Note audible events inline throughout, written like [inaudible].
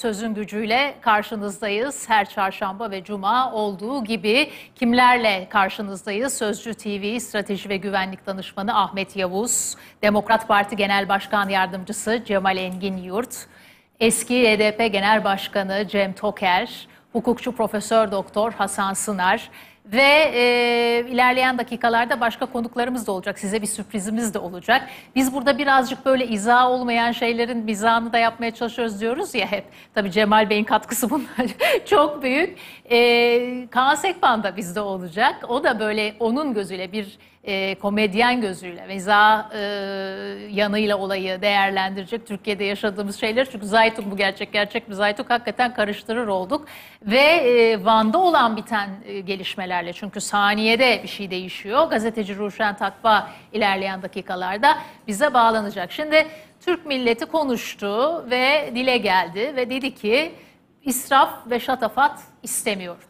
sözün gücüyle karşınızdayız. Her çarşamba ve cuma olduğu gibi kimlerle karşınızdayız? Sözcü TV Strateji ve Güvenlik Danışmanı Ahmet Yavuz, Demokrat Parti Genel Başkan Yardımcısı Cemal Engin Yurt, eski HDP Genel Başkanı Cem Toker, hukukçu Profesör Doktor Hasan Sınar, ve e, ilerleyen dakikalarda başka konuklarımız da olacak. Size bir sürprizimiz de olacak. Biz burada birazcık böyle izah olmayan şeylerin mizahını da yapmaya çalışıyoruz diyoruz ya hep. Tabii Cemal Bey'in katkısı [laughs] bunlar çok büyük. E, Kaan Sekban da bizde olacak. O da böyle onun gözüyle bir e, komedyen gözüyle, mizah e, yanıyla olayı değerlendirecek Türkiye'de yaşadığımız şeyler. Çünkü Zaytuk bu gerçek, gerçek mi Zaytuk hakikaten karıştırır olduk. Ve e, Van'da olan biten e, gelişmelerle çünkü saniyede bir şey değişiyor. Gazeteci Ruşen Takva ilerleyen dakikalarda bize bağlanacak. Şimdi Türk milleti konuştu ve dile geldi ve dedi ki israf ve şatafat istemiyorum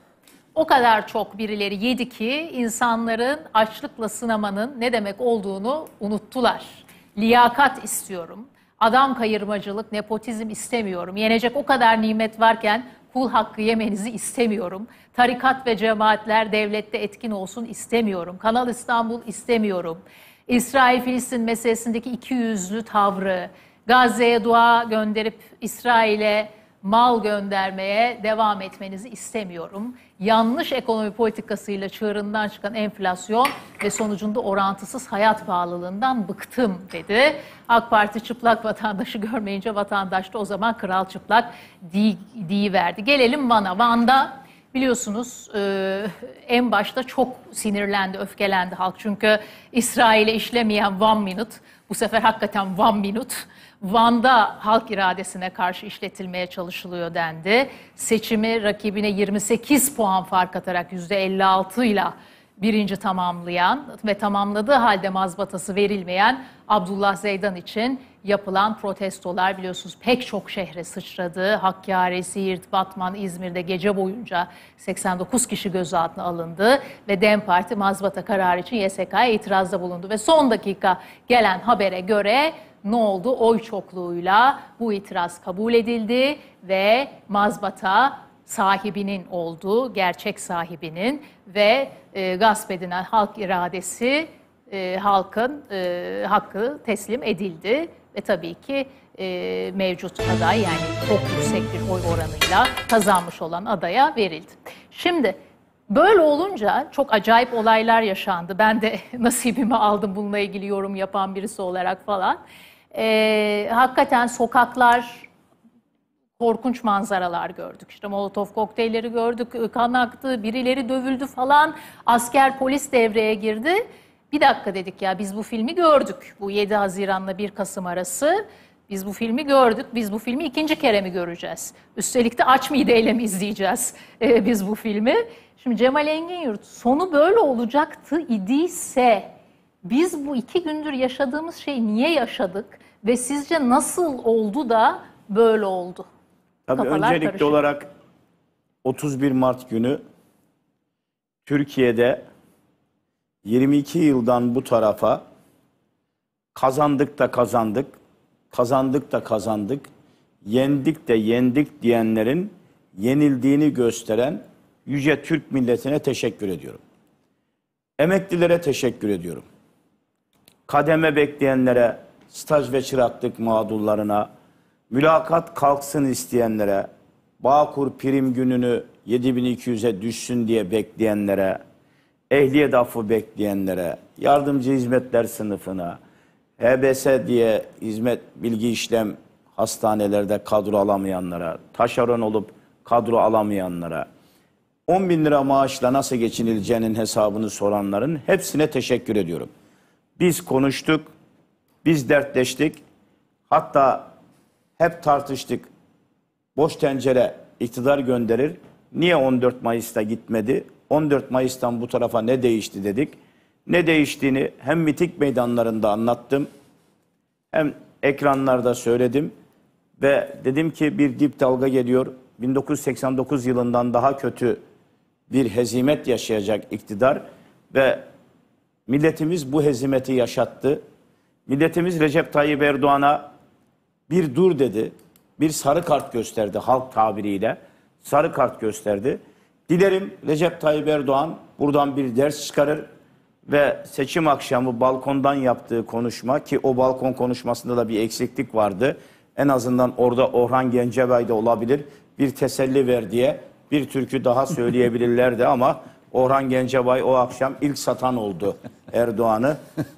o kadar çok birileri yedi ki insanların açlıkla sınamanın ne demek olduğunu unuttular. Liyakat istiyorum. Adam kayırmacılık, nepotizm istemiyorum. Yenecek o kadar nimet varken kul hakkı yemenizi istemiyorum. Tarikat ve cemaatler devlette etkin olsun istemiyorum. Kanal İstanbul istemiyorum. İsrail-Filistin meselesindeki iki yüzlü tavrı, Gazze'ye dua gönderip İsrail'e mal göndermeye devam etmenizi istemiyorum. Yanlış ekonomi politikasıyla çığırından çıkan enflasyon ve sonucunda orantısız hayat pahalılığından bıktım dedi. AK Parti çıplak vatandaşı görmeyince vatandaş da o zaman kral çıplak verdi. Gelelim Van'a. Van'da biliyorsunuz e, en başta çok sinirlendi, öfkelendi halk. Çünkü İsrail'e işlemeyen one minute bu sefer hakikaten one minute Van'da halk iradesine karşı işletilmeye çalışılıyor dendi. Seçimi rakibine 28 puan fark atarak %56 ile birinci tamamlayan ve tamamladığı halde mazbatası verilmeyen Abdullah Zeydan için yapılan protestolar biliyorsunuz pek çok şehre sıçradı. Hakkari, Siirt, Batman, İzmir'de gece boyunca 89 kişi gözaltına alındı ve DEM Parti mazbata kararı için YSK'ya itirazda bulundu ve son dakika gelen habere göre ne oldu? Oy çokluğuyla bu itiraz kabul edildi ve mazbata sahibinin olduğu, gerçek sahibinin ve e, gasp edilen halk iradesi e, halkın e, hakkı teslim edildi ve tabii ki e, mevcut aday yani çok yüksek bir oy oranıyla kazanmış olan adaya verildi. Şimdi böyle olunca çok acayip olaylar yaşandı. Ben de [laughs] nasibimi aldım bununla ilgili yorum yapan birisi olarak falan. E, hakikaten sokaklar korkunç manzaralar gördük. İşte molotof kokteylleri gördük, kan aktı, birileri dövüldü falan. Asker polis devreye girdi. Bir dakika dedik ya biz bu filmi gördük. Bu 7 Haziran'la 1 Kasım arası. Biz bu filmi gördük. Biz bu filmi ikinci kere mi göreceğiz? Üstelik de aç mideyle mi izleyeceğiz e, biz bu filmi? Şimdi Cemal Engin Yurt sonu böyle olacaktı idiyse biz bu iki gündür yaşadığımız şeyi niye yaşadık ve sizce nasıl oldu da böyle oldu? Tabii Kafalar öncelikli karışık. olarak 31 Mart günü Türkiye'de 22 yıldan bu tarafa kazandık da kazandık, kazandık da kazandık, yendik de yendik diyenlerin yenildiğini gösteren yüce Türk milletine teşekkür ediyorum. Emeklilere teşekkür ediyorum. Kademe bekleyenlere, staj ve çıraklık mağdurlarına, mülakat kalksın isteyenlere, Bağkur prim gününü 7200'e düşsün diye bekleyenlere, ehliyet affı bekleyenlere, yardımcı hizmetler sınıfına, HBS diye hizmet bilgi işlem hastanelerde kadro alamayanlara, taşeron olup kadro alamayanlara, 10 bin lira maaşla nasıl geçinileceğinin hesabını soranların hepsine teşekkür ediyorum. Biz konuştuk, biz dertleştik, hatta hep tartıştık. Boş tencere iktidar gönderir. Niye 14 Mayıs'ta gitmedi? 14 Mayıs'tan bu tarafa ne değişti dedik. Ne değiştiğini hem mitik meydanlarında anlattım, hem ekranlarda söyledim ve dedim ki bir dip dalga geliyor. 1989 yılından daha kötü bir hezimet yaşayacak iktidar ve milletimiz bu hezimeti yaşattı. Milletimiz Recep Tayyip Erdoğan'a bir dur dedi. bir sarı kart gösterdi halk tabiriyle. Sarı kart gösterdi. Dilerim Recep Tayyip Erdoğan buradan bir ders çıkarır ve seçim akşamı balkondan yaptığı konuşma ki o balkon konuşmasında da bir eksiklik vardı. En azından orada Orhan Gencebay da olabilir. Bir teselli ver diye bir türkü daha söyleyebilirlerdi ama Orhan Gencebay o akşam ilk satan oldu [laughs] Erdoğan'ı.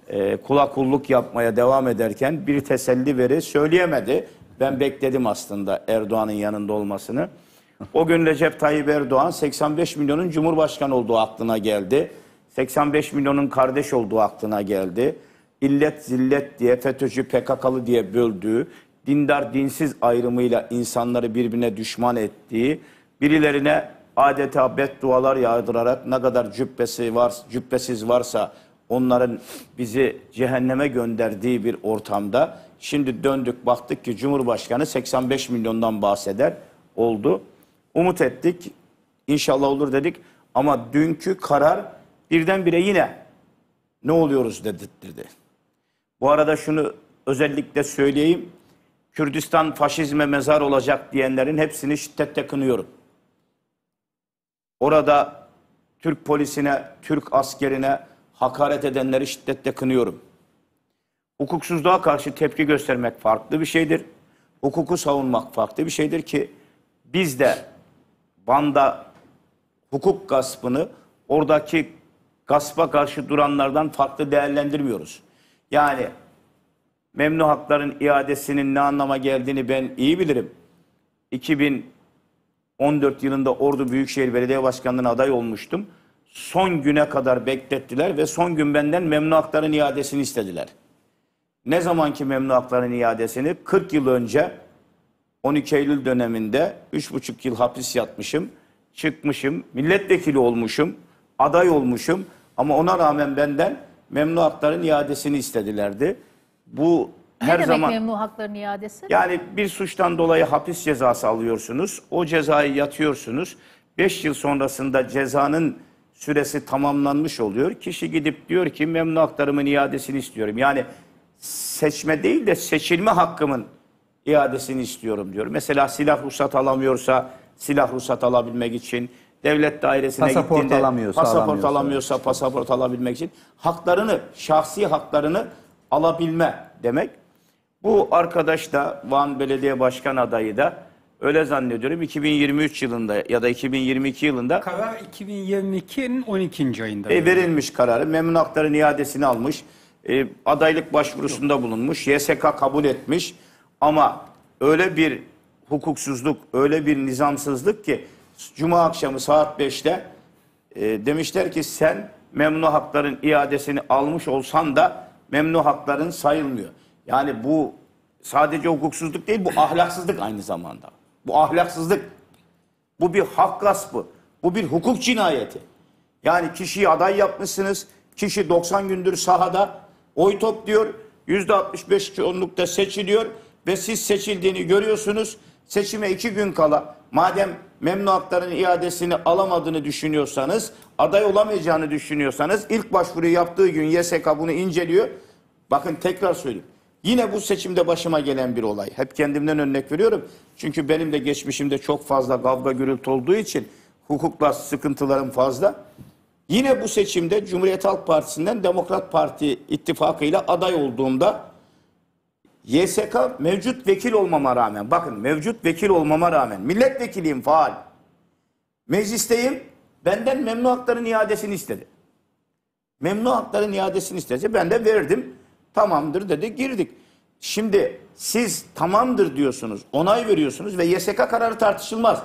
Ee, kula kulluk yapmaya devam ederken bir teselli veri söyleyemedi. Ben bekledim aslında Erdoğan'ın yanında olmasını. O gün Recep Tayyip Erdoğan 85 milyonun Cumhurbaşkanı olduğu aklına geldi. 85 milyonun kardeş olduğu aklına geldi. İllet zillet diye FETÖ'cü PKK'lı diye böldüğü, dindar dinsiz ayrımıyla insanları birbirine düşman ettiği, birilerine adeta beddualar yağdırarak ne kadar cübbesi var, cübbesiz varsa onların bizi cehenneme gönderdiği bir ortamda şimdi döndük baktık ki Cumhurbaşkanı 85 milyondan bahseder oldu. Umut ettik. İnşallah olur dedik. Ama dünkü karar birdenbire yine ne oluyoruz dedirtti. Bu arada şunu özellikle söyleyeyim. Kürdistan faşizme mezar olacak diyenlerin hepsini şiddetle kınıyorum. Orada Türk polisine, Türk askerine hakaret edenleri şiddetle kınıyorum. Hukuksuzluğa karşı tepki göstermek farklı bir şeydir. Hukuku savunmak farklı bir şeydir ki biz de Van'da hukuk gaspını oradaki gaspa karşı duranlardan farklı değerlendirmiyoruz. Yani memnu hakların iadesinin ne anlama geldiğini ben iyi bilirim. 2014 yılında Ordu Büyükşehir Belediye Başkanlığı'na aday olmuştum. Son güne kadar beklettiler ve son gün benden memnu hakların iadesini istediler. Ne zamanki memnu hakların iadesini 40 yıl önce 12 Eylül döneminde 3,5 yıl hapis yatmışım, çıkmışım, milletvekili olmuşum, aday olmuşum ama ona rağmen benden memnu hakların iadesini istedilerdi. Bu Ne her demek zaman memnu hakların iadesi? yani bir suçtan dolayı hapis cezası alıyorsunuz. O cezayı yatıyorsunuz. 5 yıl sonrasında cezanın süresi tamamlanmış oluyor. Kişi gidip diyor ki memnu haklarımın iadesini istiyorum. Yani seçme değil de seçilme hakkımın iadesini istiyorum diyor. Mesela silah ruhsat alamıyorsa silah ruhsat alabilmek için devlet dairesine Pasaport gittiğinde alamıyorsa pasaport alamıyorsa. alamıyorsa pasaport alabilmek için haklarını, şahsi haklarını alabilme demek. Bu arkadaş da Van Belediye Başkan adayı da öyle zannediyorum 2023 yılında ya da 2022 yılında Karar 2022'nin 12. ayında. e, verilmiş kararı. Memnun hakların iadesini almış. E, adaylık başvurusunda bulunmuş. YSK kabul etmiş. Ama öyle bir hukuksuzluk, öyle bir nizamsızlık ki Cuma akşamı saat 5'te e, demişler ki sen memnu hakların iadesini almış olsan da memnu hakların sayılmıyor. Yani bu sadece hukuksuzluk değil bu ahlaksızlık aynı zamanda. Bu ahlaksızlık. Bu bir hak gaspı. Bu bir hukuk cinayeti. Yani kişiyi aday yapmışsınız. Kişi 90 gündür sahada oy topluyor. %65 çoğunlukta seçiliyor ve siz seçildiğini görüyorsunuz. Seçime iki gün kala madem memnu hakların iadesini alamadığını düşünüyorsanız, aday olamayacağını düşünüyorsanız ilk başvuru yaptığı gün YSK bunu inceliyor. Bakın tekrar söyleyeyim. Yine bu seçimde başıma gelen bir olay. Hep kendimden örnek veriyorum. Çünkü benim de geçmişimde çok fazla kavga gürültü olduğu için hukukla sıkıntılarım fazla. Yine bu seçimde Cumhuriyet Halk Partisi'nden Demokrat Parti ittifakıyla aday olduğumda YSK mevcut vekil olmama rağmen, bakın mevcut vekil olmama rağmen, milletvekiliyim faal, meclisteyim, benden memnu hakların iadesini istedi. Memnu hakların iadesini istese ben de verdim. Tamamdır dedi girdik. Şimdi siz tamamdır diyorsunuz, onay veriyorsunuz ve YSK kararı tartışılmaz.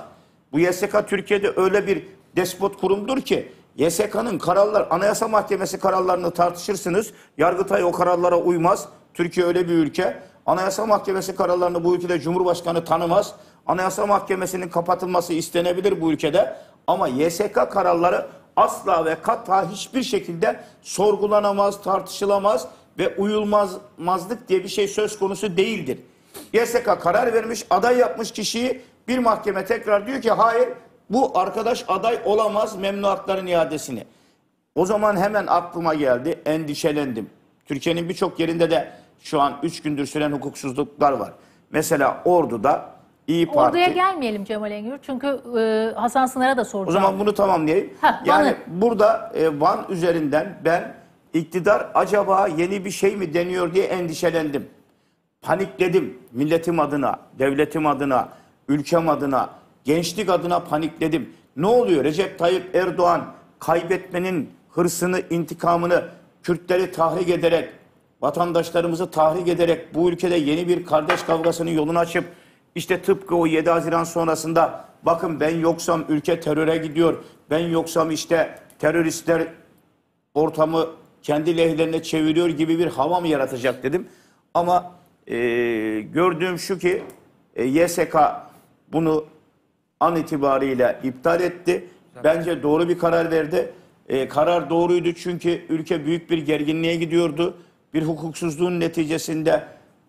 Bu YSK Türkiye'de öyle bir despot kurumdur ki YSK'nın kararlar, Anayasa Mahkemesi kararlarını tartışırsınız. Yargıtay o kararlara uymaz. Türkiye öyle bir ülke. Anayasa Mahkemesi kararlarını bu ülkede Cumhurbaşkanı tanımaz. Anayasa Mahkemesi'nin kapatılması istenebilir bu ülkede. Ama YSK kararları asla ve kata hiçbir şekilde sorgulanamaz, tartışılamaz ve uyulmazlık diye bir şey söz konusu değildir. YSK karar vermiş, aday yapmış kişiyi bir mahkeme tekrar diyor ki hayır bu arkadaş aday olamaz memnu hakların iadesini. O zaman hemen aklıma geldi, endişelendim. Türkiye'nin birçok yerinde de şu an 3 gündür süren hukuksuzluklar var. Mesela Ordu'da İyi Parti. Orduya gelmeyelim Cemal Engür. Çünkü e, Hasan Sınar'a da soracağım. O zaman bunu tamamlayayım. Ha, yani Van'ı. burada e, Van üzerinden ben iktidar acaba yeni bir şey mi deniyor diye endişelendim. Panikledim. Milletim adına, devletim adına, ülkem adına, gençlik adına panikledim. Ne oluyor? Recep Tayyip Erdoğan kaybetmenin hırsını, intikamını Kürtleri tahrik ederek, vatandaşlarımızı tahrik ederek bu ülkede yeni bir kardeş kavgasının yolunu açıp işte tıpkı o 7 Haziran sonrasında bakın ben yoksam ülke teröre gidiyor. Ben yoksam işte teröristler ortamı kendi lehlerine çeviriyor gibi bir hava mı yaratacak dedim. Ama e, gördüğüm şu ki e, YSK bunu an itibariyle iptal etti. Bence doğru bir karar verdi. E, karar doğruydu çünkü ülke büyük bir gerginliğe gidiyordu. Bir hukuksuzluğun neticesinde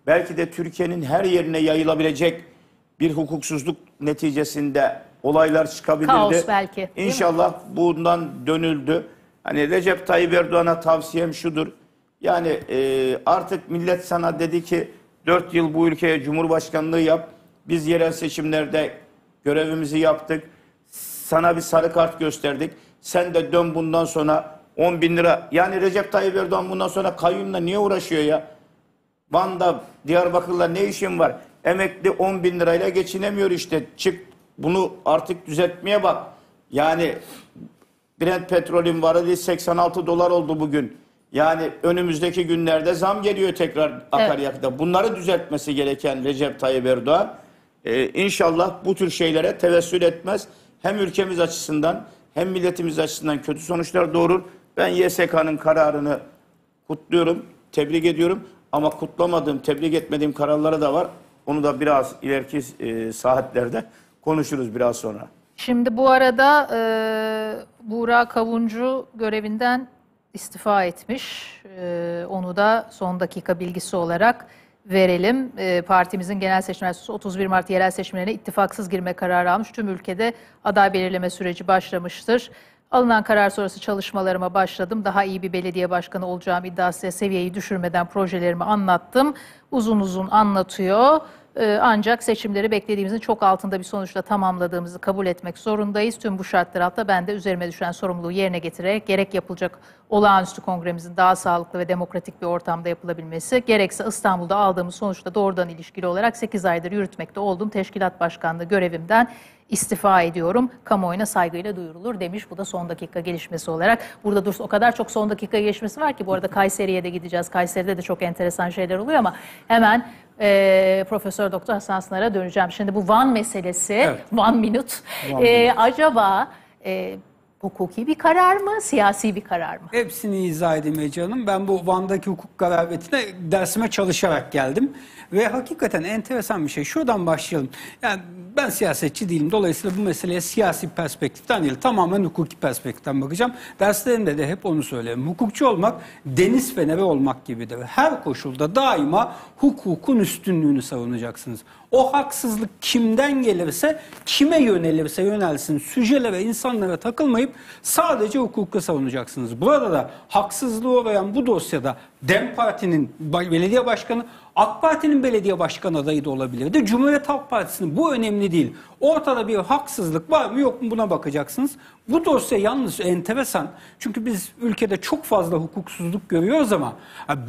belki de Türkiye'nin her yerine yayılabilecek bir hukuksuzluk neticesinde olaylar çıkabilirdi. Kaos belki? İnşallah bundan dönüldü. Hani Recep Tayyip Erdoğan'a tavsiyem şudur. Yani e, artık millet sana dedi ki 4 yıl bu ülkeye cumhurbaşkanlığı yap. Biz yerel seçimlerde görevimizi yaptık. Sana bir sarı kart gösterdik. Sen de dön bundan sonra 10 bin lira. Yani Recep Tayyip Erdoğan bundan sonra kayyumla niye uğraşıyor ya? Van'da, Diyarbakır'la ne işin var? Emekli 10 bin lirayla geçinemiyor işte. Çık bunu artık düzeltmeye bak. Yani Brent petrolün varlığı 86 dolar oldu bugün. Yani önümüzdeki günlerde zam geliyor tekrar akaryakıta. Bunları düzeltmesi gereken Recep Tayyip Erdoğan e, inşallah bu tür şeylere tevessül etmez. Hem ülkemiz açısından hem milletimiz açısından kötü sonuçlar doğurur. Ben YSK'nın kararını kutluyorum, tebrik ediyorum. Ama kutlamadığım, tebrik etmediğim kararları da var. Onu da biraz ileriki e, saatlerde konuşuruz biraz sonra. Şimdi bu arada e, Buğra Kavuncu görevinden istifa etmiş. E, onu da son dakika bilgisi olarak verelim. E, partimizin genel seçim Meclisi 31 Mart yerel seçimlerine ittifaksız girme kararı almış. Tüm ülkede aday belirleme süreci başlamıştır. Alınan karar sonrası çalışmalarıma başladım. Daha iyi bir belediye başkanı olacağım iddiasıyla seviyeyi düşürmeden projelerimi anlattım. Uzun uzun anlatıyor. Ee, Ancak seçimleri beklediğimizin çok altında bir sonuçla tamamladığımızı kabul etmek zorundayız. Tüm bu şartlar altında ben de üzerime düşen sorumluluğu yerine getirerek gerek yapılacak olağanüstü kongremizin daha sağlıklı ve demokratik bir ortamda yapılabilmesi, gerekse İstanbul'da aldığımız sonuçla doğrudan ilişkili olarak 8 aydır yürütmekte olduğum teşkilat başkanlığı görevimden istifa ediyorum. Kamuoyuna saygıyla duyurulur demiş. Bu da son dakika gelişmesi olarak. Burada dur o kadar çok son dakika gelişmesi var ki bu arada Kayseri'ye de gideceğiz. Kayseri'de de çok enteresan şeyler oluyor ama hemen e, Profesör Doktor Hasan Sınar'a döneceğim. Şimdi bu Van meselesi, Evet. One Minute. One E, Minute. acaba e, hukuki bir karar mı, siyasi bir karar mı? Hepsini izah edeyim Ece. Ben bu Van'daki hukuk garabetine dersime çalışarak geldim. Ve hakikaten enteresan bir şey. Şuradan başlayalım. Yani ben siyasetçi değilim. Dolayısıyla bu meseleye siyasi perspektiften değil, tamamen hukuki perspektiften bakacağım. Derslerimde de hep onu söylerim. Hukukçu olmak deniz feneri olmak gibidir. Her koşulda daima hukukun üstünlüğünü savunacaksınız. O haksızlık kimden gelirse, kime yönelirse yönelsin, süjelere, insanlara takılmayıp sadece hukuku savunacaksınız. Burada da haksızlığı uğrayan bu dosyada DEM Parti'nin belediye başkanı, AK Parti'nin belediye başkan adayı da olabilirdi. Cumhuriyet Halk Partisi'nin bu önemli değil. Ortada bir haksızlık var mı yok mu buna bakacaksınız. Bu dosya yalnız enteresan. Çünkü biz ülkede çok fazla hukuksuzluk görüyoruz ama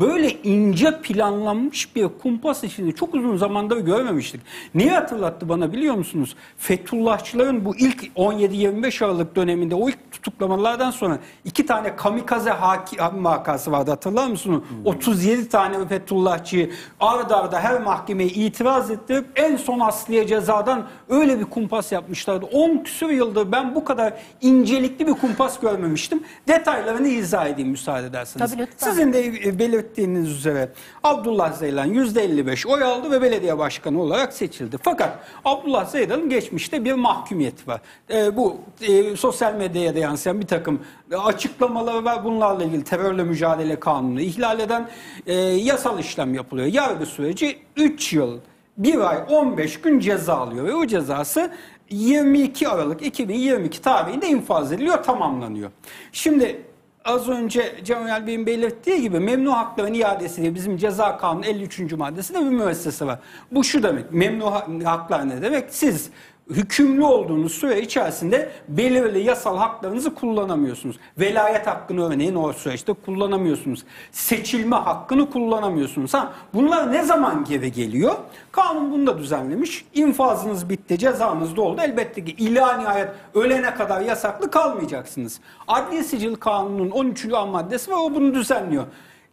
böyle ince planlanmış bir kumpas işini çok uzun zamandır görmemiştik. Neyi hatırlattı bana biliyor musunuz? Fethullahçıların bu ilk 17-25 Aralık döneminde o ilk tutuklamalardan sonra iki tane kamikaze hakim vakası vardı hatırlar mısınız? 37 tane Fethullahçıyı arda arda her mahkemeye itiraz ettirip en son asliye cezadan öyle bir kumpas yapmışlardı. 10 küsur yıldır ben bu kadar incelikli bir kumpas görmemiştim. Detaylarını izah edeyim müsaade ederseniz. Tabii, lütfen. Sizin de belirttiğiniz üzere Abdullah Zeylan %55 oy aldı ve belediye başkanı olarak seçildi. Fakat Abdullah Zeylan'ın geçmişte bir mahkumiyeti var. E, bu e, sosyal medyaya da yansıyan bir takım açıklamaları var. Bunlarla ilgili terörle mücadele kanunu ihlal eden e, yasal işlem yapılıyor. Yargı süreci 3 yıl 1 ay 15 gün ceza alıyor ve o cezası 22 Aralık 2022 tarihinde infaz ediliyor, tamamlanıyor. Şimdi az önce Cemal Bey'in belirttiği gibi memnu hakların iadesi diye bizim ceza kanunu 53. maddesinde bir müessese var. Bu şu demek. Memnu ha- haklar ne demek? Siz hükümlü olduğunuz süre içerisinde belirli yasal haklarınızı kullanamıyorsunuz. Velayet hakkını örneğin o süreçte kullanamıyorsunuz. Seçilme hakkını kullanamıyorsunuz. Ha, bunlar ne zaman geri geliyor? Kanun bunu da düzenlemiş. İnfazınız bitti, cezanız da oldu. Elbette ki ila nihayet ölene kadar yasaklı kalmayacaksınız. Adli Sicil Kanunu'nun 13. an maddesi var o bunu düzenliyor.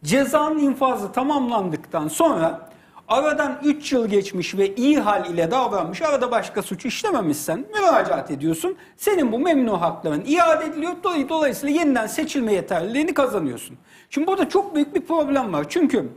Cezanın infazı tamamlandıktan sonra Aradan 3 yıl geçmiş ve iyi hal ile davranmış, arada başka suç işlememişsen müracaat ediyorsun. Senin bu memnu hakların iade ediliyor. Dolay- Dolayısıyla yeniden seçilme yeterliliğini kazanıyorsun. Şimdi burada çok büyük bir problem var. Çünkü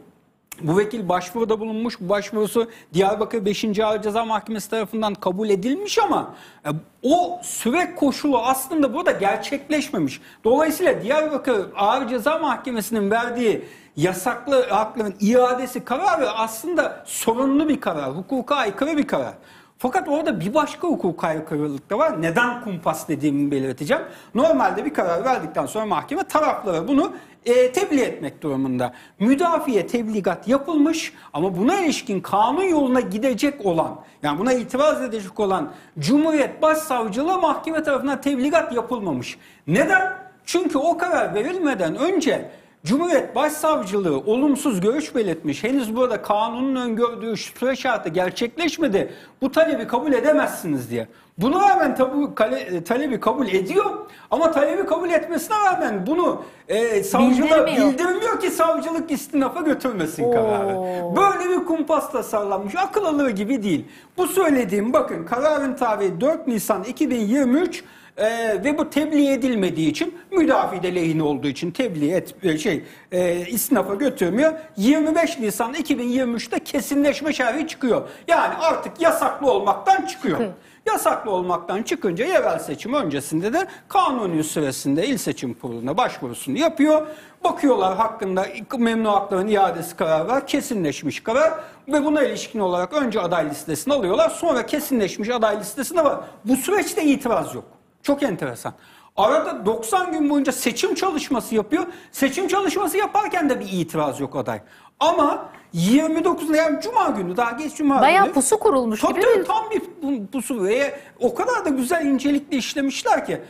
bu vekil başvuruda bulunmuş. Bu başvurusu Diyarbakır 5. Ağır Ceza Mahkemesi tarafından kabul edilmiş ama e, o süre koşulu aslında burada gerçekleşmemiş. Dolayısıyla Diyarbakır Ağır Ceza Mahkemesi'nin verdiği yasaklı hakların iadesi kararı aslında sorunlu bir karar. Hukuka aykırı bir karar. Fakat orada bir başka hukuk aykırılık da var. Neden kumpas dediğimi belirteceğim. Normalde bir karar verdikten sonra mahkeme taraflara bunu e, tebliğ etmek durumunda. Müdafiye tebligat yapılmış ama buna ilişkin kanun yoluna gidecek olan, yani buna itiraz edecek olan Cumhuriyet Başsavcılığı mahkeme tarafından tebligat yapılmamış. Neden? Çünkü o karar verilmeden önce Cumhuriyet Başsavcılığı olumsuz görüş belirtmiş. Henüz burada kanunun öngördüğü süre şartı gerçekleşmedi. Bu talebi kabul edemezsiniz diye. Buna rağmen tabu, kale- talebi kabul ediyor ama talebi kabul etmesine rağmen bunu e, savcılığa Bildirmiyor. bildirmiyor ki savcılık istinafa götürmesin Oo. kararı. Böyle bir kumpas tasarlanmış. Akıl alır gibi değil. Bu söylediğim bakın kararın tarihi 4 Nisan 2023 ee, ve bu tebliğ edilmediği için müdafi de lehine olduğu için tebliğ et e, şey e, istinafa götürmüyor. 25 Nisan 2023'te kesinleşme şerhi çıkıyor. Yani artık yasaklı olmaktan çıkıyor. Yasaklı olmaktan çıkınca yerel seçim öncesinde de kanuni süresinde il seçim kuruluna başvurusunu yapıyor. Bakıyorlar hakkında memnu hakların iadesi kararı var. Kesinleşmiş karar ve buna ilişkin olarak önce aday listesini alıyorlar. Sonra kesinleşmiş aday listesine var. Bu süreçte itiraz yok. Çok enteresan. Arada 90 gün boyunca seçim çalışması yapıyor. Seçim çalışması yaparken de bir itiraz yok aday. Ama 29'unda yani cuma günü daha geç cuma Bayağı günü. pusu kurulmuş Tabii gibi tabii, tam bir pu- pusu ve o kadar da güzel incelikle işlemişler ki.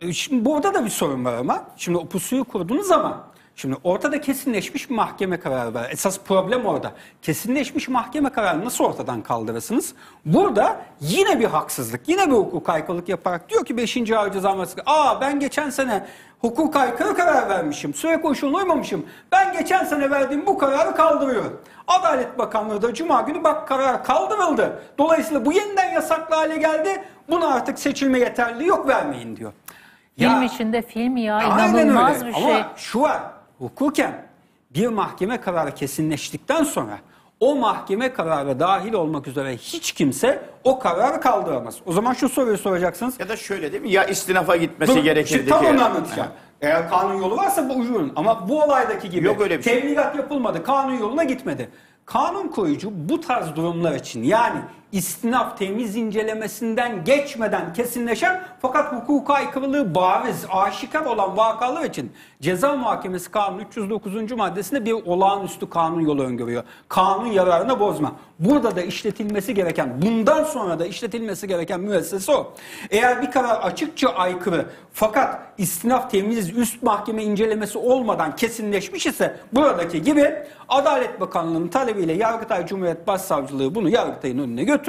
E, Şimdi burada da bir sorun var ama. Şimdi o pusuyu kurduğunuz zaman Şimdi ortada kesinleşmiş mahkeme kararı var. Esas problem orada. Kesinleşmiş mahkeme kararını nasıl ortadan kaldırırsınız? Burada yine bir haksızlık, yine bir hukuk aykırılık yaparak diyor ki 5. Ağır Ceza Mahkemesi, aa ben geçen sene hukuk aykırı karar vermişim, süre koşuluna uymamışım. Ben geçen sene verdiğim bu kararı kaldırıyorum. Adalet Bakanlığı da Cuma günü bak karar kaldırıldı. Dolayısıyla bu yeniden yasaklı hale geldi. Buna artık seçilme yeterliliği yok vermeyin diyor. Film Ya- içinde film ya inanılmaz öyle. bir şey. Ama şu var. Hukuken bir mahkeme kararı kesinleştikten sonra o mahkeme kararı dahil olmak üzere hiç kimse o kararı kaldıramaz. O zaman şu soruyu soracaksınız. Ya da şöyle değil mi? Ya istinafa gitmesi Dur, gerekirdi şimdi tam onu anlatacağım. Eğer kanun yolu varsa bu uygun. Ama bu olaydaki gibi Yok öyle bir şey. tebligat yapılmadı. Kanun yoluna gitmedi. Kanun koyucu bu tarz durumlar için yani istinaf temiz incelemesinden geçmeden kesinleşen fakat hukuka aykırılığı bariz, aşikar olan vakalar için Ceza Muhakemesi Kanunu 309. maddesinde bir olağanüstü kanun yolu öngörüyor. Kanun yararına bozma. Burada da işletilmesi gereken, bundan sonra da işletilmesi gereken müessese o. Eğer bir karar açıkça aykırı fakat istinaf temiz üst mahkeme incelemesi olmadan kesinleşmiş ise buradaki gibi Adalet Bakanlığı'nın talebiyle Yargıtay Cumhuriyet Başsavcılığı bunu Yargıtay'ın önüne götürüyor.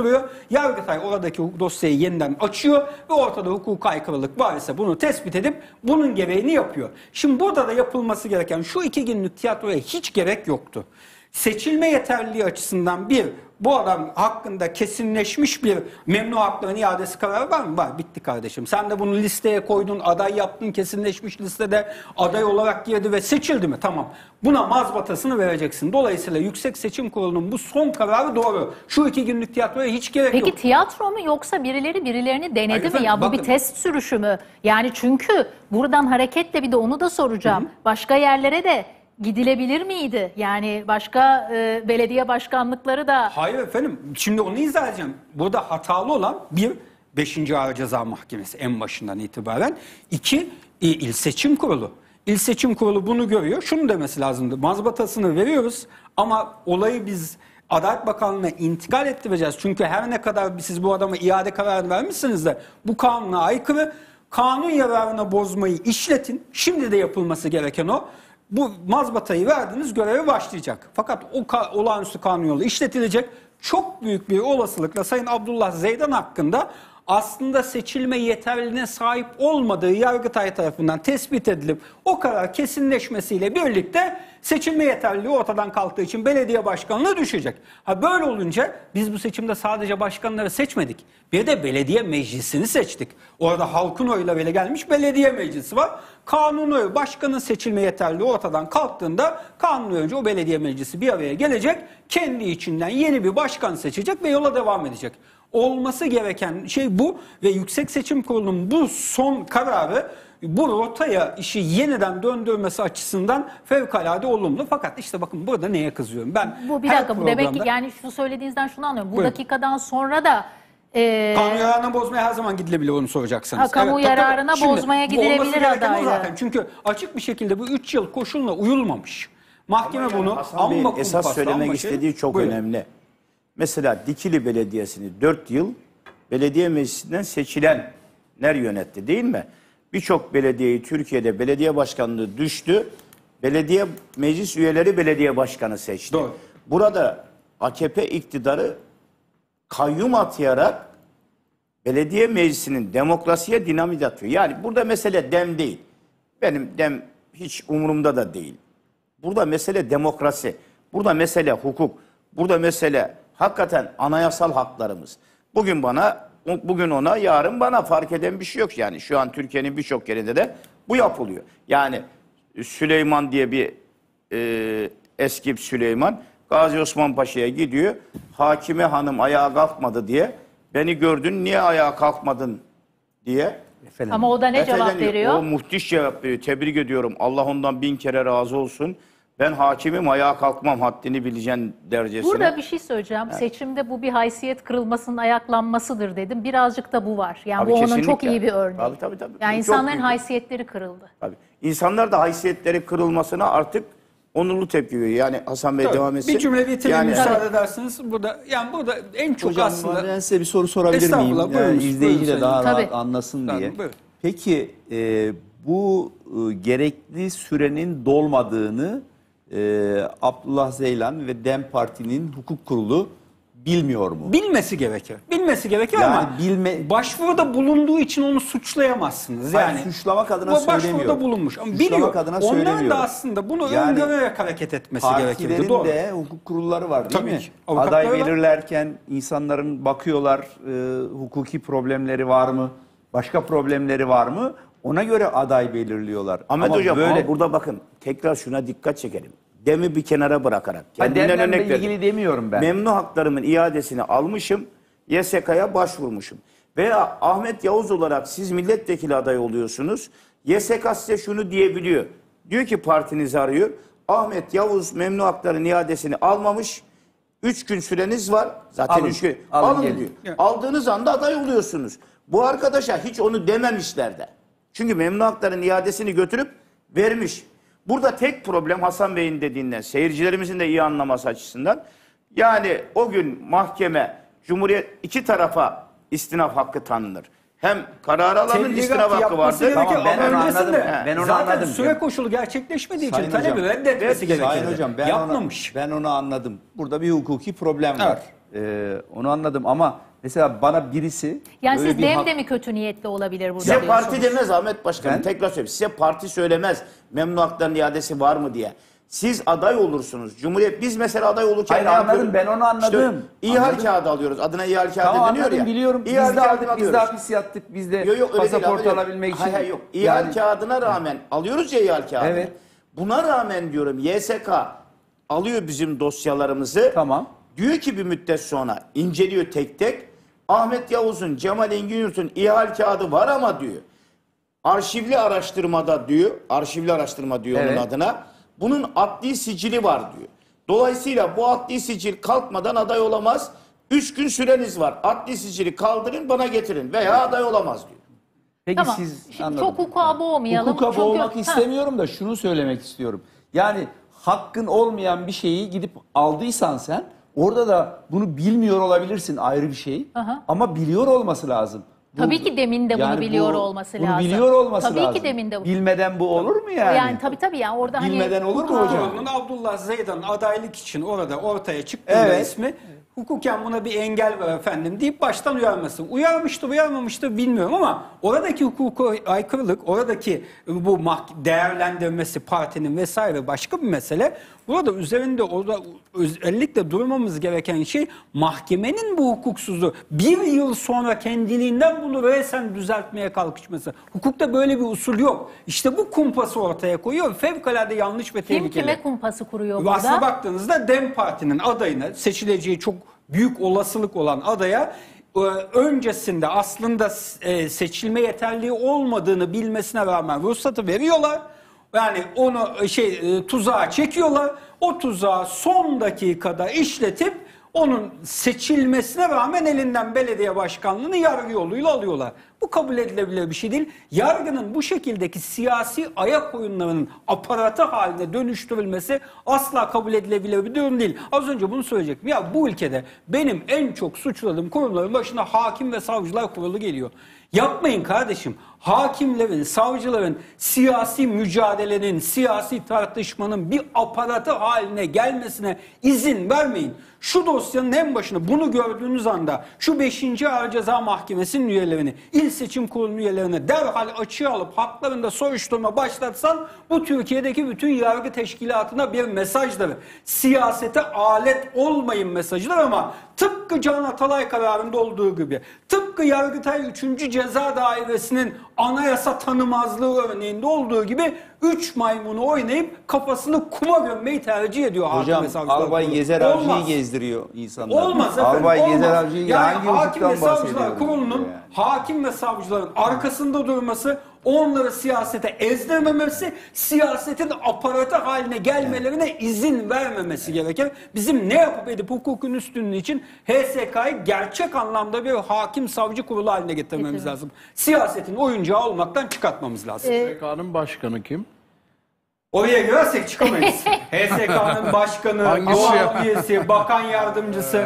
Yargıtay oradaki dosyayı yeniden açıyor ve ortada hukuk aykırılık var ise bunu tespit edip bunun gereğini yapıyor. Şimdi burada da yapılması gereken şu iki günlük tiyatroya hiç gerek yoktu. Seçilme yeterliliği açısından bir, bu adam hakkında kesinleşmiş bir memnu haklarının iadesi kararı var mı? Var. Bitti kardeşim. Sen de bunu listeye koydun, aday yaptın, kesinleşmiş listede aday olarak girdi ve seçildi mi? Tamam. Buna mazbatasını vereceksin. Dolayısıyla Yüksek Seçim Kurulu'nun bu son kararı doğru. Şu iki günlük tiyatroya hiç gerek Peki yok. tiyatro mu yoksa birileri birilerini denedi Hayır mi? efendim, Ya bu bir bakın. test sürüşü mü? Yani çünkü buradan hareketle bir de onu da soracağım. Başka yerlere de gidilebilir miydi? Yani başka e, belediye başkanlıkları da Hayır efendim. Şimdi onu izah edeceğim. Burada hatalı olan bir 5. Ağır Ceza Mahkemesi en başından itibaren. iki e, il seçim kurulu. İl Seçim Kurulu bunu görüyor. Şunu demesi lazımdı. Mazbatasını veriyoruz ama olayı biz Adalet Bakanlığı'na intikal ettireceğiz. Çünkü her ne kadar siz bu adama iade kararı vermişsiniz de bu kanuna aykırı. Kanun yararına bozmayı işletin. Şimdi de yapılması gereken o. Bu mazbatayı verdiniz göreve başlayacak. Fakat o ka- olağanüstü kanun yolu işletilecek. Çok büyük bir olasılıkla Sayın Abdullah Zeydan hakkında aslında seçilme yeterliliğine sahip olmadığı Yargıtay tarafından tespit edilip o karar kesinleşmesiyle birlikte seçilme yeterliliği ortadan kalktığı için belediye başkanlığı düşecek. Ha böyle olunca biz bu seçimde sadece başkanları seçmedik. Bir de belediye meclisini seçtik. Orada halkın oylarıyla gelmiş belediye meclisi var. Kanun oyu başkanın seçilme yeterliliği ortadan kalktığında kanun önce o belediye meclisi bir araya gelecek. Kendi içinden yeni bir başkan seçecek ve yola devam edecek olması gereken şey bu ve Yüksek Seçim Kurulu'nun bu son kararı bu rotaya işi yeniden döndürmesi açısından fevkalade olumlu. Fakat işte bakın burada neye kızıyorum? Ben Bu bir dakika bu demek ki yani şu söylediğinizden şunu anlıyorum. Bu Buyurun. dakikadan sonra da e, Kanun yararına bozmaya her zaman gidilebilir onu soracaksanız. Ha, kamu tabii, yararına tabii. Şimdi, bozmaya bu gidilebilir adaylı. zaten. Çünkü açık bir şekilde bu 3 yıl koşuluna uyulmamış. Mahkeme bunu Hasan Bey'in amma esas söylemek şey- istediği çok Buyurun. önemli. Mesela Dikili Belediyesi'ni 4 yıl belediye meclisinden seçilenler yönetti değil mi? Birçok belediyeyi Türkiye'de belediye başkanlığı düştü. Belediye meclis üyeleri belediye başkanı seçti. Doğru. Burada AKP iktidarı kayyum atayarak belediye meclisinin demokrasiye dinamit atıyor. Yani burada mesele dem değil. Benim dem hiç umurumda da değil. Burada mesele demokrasi. Burada mesele hukuk. Burada mesele hakikaten anayasal haklarımız. Bugün bana, bugün ona, yarın bana fark eden bir şey yok. Yani şu an Türkiye'nin birçok yerinde de bu yapılıyor. Yani Süleyman diye bir e, eski Süleyman Gazi Osman Paşa'ya gidiyor. Hakime hanım ayağa kalkmadı diye beni gördün niye ayağa kalkmadın diye ama o da ne cevap Efeleniyor. veriyor? O muhtiş cevap veriyor. Tebrik ediyorum. Allah ondan bin kere razı olsun. Ben hakimim ayağa kalkmam haddini bileceksin dercesine. Burada bir şey söyleyeceğim. Seçimde bu bir haysiyet kırılmasının ayaklanmasıdır dedim. Birazcık da bu var. Yani Tabii, bu onun kesinlikle. çok iyi bir örnek. Tabii, tabii, tabii. Yani çok insanların büyük. haysiyetleri kırıldı. Tabii. İnsanlar da haysiyetleri kırılmasına artık onurlu tepki veriyor. Yani Hasan Bey Tabii. devam etsin. Bir cümle bitireyim Yani, müsaade edersiniz. Burada yani burada en çok Hocam aslında ben size bir soru sorabilir miyim? Buyurun, Yani izleyici de daha sayın. rahat Tabii. anlasın Tabii, diye. buyurun. Peki e, bu e, gerekli sürenin dolmadığını e, Abdullah Zeylan ve DEM Parti'nin hukuk kurulu bilmiyor mu? bilmesi gerekir. Bilmesi gerekir Yani ama bilme- başvuruda bulunduğu için onu suçlayamazsınız. Hayır, Yani suçlamak adına başvuruda söylemiyorum. bulunmuş. Ama Suçlamak biliyor. adına Onların da aslında bunu Yani öngörerek hareket etmesi gerekirdi. Partilerin Doğru. de hukuk kurulları var değil Tabii mi? ki. Aday belirlerken insanların bakıyorlar e, hukuki problemleri var mı? Başka problemleri var mı? Ona göre aday belirliyorlar. Ahmet Ama Hocam böyle ama burada bakın tekrar şuna dikkat çekelim. Demi bir kenara bırakarak. Kendimden örnek verdim. ilgili demiyorum ben. Memnu haklarımın iadesini almışım. YSK'ya başvurmuşum. Veya Ahmet Yavuz olarak siz milletvekili adayı oluyorsunuz. YSK size şunu diyebiliyor. Diyor ki partinizi arıyor. Ahmet Yavuz memnu hakların iadesini almamış. Üç gün süreniz var. Zaten Alın, üç gün. alın Alın, gelin. diyor. Aldığınız anda aday oluyorsunuz. Bu arkadaşa hiç onu dememişler de. Çünkü memnu hakların iadesini götürüp vermiş. Burada tek problem Hasan Bey'in dediğinden, seyircilerimizin de iyi anlaması açısından. Yani o gün mahkeme, Cumhuriyet iki tarafa istinaf hakkı tanınır. Hem karar alanın istinaf hakkı vardır. Tamam, ben onu anladım. Ben onu zaten anladım. süre koşulu gerçekleşmediği için Sayın talebi hocam, reddetmesi gerekirdi. Sayın hocam ben Yapmamış. Onu, ben onu anladım. Burada bir hukuki problem var. Ee, onu anladım ama mesela bana birisi Yani siz bir dem de mi kötü niyetli olabilir burada Size diyorsunuz? parti demez Ahmet Başkanım. Ben- Tekrar söyleyeyim. Size parti söylemez. Memnu hakların iadesi var mı diye. Siz aday olursunuz. Cumhuriyet biz mesela aday olurken Hayır, ne anladım. yapıyoruz? Ben onu anladım. İşte Anladım. kağıdı alıyoruz. Adına ihale kağıdı Tamam deniyor anladım ya. biliyorum. Biz İhale de aldık, biz de alıyoruz. hapis yattık, biz de Yok yok değil. pasaport yok. alabilmek için. Hayır yok. İhale Yani- kağıdına rağmen alıyoruz ya ihale kağıdını. Evet. Buna rağmen diyorum YSK alıyor bizim dosyalarımızı. Tamam. Diyor ki bir müddet sonra inceliyor tek tek. Ahmet Yavuz'un, Cemal Engin Yurt'un ihale kağıdı var ama diyor. Arşivli araştırmada diyor. Arşivli araştırma diyor Evet. onun adına. Bunun adli sicili var diyor. Dolayısıyla bu adli sicil kalkmadan aday olamaz. Üç gün süreniz var. Adli sicili kaldırın bana getirin veya aday olamaz diyor. Peki Tamam. siz Şimdi anladım. çok hukuka boğmayalım. Hukuka Çünkü- boğmak Ha. istemiyorum da şunu söylemek istiyorum. Yani hakkın olmayan bir şeyi gidip aldıysan sen orada da bunu bilmiyor olabilirsin ayrı bir şey. Aha. Ama biliyor olması lazım. Bu- Tabii ki demin de bunu yani biliyor bu- olması bunu lazım. biliyor olması Tabii ki lazım. demin de bu- Bilmeden bu olur mu yani? Yani tabii tabii yani orada Bilmeden hani olur mu hocam? Kurulunun Abdullah Zeydan adaylık için orada ortaya çıktığında Evet. ismi hukuken buna bir engel var efendim deyip baştan uyarması. Uyarmıştı uyarmamıştı bilmiyorum ama oradaki hukuka aykırılık, oradaki bu değerlendirmesi partinin vesaire başka bir mesele. Burada üzerinde orada özellikle durmamız gereken şey mahkemenin bu hukuksuzluğu bir yıl sonra kendiliğinden bunu resen düzeltmeye kalkışması. Hukukta böyle bir usul yok. İşte bu kumpası ortaya koyuyor. Fevkalade yanlış ve kim tehlikeli. kime kumpası kuruyor Ve Aslına burada? baktığınızda DEM Parti'nin adayına seçileceği çok büyük olasılık olan adaya e, öncesinde aslında e, seçilme yeterliği olmadığını bilmesine rağmen ruhsatı veriyorlar. Yani onu e, şey e, tuzağa çekiyorlar. O tuzağı son dakikada işletip onun seçilmesine rağmen elinden belediye başkanlığını yargı yoluyla alıyorlar. Bu kabul edilebilir bir şey değil. Yargının bu şekildeki siyasi ayak oyunlarının aparatı haline dönüştürülmesi asla kabul edilebilir bir durum değil. Az önce bunu söyleyecektim. Ya bu ülkede benim en çok suçladığım kurumların başına hakim ve savcılar kurulu geliyor. Yapmayın kardeşim. Hakimlerin, savcıların siyasi mücadelenin, siyasi tartışmanın bir aparatı haline gelmesine izin vermeyin. Şu dosyanın en başına bunu gördüğünüz anda şu 5. Ağır Ceza Mahkemesi'nin üyelerini, il seçim kurulu üyelerini derhal açığa alıp haklarında soruşturma başlatsan bu Türkiye'deki bütün yargı teşkilatına bir mesajdır. Siyasete alet olmayın mesajıdır ama tıpkı Can Atalay kararında olduğu gibi, tıpkı Yargıtay 3. Ceza Dairesi'nin anayasa tanımazlığı örneğinde olduğu gibi 3 maymunu oynayıp kafasını kuma gömmeyi tercih ediyor hakim Hocam ve savcılar Albay kurulu. Gezer Avcı'yı Olmaz. gezdiriyor insanlar. Olmaz efendim. Albay olmaz. Gezer Avcı'yı yani hangi hakim ve hukuktan savcılar bahsediyoruz? kurulunun yani? hakim ve savcıların arkasında durması, onları siyasete ezdirmemesi, siyasetin aparatı haline gelmelerine izin vermemesi gerekir. Bizim ne yapıp edip hukukun üstünlüğü için HSK'yı gerçek anlamda bir hakim savcı kurulu haline getirmemiz lazım. Siyasetin oyuncağı olmaktan çıkartmamız lazım. HSK'nın başkanı kim? Oraya girersek çıkamayız. [laughs] HSK'nın başkanı, Hangisi doğal üyesi, bakan yardımcısı,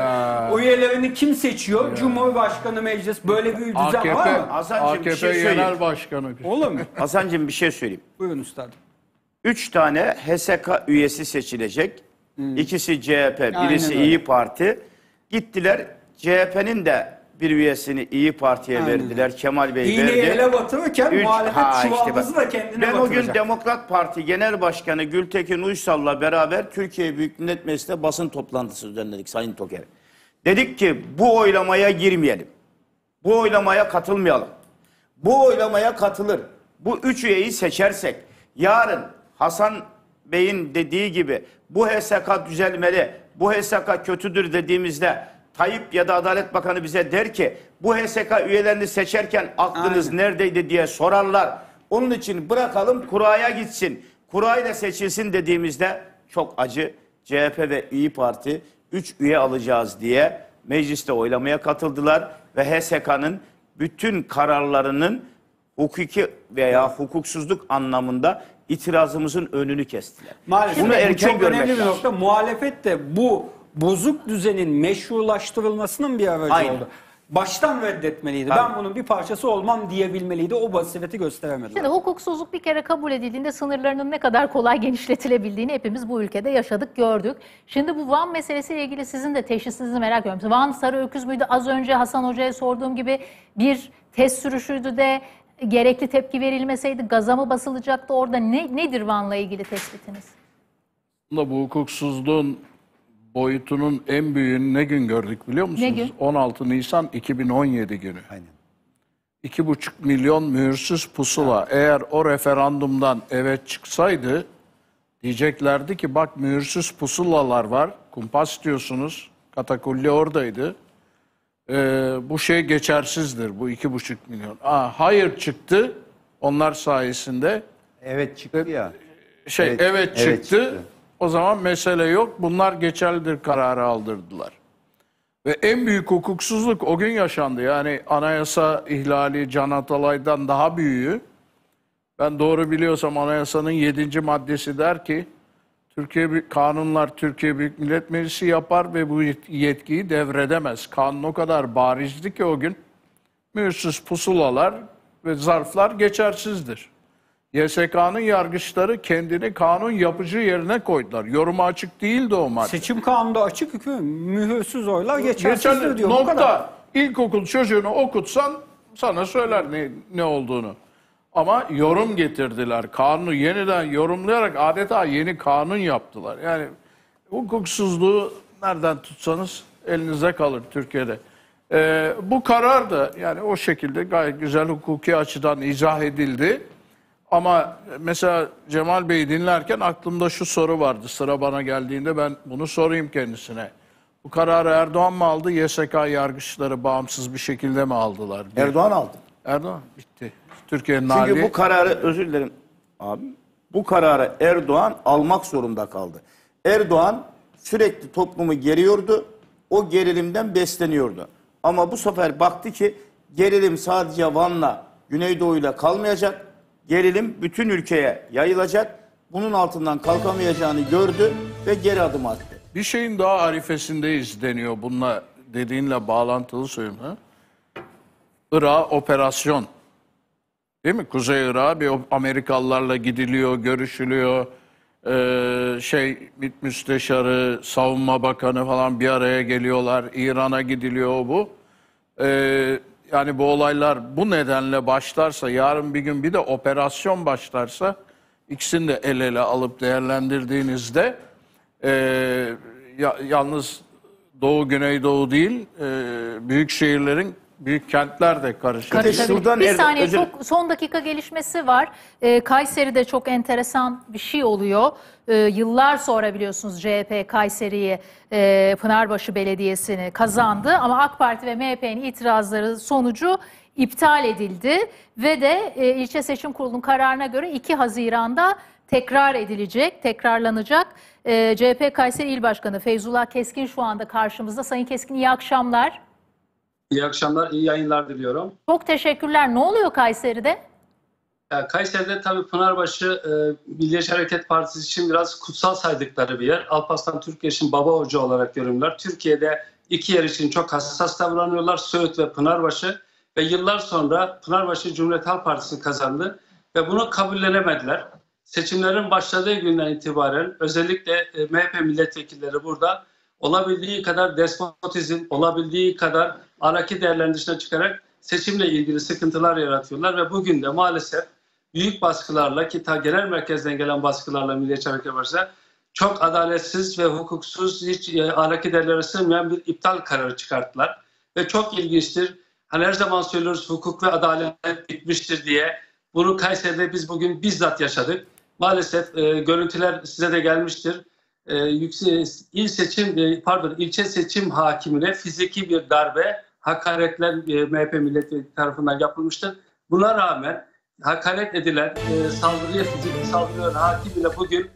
üyelerini kim seçiyor? Cumhurbaşkanı meclis böyle bir düzen AKP, var mı? Hasan'cığım, bir AKP şey söyleyeyim. Genel Başkanı. Olur mu? Hasan'cığım bir şey söyleyeyim. Buyurun üstadım. Üç tane HSK üyesi seçilecek. İkisi CHP, birisi öyle. İyi Parti. Gittiler CHP'nin de bir üyesini İyi Parti'ye Aynen. verdiler. Kemal Bey İğneyi verdi. ele batırırken Üç- muhalefet Ha, işte bak. da kendine Ben o gün batıracak. Demokrat Parti Genel Başkanı Gültekin Uysal'la beraber Türkiye Büyük Millet Meclisi'nde basın toplantısı düzenledik Sayın Toker. Dedik ki bu oylamaya girmeyelim. Bu oylamaya katılmayalım. Bu oylamaya katılır. Bu üç üyeyi seçersek yarın Hasan Bey'in dediği gibi bu HSK düzelmeli, bu HSK kötüdür dediğimizde Tayyip ya da Adalet Bakanı bize der ki bu HSK üyelerini seçerken aklınız Aynen. neredeydi diye sorarlar. Onun için bırakalım kuraya gitsin. Kurayla seçilsin dediğimizde çok acı CHP ve İyi Parti 3 üye alacağız diye mecliste oylamaya katıldılar ve HSK'nın bütün kararlarının hukuki veya hukuksuzluk anlamında itirazımızın önünü kestiler. Maalesef Bunu bu erken çok görmek önemli bir lazım. nokta. Muhalefet de bu bozuk düzenin meşrulaştırılmasının bir aracı Aynen. oldu. Baştan reddetmeliydi. Tabii. Ben bunun bir parçası olmam diyebilmeliydi. O basireti gösteremedi. Şimdi hukuksuzluk bir kere kabul edildiğinde sınırlarının ne kadar kolay genişletilebildiğini hepimiz bu ülkede yaşadık, gördük. Şimdi bu Van meselesiyle ilgili sizin de teşhisinizi merak ediyorum. Van sarı öküz müydü? Az önce Hasan Hoca'ya sorduğum gibi bir test sürüşüydü de gerekli tepki verilmeseydi gaza mı basılacaktı orada? Ne, nedir Van'la ilgili tespitiniz? Bu hukuksuzluğun boyutunun en büyüğünü ne gün gördük biliyor musunuz? gün? 16 Nisan 2017 günü. Aynen. 2,5 milyon mühürsüz pusula eğer o referandumdan evet çıksaydı diyeceklerdi ki bak mühürsüz pusulalar var. Kumpas diyorsunuz. Katakulli oradaydı. Ee, bu şey geçersizdir bu 2,5 milyon. Aa, hayır çıktı onlar sayesinde. Evet çıktı ya. Şey Evet, evet, evet çıktı. O zaman mesele yok. Bunlar geçerlidir kararı aldırdılar. Ve en büyük hukuksuzluk o gün yaşandı. Yani anayasa ihlali Can Atalay'dan daha büyüğü. Ben doğru biliyorsam anayasanın 7. maddesi der ki Türkiye kanunlar Türkiye Büyük Millet Meclisi yapar ve bu yet- yetkiyi devredemez. Kanun o kadar barizdi ki o gün mühürsüz pusulalar ve zarflar geçersizdir. YSK'nın yargıçları kendini kanun yapıcı yerine koydular. Yoruma açık değildi o madde. Seçim kanunda açık hüküm. Mühürsüz oylar geçersizdir Geçerli diyor. Nokta. kadar. İlkokul çocuğunu okutsan sana söyler ne, ne olduğunu. Ama yorum getirdiler. Kanunu yeniden yorumlayarak adeta yeni kanun yaptılar. Yani hukuksuzluğu nereden tutsanız elinizde kalır Türkiye'de. Ee, bu karar da yani o şekilde gayet güzel hukuki açıdan izah edildi. Ama mesela Cemal Bey'i dinlerken aklımda şu soru vardı. Sıra bana geldiğinde ben bunu sorayım kendisine. Bu kararı Erdoğan mı aldı, YSK yargıçları bağımsız bir şekilde mi aldılar? Bir- Erdoğan aldı. Erdoğan bitti. Türkiye'nin Çünkü hali... bu kararı özür dilerim abi. Bu kararı Erdoğan almak zorunda kaldı. Erdoğan sürekli toplumu geriyordu. O gerilimden besleniyordu. Ama bu sefer baktı ki gerilim sadece Van'la, Güneydoğu'yla kalmayacak. Gerilim bütün ülkeye yayılacak. Bunun altından kalkamayacağını gördü ve geri adım attı. Bir şeyin daha arifesindeyiz deniyor bununla dediğinle bağlantılı söyleyeyim. Ha? Irak operasyon. Değil mi? Kuzey Irak'a bir Amerikalılarla gidiliyor, görüşülüyor. Ee, şey MİT müsteşarı, savunma bakanı falan bir araya geliyorlar. İran'a gidiliyor bu. Ee, yani bu olaylar bu nedenle başlarsa, yarın bir gün bir de operasyon başlarsa ikisini de el ele alıp değerlendirdiğinizde e, ya- yalnız Doğu Güneydoğu değil, e, büyük şehirlerin, büyük kentler de karışır. Şuradan bir saniye özür- çok son dakika gelişmesi var. Ee, Kayseri'de çok enteresan bir şey oluyor. Ee, yıllar sonra biliyorsunuz CHP Kayseri'yi e, Pınarbaşı Belediyesi'ni kazandı ama AK Parti ve MHP'nin itirazları sonucu iptal edildi ve de e, ilçe seçim kurulunun kararına göre 2 Haziran'da tekrar edilecek, tekrarlanacak. Ee, CHP Kayseri İl Başkanı Feyzullah Keskin şu anda karşımızda. Sayın Keskin iyi akşamlar. İyi akşamlar, iyi yayınlar diliyorum. Çok teşekkürler. Ne oluyor Kayseri'de? Ya Kayseri'de tabii Pınarbaşı e, Milliyetçi Hareket Partisi için biraz kutsal saydıkları bir yer. Alparslan Türkeş'in baba hoca olarak görünürler. Türkiye'de iki yer için çok hassas davranıyorlar. Söğüt ve Pınarbaşı. Ve yıllar sonra Pınarbaşı Cumhuriyet Halk Partisi kazandı. Ve bunu kabullenemediler. Seçimlerin başladığı günden itibaren özellikle e, MHP milletvekilleri burada olabildiği kadar despotizm, olabildiği kadar araki değerlerin dışına çıkarak seçimle ilgili sıkıntılar yaratıyorlar ve bugün de maalesef büyük baskılarla ki ta genel merkezden gelen baskılarla Milliyetçi Hareket Partisi çok adaletsiz ve hukuksuz hiç e, ahlaki değerlere sığmayan bir iptal kararı çıkarttılar. Ve çok ilginçtir. Hani her zaman söylüyoruz hukuk ve adalet bitmiştir diye. Bunu Kayseri'de biz bugün bizzat yaşadık. Maalesef e, görüntüler size de gelmiştir. E, yüksek, il seçim e, pardon ilçe seçim hakimine fiziki bir darbe hakaretler e, MHP milletvekili tarafından yapılmıştır. Buna rağmen hakaret edilen e, saldırıya fiziki saldırıyan hakim bile bugün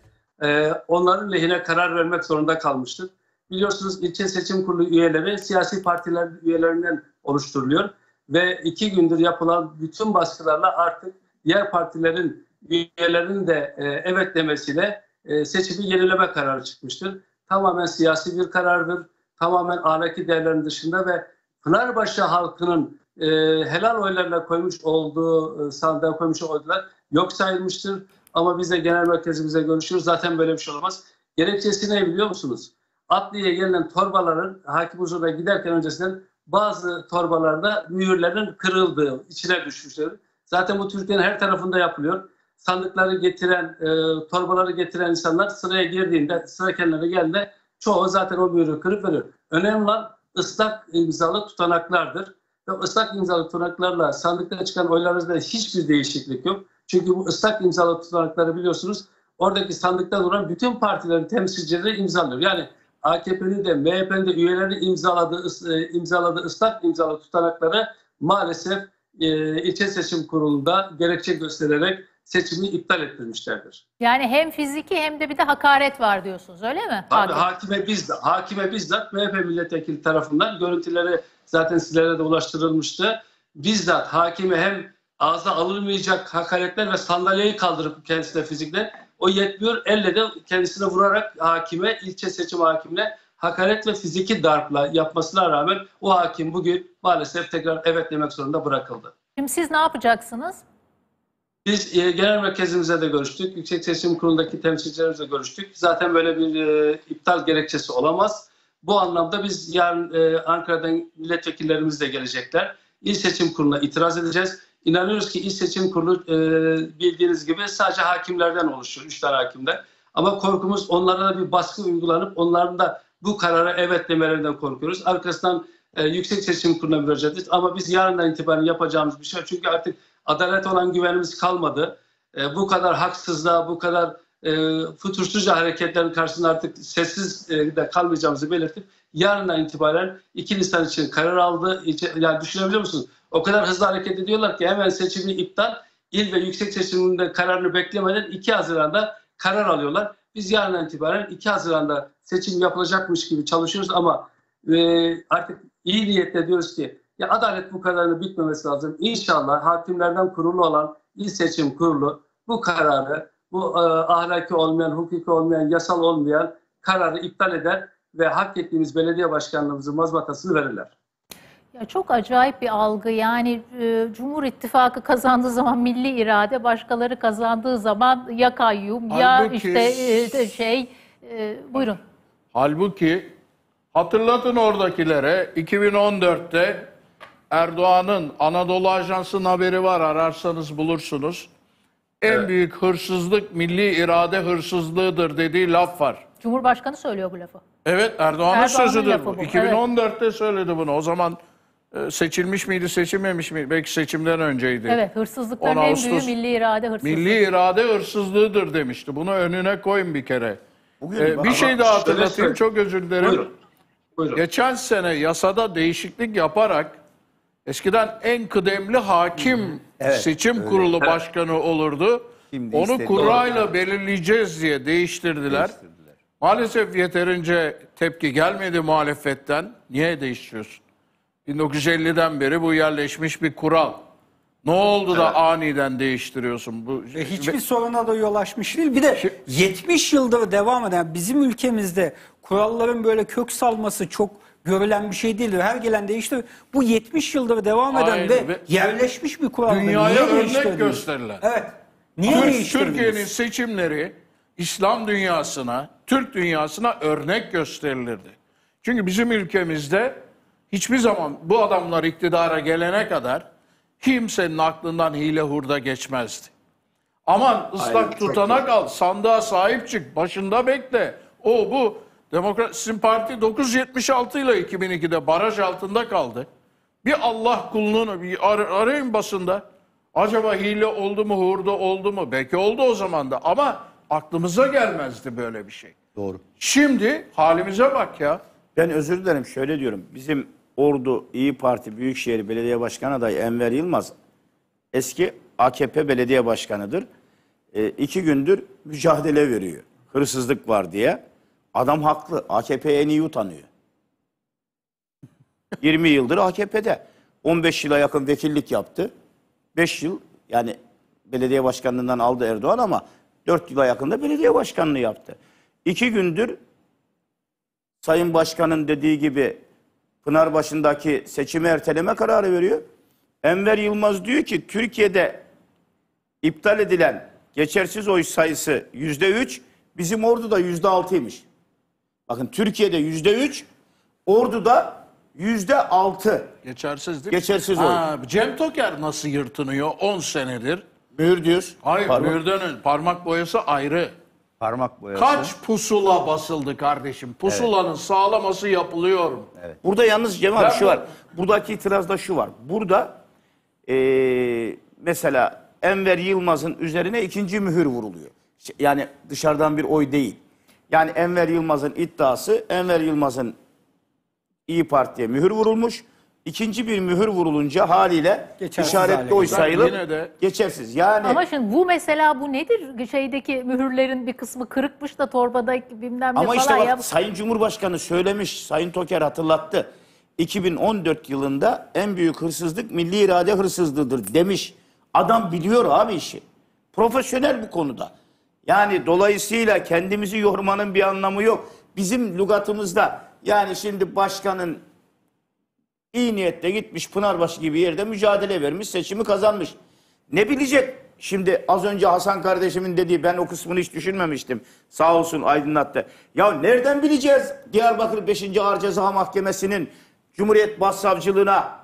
e, onların lehine karar vermek zorunda kalmıştır. Biliyorsunuz ilçe seçim kurulu üyeleri siyasi partiler üyelerinden oluşturuluyor ve iki gündür yapılan bütün baskılarla artık diğer partilerin üyelerinin de evet demesiyle seçimi yenileme kararı çıkmıştır. Tamamen siyasi bir karardır. Tamamen ahlaki değerlerin dışında ve Pınarbaşı halkının e, helal oylarla koymuş olduğu e, sandığa koymuş oylar yok sayılmıştır. Ama biz de genel merkezimize görüşürüz. Zaten böyle bir şey olmaz. Gerekçesi ne biliyor musunuz? Adliyeye gelen torbaların hakim huzuruna giderken öncesinden bazı torbalarda mühürlerin kırıldığı, içine düşmüşler. Zaten bu Türkiye'nin her tarafında yapılıyor. Sandıkları getiren, e, torbaları getiren insanlar sıraya girdiğinde, sıra kenarına geldiğinde çoğu zaten o mühürü kırıp veriyor. Önemli olan ıslak imzalı tutanaklardır. Ve ıslak imzalı tutanaklarla sandıkta çıkan oylarınızda hiçbir değişiklik yok. Çünkü bu ıslak imzalı tutanakları biliyorsunuz oradaki sandıkta duran bütün partilerin temsilcileri imzalıyor. Yani AKP'nin de MHP'nin de üyeleri imzaladığı, e, imzaladığı ıslak imzalı tutanakları maalesef e, ilçe seçim kurulunda gerekçe göstererek seçimi iptal ettirmişlerdir. Yani hem fiziki hem de bir de hakaret var diyorsunuz öyle mi? Tabii Hakim? hakime bizzat, hakime bizzat MHP milletvekili tarafından görüntüleri zaten sizlere de ulaştırılmıştı. Bizzat hakime hem ağza alınmayacak hakaretler ve sandalyeyi kaldırıp kendisine fizikle o yetmiyor elle de kendisine vurarak hakime, ilçe seçim hakimine hakaret ve fiziki darpla yapmasına rağmen o hakim bugün maalesef tekrar evet demek zorunda bırakıldı. Şimdi siz ne yapacaksınız? Biz e, genel merkezimizle de görüştük. Yüksek Seçim Kurulu'ndaki temsilcilerimizle görüştük. Zaten böyle bir e, iptal gerekçesi olamaz. Bu anlamda biz yarın e, Ankara'dan milletvekillerimiz de gelecekler. İl Seçim Kurulu'na itiraz edeceğiz. İnanıyoruz ki İl Seçim Kurulu e, bildiğiniz gibi sadece hakimlerden oluşuyor. Üç tane hakimden. Ama korkumuz onlara da bir baskı uygulanıp onların da bu karara evet demelerinden korkuyoruz. Arkasından e, Yüksek Seçim Kurulu'na müracaat edeceğiz. Ama biz yarından itibaren yapacağımız bir şey. Çünkü artık adalet olan güvenimiz kalmadı. E, bu kadar haksızlığa, bu kadar e, fütursuzca hareketlerin karşısında artık sessiz e, de kalmayacağımızı belirtip yarından itibaren 2 Nisan için karar aldı. Yani düşünebiliyor musunuz? O kadar hızlı hareket ediyorlar ki hemen seçimi iptal, il ve yüksek seçiminde kararını beklemeden 2 Haziran'da karar alıyorlar. Biz yarından itibaren 2 Haziran'da seçim yapılacakmış gibi çalışıyoruz ama e, artık iyi niyetle diyoruz ki ya adalet bu kadarını bitmemesi lazım. İnşallah hakimlerden kurulu olan İl Seçim Kurulu bu kararı, bu e, ahlaki olmayan, hukuki olmayan, yasal olmayan kararı iptal eder ve hak ettiğimiz belediye başkanlığımızın mazbatasını verirler. Ya çok acayip bir algı. Yani e, Cumhur İttifakı kazandığı zaman milli irade, başkaları kazandığı zaman ya kayyum ya Halbuki- işte e, şey e, buyurun. Halbuki hatırlatın oradakilere 2014'te Erdoğan'ın Anadolu Ajansı'nın haberi var ararsanız bulursunuz. En büyük hırsızlık milli irade hırsızlığıdır dediği laf var. Cumhurbaşkanı söylüyor bu lafı. Evet Erdoğan'ın Erdoğan'ın sözüdür bu. bu, 2014'te söyledi bunu. O zaman e, seçilmiş miydi seçilmemiş miydi? Belki seçimden önceydi. Evet, hırsızlıkların 10 en Ağustos- büyüğü milli irade hırsızlığı. Milli irade hırsızlığıdır demişti. Bunu önüne koyun bir kere. Bugün Ee, bir şey daha hatırlatayım. söyleyeyim. Çok özür dilerim. Buyurun. Buyurun. Geçen sene yasada değişiklik yaparak eskiden en kıdemli hakim seçim kurulu başkanı olurdu. Şimdi Onu istediği- kurayla belirleyeceğiz diye değiştirdiler. Maalesef yeterince tepki gelmedi muhalefetten. Niye değiştiriyorsun? 1950'den beri bu yerleşmiş bir kural. Ne oldu da aniden değiştiriyorsun? Bu Ve hiçbir soruna da yol açmış değil. Bir de 70 yıldır devam eden bizim ülkemizde kuralların böyle kök salması çok görülen bir şey değildir. Her gelen değiştir. Bu 70 yıldır devam eden Aynen. ve Ve yerleşmiş bir kural. dünyaya örnek gösterilen. Evet. Niye Türk- değiştirdiniz? Türkiye'nin seçimleri İslam dünyasına, Türk dünyasına örnek gösterilirdi. Çünkü bizim ülkemizde hiçbir zaman bu adamlar iktidara gelene kadar kimsenin aklından hile hurda geçmezdi. Aman ıslak tutanak al, sandığa sahip çık, başında bekle. O bu. Demokrat sizin parti 976 ile 2002'de baraj altında kaldı. Bir Allah kulunu bir ar- arayın basında. Acaba hile oldu mu, hurda oldu mu? Belki oldu o zaman da ama aklımıza gelmezdi böyle bir şey. Doğru. Şimdi halimize bak ya. Ben özür dilerim şöyle diyorum. Bizim Ordu İyi Parti Büyükşehir Belediye Başkanı adayı Enver Yılmaz eski AKP belediye başkanıdır. E, iki gündür mücadele veriyor. Hırsızlık var diye. Adam haklı. AKP en iyi utanıyor. 20 [laughs] yıldır AKP'de. 15 yıla yakın vekillik yaptı. 5 yıl yani belediye başkanlığından aldı Erdoğan ama 4 yıla yakında belediye başkanlığı yaptı. İki gündür Sayın Başkan'ın dediği gibi Pınarbaşı'ndaki seçimi erteleme kararı veriyor. Enver Yılmaz diyor ki Türkiye'de iptal edilen geçersiz oy sayısı yüzde üç, bizim orduda yüzde altıymış. Bakın Türkiye'de yüzde üç, orduda yüzde altı. Geçersiz değil mi? Geçersiz oy. Ha, Cem Toker nasıl yırtınıyor 10 senedir? Mühür diyor. Hayır, Parmak- mühürden parmak boyası ayrı. Parmak boyası. Kaç pusula basıldı kardeşim? Pusulanın sağlaması yapılıyor. Burada yalnız Cemal Ben şu bu- var. Buradaki itirazda şu var. Burada eee, mesela Enver Yılmaz'ın üzerine ikinci mühür vuruluyor. Ş- Yani dışarıdan bir oy değil. Yani Enver Yılmaz'ın iddiası Enver Yılmaz'ın İyi Parti'ye mühür vurulmuş. ikinci bir mühür vurulunca haliyle Geçersiz işaretli oy sayılıp de- geçersiz. Yani Ama şimdi bu mesela bu nedir? Şeydeki mühürlerin bir kısmı kırıkmış da torbadaki bilmem ne Ama falan işte bak ya. Sayın Cumhurbaşkanı söylemiş, Sayın Toker hatırlattı. 2014 yılında en büyük hırsızlık milli irade hırsızlığıdır demiş. Adam biliyor abi işi. Profesyonel bu konuda. Yani dolayısıyla kendimizi yormanın bir anlamı yok. Bizim lügatımızda yani şimdi başkanın iyi niyetle gitmiş Pınarbaşı gibi yerde mücadele vermiş, seçimi kazanmış. Ne bilecek? Şimdi az önce Hasan kardeşimin dediği ben o kısmını hiç düşünmemiştim. Sağ olsun aydınlattı. Ya nereden bileceğiz Diyarbakır 5. Ağır Ceza Mahkemesi'nin Cumhuriyet Başsavcılığına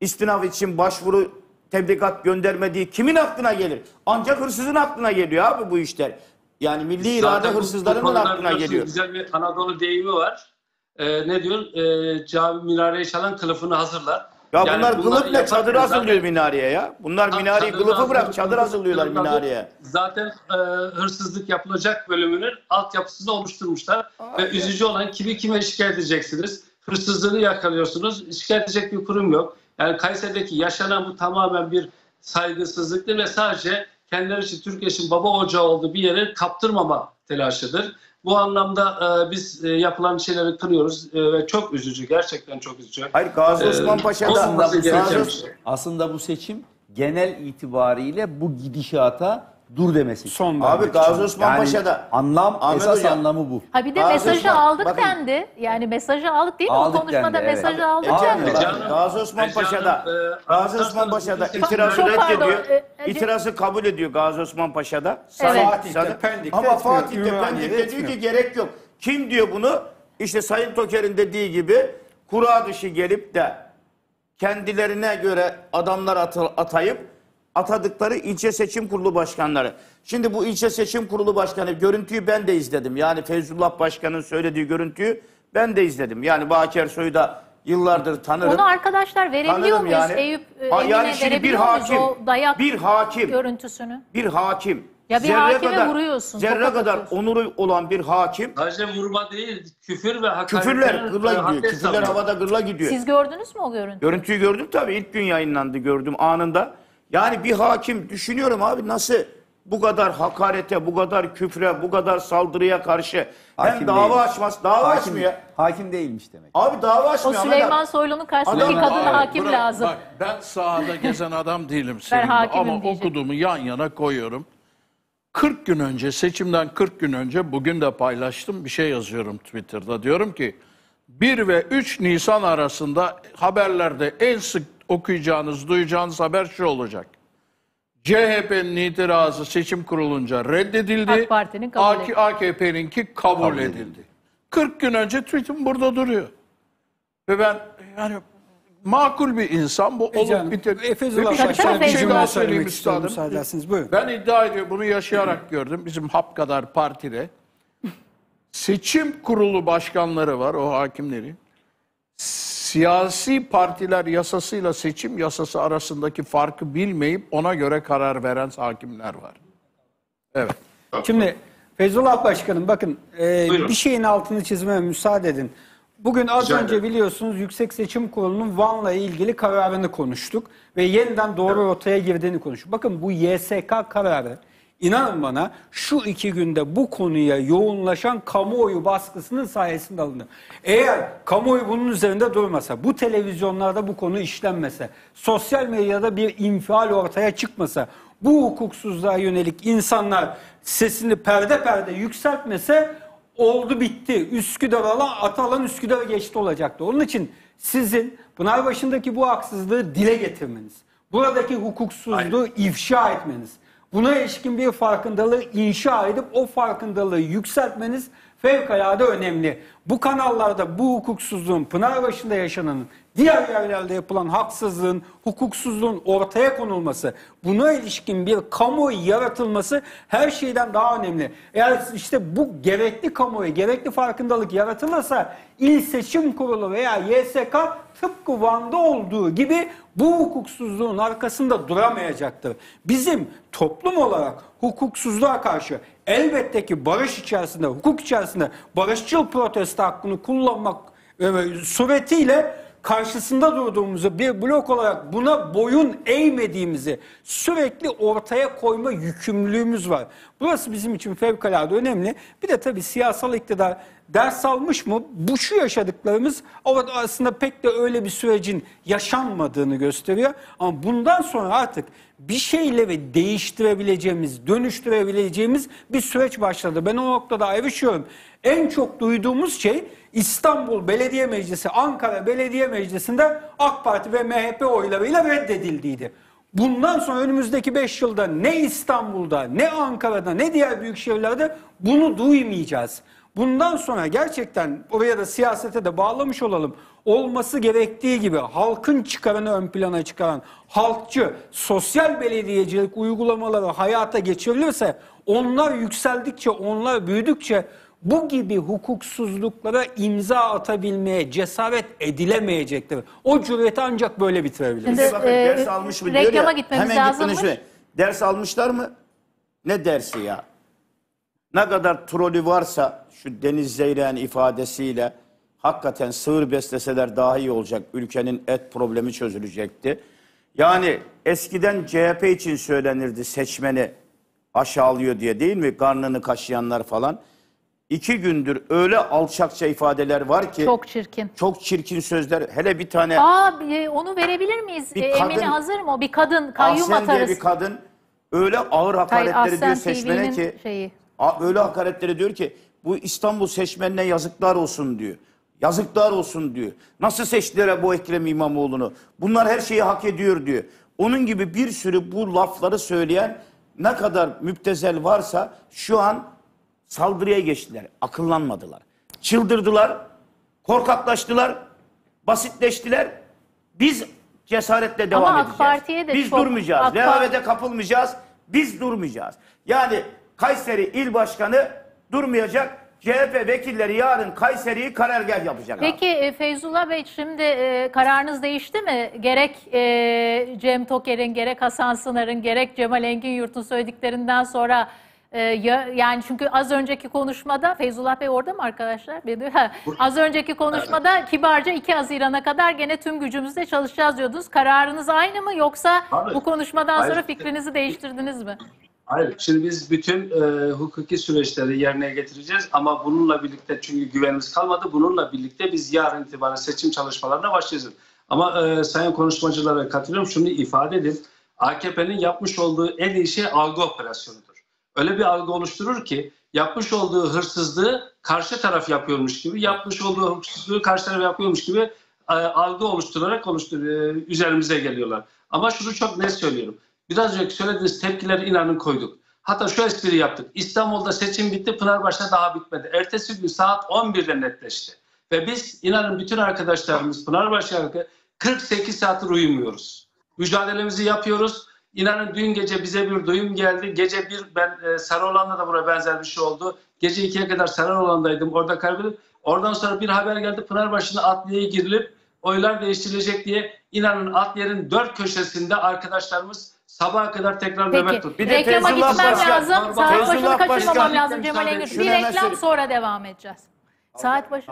istinaf için başvuru tebligat göndermediği kimin aklına gelir? Ancak hırsızın aklına geliyor abi bu işler. Yani milli irade konuda aklına geliyor. Güzel bir Anadolu deyimi var. Ee, ne diyor? Ee, cami minareyi çalan kılıfını hazırlar. Ya Yani bunlar bunları kılıf ne? yaparken Çadır hazırlıyor minareye ya. Bunlar minareyi kılıfı bırak çadır hazırlıyorlar minareye. Zaten e, hırsızlık yapılacak bölümünün altyapısını oluşturmuşlar. Ve üzücü olan kimi kime şikayet edeceksiniz? Hırsızlığını yakalıyorsunuz. Şikayet edecek bir kurum yok. Yani Kayseri'deki yaşanan bu tamamen bir saygısızlıktır ve sadece kendileri için Türkiye için baba ocağı olduğu bir yere kaptırmama telaşıdır. Bu anlamda e, biz e, yapılan şeyleri kınıyoruz e, ve çok üzücü, gerçekten çok üzücü. Hayır Gazi Ee, Osman Paşa'da bir şey. Aslında bu seçim genel itibariyle bu gidişata dur demesi. Son Abi vermek Gazi için. Osman Yani Paşa'da anlam Ahmet esas Hocam. anlamı bu. Ha bir de Gazi mesajı Osman, aldık bakın. dendi. Yani mesajı aldık değil mi? Aldık o konuşmada dendi, evet. mesajı aldık Almıyorlar. dendi. Canım, Gazi Osman Ece Hanım, Paşa'da e, Gazi Osman Paşa'da itirazı çok pardon, reddediyor. e, İtirazı kabul ediyor Gazi Osman Paşa'da. Evet. Fatih'te, Sanı- Pendik'te Ama etmiyor, Fatih'te, Ümraniye'de Pendik'te diyor etmiyor. ki gerek yok. Kim diyor bunu? İşte Sayın Toker'in dediği gibi kura dışı gelip de kendilerine göre adamlar ata- atayıp atadıkları ilçe seçim kurulu başkanları. Şimdi bu ilçe seçim kurulu başkanı görüntüyü ben de izledim. Yani Feyzullah Başkan'ın söylediği görüntüyü ben de izledim. Yani Baker Soy'u da yıllardır tanırım. Onu arkadaşlar verebiliyor muyuz? yani. Eyüp e, Ha, Emin'e yani şimdi bir hakim, o dayak bir hakim, görüntüsünü? bir hakim. Ya bir zerre hakime vuruyorsun, Zerre kadar onuru olan bir hakim Sadece vurma değil, küfür ve hakaretler. küfürler gırla gidiyor. Küfürler havada gırla gidiyor. Siz gördünüz mü o görüntüyü? Görüntüyü gördüm tabii. ilk gün yayınlandı gördüm anında. Yani bir hakim düşünüyorum abi nasıl bu kadar hakarete, bu kadar küfre, bu kadar saldırıya karşı hem Hakim dava değil. açmaz, dava Hakim, açmıyor. hakim değilmiş demek. Abi dava O açmıyor. Ahmet Süleyman. Soylu'nun karşısındaki Adam- kadın hakim bırak, lazım. Bak ben sahada gezen adam değilim hakimim ama diyecek. okuduğumu yan yana koyuyorum. 40 gün önce seçimden 40 gün önce bugün de paylaştım bir şey yazıyorum Twitter'da. Diyorum ki 1 ve 3 Nisan arasında haberlerde en sık okuyacağınız, duyacağınız haber şu olacak. CHP'nin itirazı seçim kurulunca reddedildi. AK Parti'nin kabul AK- edildi. AKP'ninki kabul, edildi. 40 gün önce tweetim burada duruyor. Ve ben yani makul bir insan bu Ece olup Hanım, biter. E, Feyzullah Ve bir şey- şey daha söyleyeyim. Buyurun. Ben iddia ediyorum bunu yaşayarak gördüm. Bizim hap kadar partide seçim kurulu başkanları var o hakimlerin. Siyasi partiler yasasıyla seçim yasası arasındaki farkı bilmeyip ona göre karar veren hakimler var. Evet. Şimdi Feyzullah Başkanım bakın e, Buyurun. bir şeyin altını çizmeme müsaade edin. Bugün az Rica önce ederim. biliyorsunuz Yüksek Seçim Kurulu'nun Van'la ilgili kararını konuştuk. Ve yeniden doğru rotaya girdiğini konuştuk. Bakın bu YSK kararı inanın bana şu iki günde bu konuya yoğunlaşan kamuoyu baskısının sayesinde alındı. Eğer kamuoyu bunun üzerinde durmasa, bu televizyonlarda bu konu işlenmese, sosyal medyada bir infial ortaya çıkmasa, bu hukuksuzluğa yönelik insanlar sesini perde perde yükseltmese oldu bitti. Üsküdar alan Atalan Üsküdar'a geçti olacaktı. Onun için sizin Pınarbaşı'ndaki bu haksızlığı dile getirmeniz, buradaki hukuksuzluğu ifşa etmeniz, buna ilişkin bir farkındalığı inşa edip o farkındalığı yükseltmeniz fevkalade önemli. Bu kanallarda bu hukuksuzluğun Pınarbaşı'nda yaşananın diğer yerlerde yapılan haksızlığın, hukuksuzluğun ortaya konulması, buna ilişkin bir kamuoyu yaratılması her şeyden daha önemli. Eğer işte bu gerekli kamuoyu, gerekli farkındalık yaratılırsa İl Seçim Kurulu veya YSK tıpkı Van'da olduğu gibi bu hukuksuzluğun arkasında duramayacaktır. Bizim toplum olarak hukuksuzluğa karşı elbette ki barış içerisinde, hukuk içerisinde barışçıl protesto hakkını kullanmak e, suretiyle karşısında durduğumuzu, bir blok olarak buna boyun eğmediğimizi sürekli ortaya koyma yükümlülüğümüz var. Burası bizim için fevkalade önemli. Bir de tabii siyasal iktidar ders almış mı? Bu şu yaşadıklarımız aslında pek de öyle bir sürecin yaşanmadığını gösteriyor. Ama bundan sonra artık bir şeyleri değiştirebileceğimiz, dönüştürebileceğimiz bir süreç başladı. Ben o noktada ayrışıyorum. En çok duyduğumuz şey İstanbul Belediye Meclisi, Ankara Belediye Meclisi'nde AK Parti ve MHP oylarıyla reddedildiydi. Bundan sonra önümüzdeki 5 yılda ne İstanbul'da, ne Ankara'da, ne diğer büyük şehirlerde bunu duymayacağız. Bundan sonra gerçekten oraya da siyasete de bağlamış olalım. Olması gerektiği gibi halkın çıkarını ön plana çıkaran halkçı sosyal belediyecilik uygulamaları hayata geçirilirse onlar yükseldikçe, onlar büyüdükçe bu gibi hukuksuzluklara imza atabilmeye cesaret edilemeyecektir. O cüreti ancak böyle bitirebiliriz. Şimdi- Bakın Ee, ders almış mı diyor reklama ya. gitmemiz hemen lazımmış. gitmeniz. Ders almışlar mı? Ne dersi ya? Ne kadar trolü varsa şu Deniz Zeyrek'in ifadesiyle hakikaten sığır besleseler daha iyi olacak. Ülkenin et problemi çözülecekti. Yani eskiden CHP için söylenirdi seçmeni aşağılıyor diye değil mi? Karnını kaşıyanlar falan. İki gündür öyle alçakça ifadeler var ki Çok çirkin. çok çirkin sözler. Hele bir tane Aa e, onu verebilir miyiz? Bir E, Emine kadın- hazır mı? O bir kadın kayyum Ahsen diye atarız. bir kadın öyle ağır hakaretleri diyor Ahsen seçmene TV'nin ki şeyi. A- öyle hakaretleri diyor ki bu İstanbul seçmenine yazıklar olsun diyor. Yazıklar olsun diyor. Nasıl seçtiler bu Ekrem İmamoğlu'nu? Bunlar her şeyi hak ediyor diyor. Onun gibi bir sürü bu lafları söyleyen ne kadar müptezel varsa şu an saldırıya geçtiler. Akıllanmadılar. Çıldırdılar. Korkaklaştılar. Basitleştiler. Biz cesaretle devam Ama AK edeceğiz. Parti'ye de Biz çok- durmayacağız. AK Rehavete kapılmayacağız. Biz durmayacağız. Yani Kayseri il başkanı durmayacak. CHP vekilleri yarın Kayseri'yi karargah yapacak. abi. Peki e, Feyzullah Bey şimdi e, kararınız değişti mi? Gerek e, Cem Toker'in, gerek Hasan Sınar'ın, gerek Cemal Engin Yurt'un söylediklerinden sonra e, ya, yani çünkü az önceki konuşmada Feyzullah Bey orada mı arkadaşlar? Ha, az önceki konuşmada kibarca 2 Haziran'a kadar gene tüm gücümüzle çalışacağız diyordunuz. Kararınız aynı mı yoksa Hayır. bu konuşmadan sonra Hayır. fikrinizi değiştirdiniz mi? Hayır, şimdi biz bütün e, hukuki süreçleri yerine getireceğiz ama bununla birlikte çünkü güvenimiz kalmadı. Bununla birlikte biz yarın itibaren seçim çalışmalarına başlayacağız. Ama e, sayın konuşmacılara katılıyorum. Şunu ifade edin. AKP'nin yapmış olduğu en iyi şey algı operasyonudur. Öyle bir algı oluşturur ki yapmış olduğu hırsızlığı karşı taraf yapıyormuş gibi, yapmış olduğu hukuksuzluğu karşı taraf yapıyormuş gibi e, algı oluşturarak oluştur, e, üzerimize geliyorlar. Ama şunu çok net söylüyorum. Biraz önce söylediğiniz tepkileri inanın koyduk. Hatta şu espri yaptık. İstanbul'da seçim bitti, Pınarbaşı'da daha bitmedi. Ertesi gün saat 11'de netleşti. Ve biz inanın bütün arkadaşlarımız Pınarbaşı halkı 48 saattir uyumuyoruz. Mücadelemizi yapıyoruz. İnanın dün gece bize bir duyum geldi. Gece bir ben e, Sarıoğlan'da da buna benzer bir şey oldu. Gece ikiye kadar Sarıoğlan'daydım. Orada kaybedip oradan sonra bir haber geldi. Pınarbaşı'na adliyeye girilip oylar değiştirilecek diye inanın adliyenin dört köşesinde arkadaşlarımız sabaha kadar tekrar nöbet Peki. tuttu. Bir de Reklama Feyzullah gitmem Başkan- lazım. Saat Feyzullah başını kaçırmamam Başkan- lazım Cemal Engin. Şunu Bir reklam sonra devam edeceğiz. Saat başı.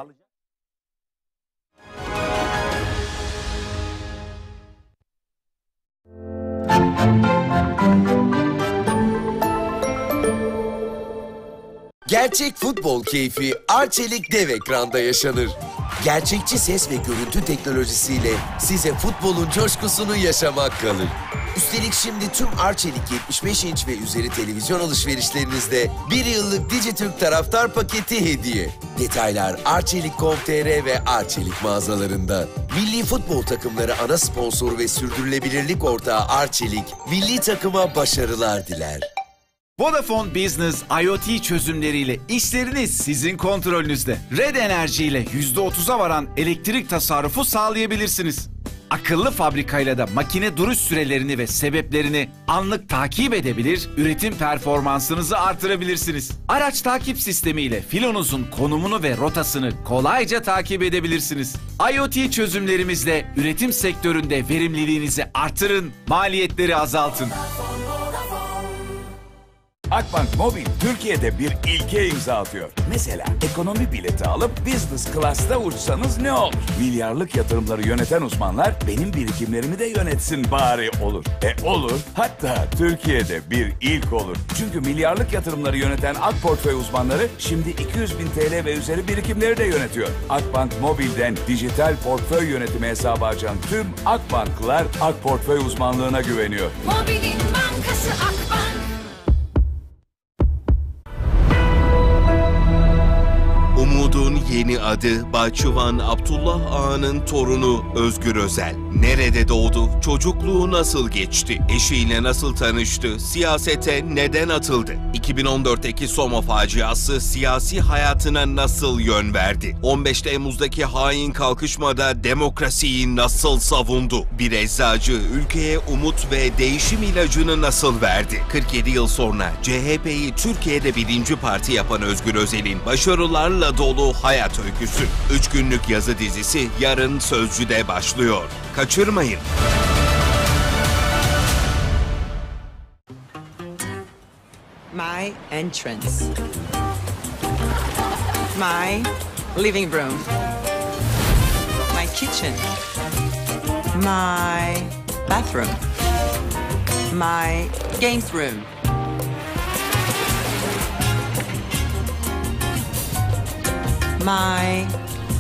Gerçek futbol keyfi Arçelik dev ekranda yaşanır. Gerçekçi ses ve görüntü teknolojisiyle size futbolun coşkusunu yaşamak kalır. Üstelik şimdi tüm Arçelik 75 inç ve üzeri televizyon alışverişlerinizde bir yıllık Dijitürk taraftar paketi hediye. Detaylar Arçelik.com.tr ve Arçelik mağazalarında. Milli futbol takımları ana sponsor ve sürdürülebilirlik ortağı Arçelik, milli takıma başarılar diler. Vodafone Business IoT çözümleriyle işleriniz sizin kontrolünüzde. Red Enerji ile %30'a varan elektrik tasarrufu sağlayabilirsiniz. Akıllı fabrikayla da makine duruş sürelerini ve sebeplerini anlık takip edebilir, üretim performansınızı artırabilirsiniz. Araç takip sistemi ile filonuzun konumunu ve rotasını kolayca takip edebilirsiniz. IoT çözümlerimizle üretim sektöründe verimliliğinizi artırın, maliyetleri azaltın. Akbank Mobil Türkiye'de bir ilke imza atıyor. Mesela ekonomi bileti alıp business class'ta uçsanız ne olur? Milyarlık yatırımları yöneten uzmanlar benim birikimlerimi de yönetsin bari olur. E olur. Hatta Türkiye'de bir ilk olur. Çünkü milyarlık yatırımları yöneten Ak Portföy uzmanları şimdi 200 bin TL ve üzeri birikimleri de yönetiyor. Akbank Mobil'den dijital portföy yönetimi hesabı açan tüm Akbanklılar Ak Portföy uzmanlığına güveniyor. Mobilin bankası Akbank. Yeni adı Bahçıvan Abdullah Ağa'nın torunu Özgür Özel. Nerede doğdu? Çocukluğu nasıl geçti? Eşiyle nasıl tanıştı? Siyasete neden atıldı? 2014'teki Soma faciası siyasi hayatına nasıl yön verdi? 15 Temmuz'daki hain kalkışmada demokrasiyi nasıl savundu? Bir eczacı ülkeye umut ve değişim ilacını nasıl verdi? 47 yıl sonra CHP'yi Türkiye'de birinci parti yapan Özgür Özel'in başarılarla dolu hayat öyküsü. 3 günlük yazı dizisi yarın Sözcü'de başlıyor. Kaçırmayın. my entrance, my living room, my kitchen, my bathroom, my games room. My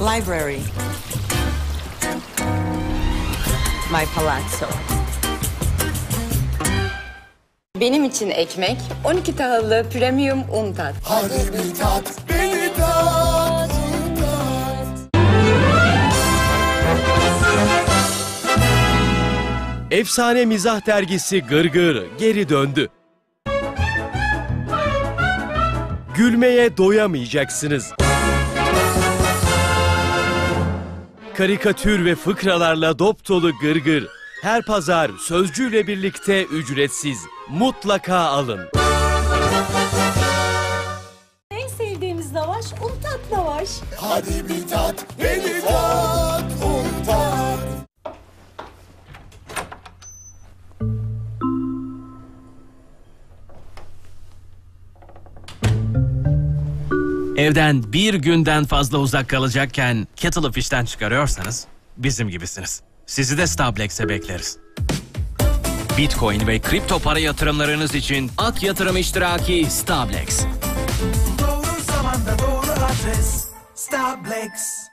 library, my palazzo. Benim için ekmek 12 tahıllı premium un tat. Efsane mizah dergisi Gırgır geri döndü. Gülmeye doyamayacaksınız. Karikatür ve fıkralarla dop dolu Gırgır her pazar sözcüyle birlikte ücretsiz. Mutlaka alın. En sevdiğimiz lavaş un tat lavaş. Hadi bir tat, beni tat, un Evden bir günden fazla uzak kalacakken kettle'ı fişten çıkarıyorsanız bizim gibisiniz. Sizi de Stablex'e bekleriz. Bitcoin ve kripto para yatırımlarınız için Ak Yatırım İştiraki Stablex. Doğru zamanda doğru adres. Stablex.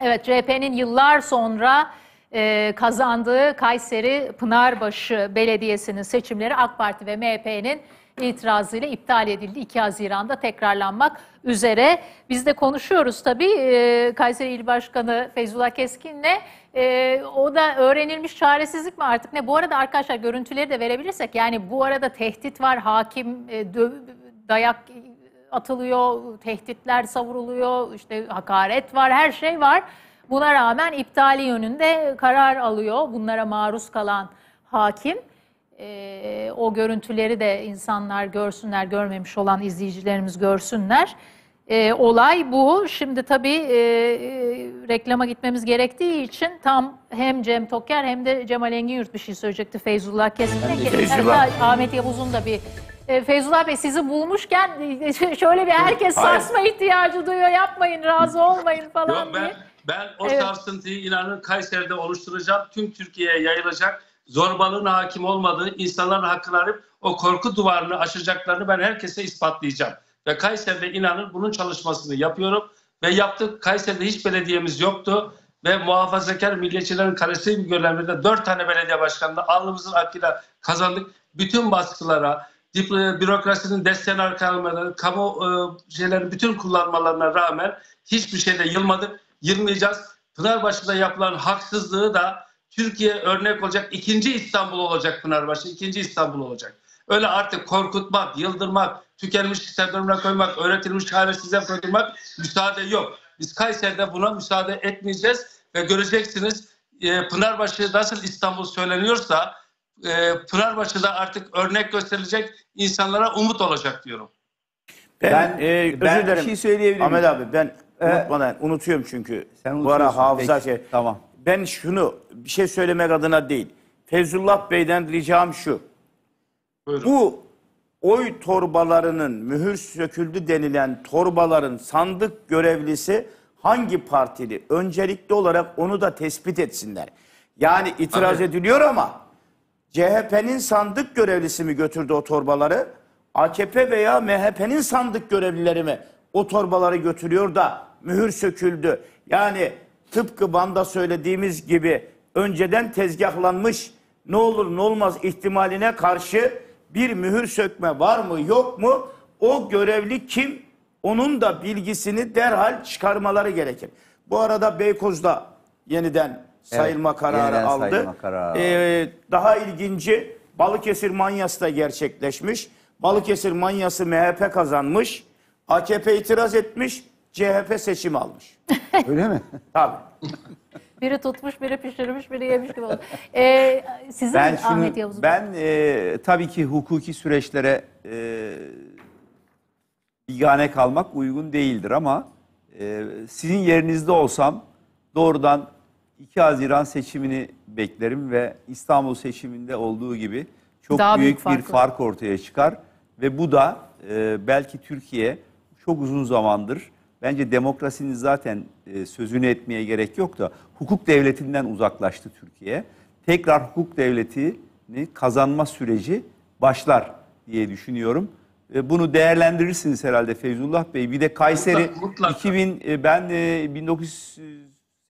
Evet CHP'nin yıllar sonra e, kazandığı Kayseri Pınarbaşı Belediyesi'nin seçimleri AK Parti ve MHP'nin itirazıyla iptal edildi. 2 Haziran'da tekrarlanmak üzere. Biz de konuşuyoruz tabii e, Kayseri İl Başkanı Feyzullah Keskin'le. E, o da öğrenilmiş çaresizlik mi artık ne? Bu arada arkadaşlar görüntüleri de verebilirsek yani bu arada tehdit var, hakim e, döv- dayak atılıyor, tehditler savuruluyor, işte hakaret var, her şey var. Buna rağmen iptali yönünde karar alıyor bunlara maruz kalan hakim. Ee, o görüntüleri de insanlar görsünler, görmemiş olan izleyicilerimiz görsünler. Ee, olay bu. Şimdi tabii e, e, reklama gitmemiz gerektiği için tam hem Cem Toker hem de Cemal Engin bir şey söyleyecekti Feyzullah Keskin'e. Feyzullah. Ahmet Yavuz'un da bir e, Feyzullah Bey sizi bulmuşken e, şöyle bir herkes Hayır. sarsma ihtiyacı duyuyor. Yapmayın, razı olmayın falan Yok diye. ben ben o Evet. sarsıntıyı inanın Kayseri'de oluşturacağım. Tüm Türkiye'ye yayılacak. Zorbalığın hakim olmadığı, insanların hakkını arayıp o korku duvarını aşacaklarını ben herkese ispatlayacağım. Ve Kayseri'de inanın bunun çalışmasını yapıyorum ve yaptık. Kayseri'de hiç belediyemiz yoktu ve muhafazakar milliyetçilerin kalesi görülenlerde dört tane belediye başkanlığı alnımızın akıyla kazandık. Bütün baskılara, dip- bürokrasinin desteğini arkaya almaları, kamu e, şeylerin bütün kullanmalarına rağmen hiçbir şeyde yılmadık, yılmayacağız. Pınarbaşı'da yapılan haksızlığı da Türkiye örnek olacak. ikinci İstanbul olacak Pınarbaşı, ikinci İstanbul olacak. Öyle artık korkutmak, yıldırmak, tükenmiş sistem durumuna koymak, öğretilmiş çaresizliğe koymak müsaade yok. Biz Kayseri'de buna müsaade etmeyeceğiz ve göreceksiniz e, Pınarbaşı nasıl İstanbul söyleniyorsa e, Pınarbaşı'da artık örnek gösterilecek insanlara umut olacak diyorum. Ben, Ben- e, özür ben bir dilerim. şey söyleyebilir Ahmet abi ben unutmadan unutuyorum çünkü. Sen Bu unutuyorsun, ara hafıza peki, şey. tamam. Ben şunu bir şey söylemek adına değil. Feyzullah Bey'den ricam şu. Bu oy torbalarının mühür söküldü denilen torbaların sandık görevlisi hangi partili? Öncelikli olarak onu da tespit etsinler. Yani itiraz Tabii. ediliyor ama CHP'nin sandık görevlisi mi götürdü o torbaları? AKP veya MHP'nin sandık görevlileri mi o torbaları götürüyor da mühür söküldü? Yani tıpkı banda söylediğimiz gibi önceden tezgahlanmış ne olur ne olmaz ihtimaline karşı bir mühür sökme var mı yok mu? O görevli kim? Onun da bilgisini derhal çıkarmaları gerekir. Bu arada Beykoz'da yeniden sayılma kararı yeniden aldı. sayılma kararı Ee, daha ilginci Balıkesir Manyas'ta gerçekleşmiş. Balıkesir Manyas'ı MHP kazanmış. AKP itiraz etmiş. CHP seçim almış. [laughs] Öyle mi? Tabii. Biri tutmuş, biri pişirmiş, biri yemiş gibi oldu. Ee, sizin Ben şunu, Ahmet Yavuz Bey. ben e, tabii ki hukuki süreçlere e, bigane kalmak uygun değildir ama e, sizin yerinizde olsam doğrudan 2 Haziran seçimini beklerim ve İstanbul seçiminde olduğu gibi çok Daha büyük büyük, bir fark ortaya çıkar ve bu da e, belki Türkiye çok uzun zamandır bence demokrasinin zaten e, sözünü etmeye gerek yok da hukuk devletinden uzaklaştı Türkiye. Tekrar hukuk devletini kazanma süreci başlar diye düşünüyorum. E, bunu değerlendirirsiniz herhalde Feyzullah Bey. Bir de Kayseri Mutlaka, mutlaka. 2000 e, ben e,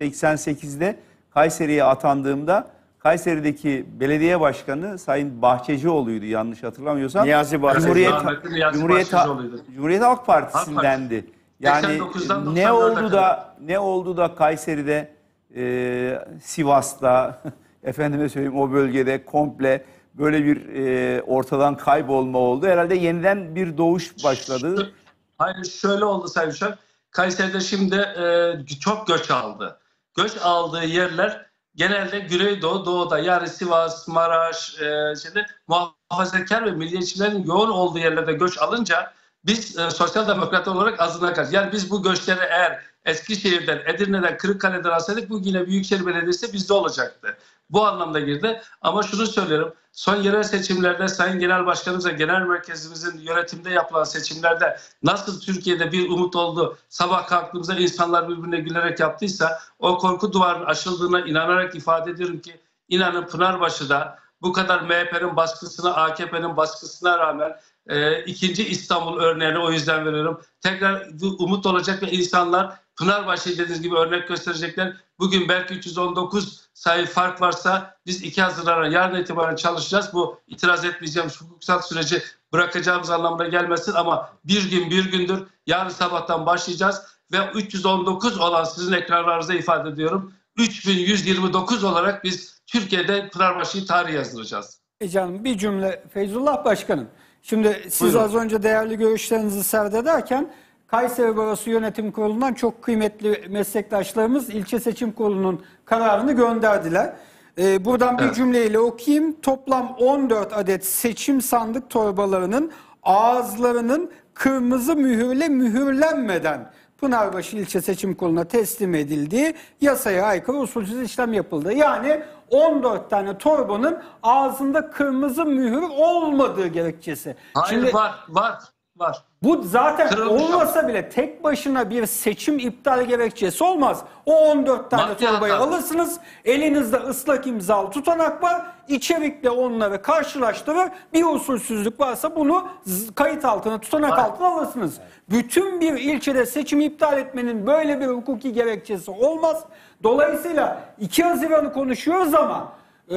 1988'de Kayseri'ye atandığımda Kayseri'deki belediye başkanı Sayın Bahçecioğlu'ydu yanlış hatırlamıyorsam. Niyazi Bahçeci. Cumhuriyet, Niyazi Cumhuriyet, Bahçecioğlu'ydu. Cumhuriyet Halk Partisi'ndendi. Yani 89'dan ne 94'e oldu da ne oldu da Kayseri'de, e, Sivas'ta, [laughs] efendime söyleyeyim o bölgede komple böyle bir e, ortadan kaybolma oldu. Herhalde yeniden bir doğuş başladı. Hayır şöyle oldu Sayın Şah. Kayseri'de şimdi e, çok göç aldı. Göç aldığı yerler genelde Güneydoğu, Doğu'da yani Sivas, Maraş, e, şimdi muhafazakar ve milliyetçilerin yoğun olduğu yerlerde göç alınca biz e, sosyal demokrat olarak azına karşı. Yani biz bu göçleri eğer Eskişehir'den, Edirne'den, Kırıkkale'den alsaydık bu yine Büyükşehir Belediyesi bizde olacaktı. Bu anlamda girdi. Ama şunu söylüyorum. Son yerel seçimlerde Sayın Genel Başkanımız ve Genel Merkezimizin yönetimde yapılan seçimlerde nasıl Türkiye'de bir umut oldu, sabah kalktığımızda insanlar birbirine gülerek yaptıysa o korku duvarının aşıldığına inanarak ifade ediyorum ki inanın Pınarbaşı'da bu kadar MHP'nin baskısına, AKP'nin baskısına rağmen e, ikinci İstanbul örneğini o yüzden veriyorum. Tekrar umut olacak ve insanlar Pınarbaşı dediğiniz gibi örnek gösterecekler. Bugün belki 319 sayı fark varsa biz 2 Haziran'a yarın itibaren çalışacağız. Bu itiraz etmeyeceğimiz hukuksal süreci bırakacağımız anlamına gelmesin ama bir gün bir gündür yarın sabahtan başlayacağız ve 319 olan sizin ekranlarınıza ifade ediyorum. 3129 olarak biz Türkiye'de Pınarbaşı'yı tarih yazdıracağız. E canım bir cümle Feyzullah Başkanım. Şimdi siz Buyurun. az önce değerli görüşlerinizi serdederken Kayseri Barosu Yönetim Kurulu'ndan çok kıymetli meslektaşlarımız ilçe seçim kurulunun kararını gönderdiler. Ee, buradan bir Evet. cümleyle okuyayım. Toplam 14 adet seçim sandık torbalarının ağızlarının kırmızı mühürle mühürlenmeden Pınarbaşı İlçe Seçim Kurulu'na teslim edildiği yasaya aykırı usulsüz işlem yapıldı. Yani 14 tane torbanın ağzında kırmızı mühür olmadığı gerekçesi. Hayır var var var. Bu zaten Kırılmış olmasa bile tek başına bir seçim iptal gerekçesi olmaz. O 14 tane Maddi torbayı hata. alırsınız. Elinizde ıslak imzalı tutanak var. İçerikle onları karşılaştırır. Bir usulsüzlük varsa bunu kayıt altına, tutanak Var. altına alırsınız. Bütün bir ilçede seçim iptal etmenin böyle bir hukuki gerekçesi olmaz. Dolayısıyla 2 Haziran'ı konuşuyoruz ama e,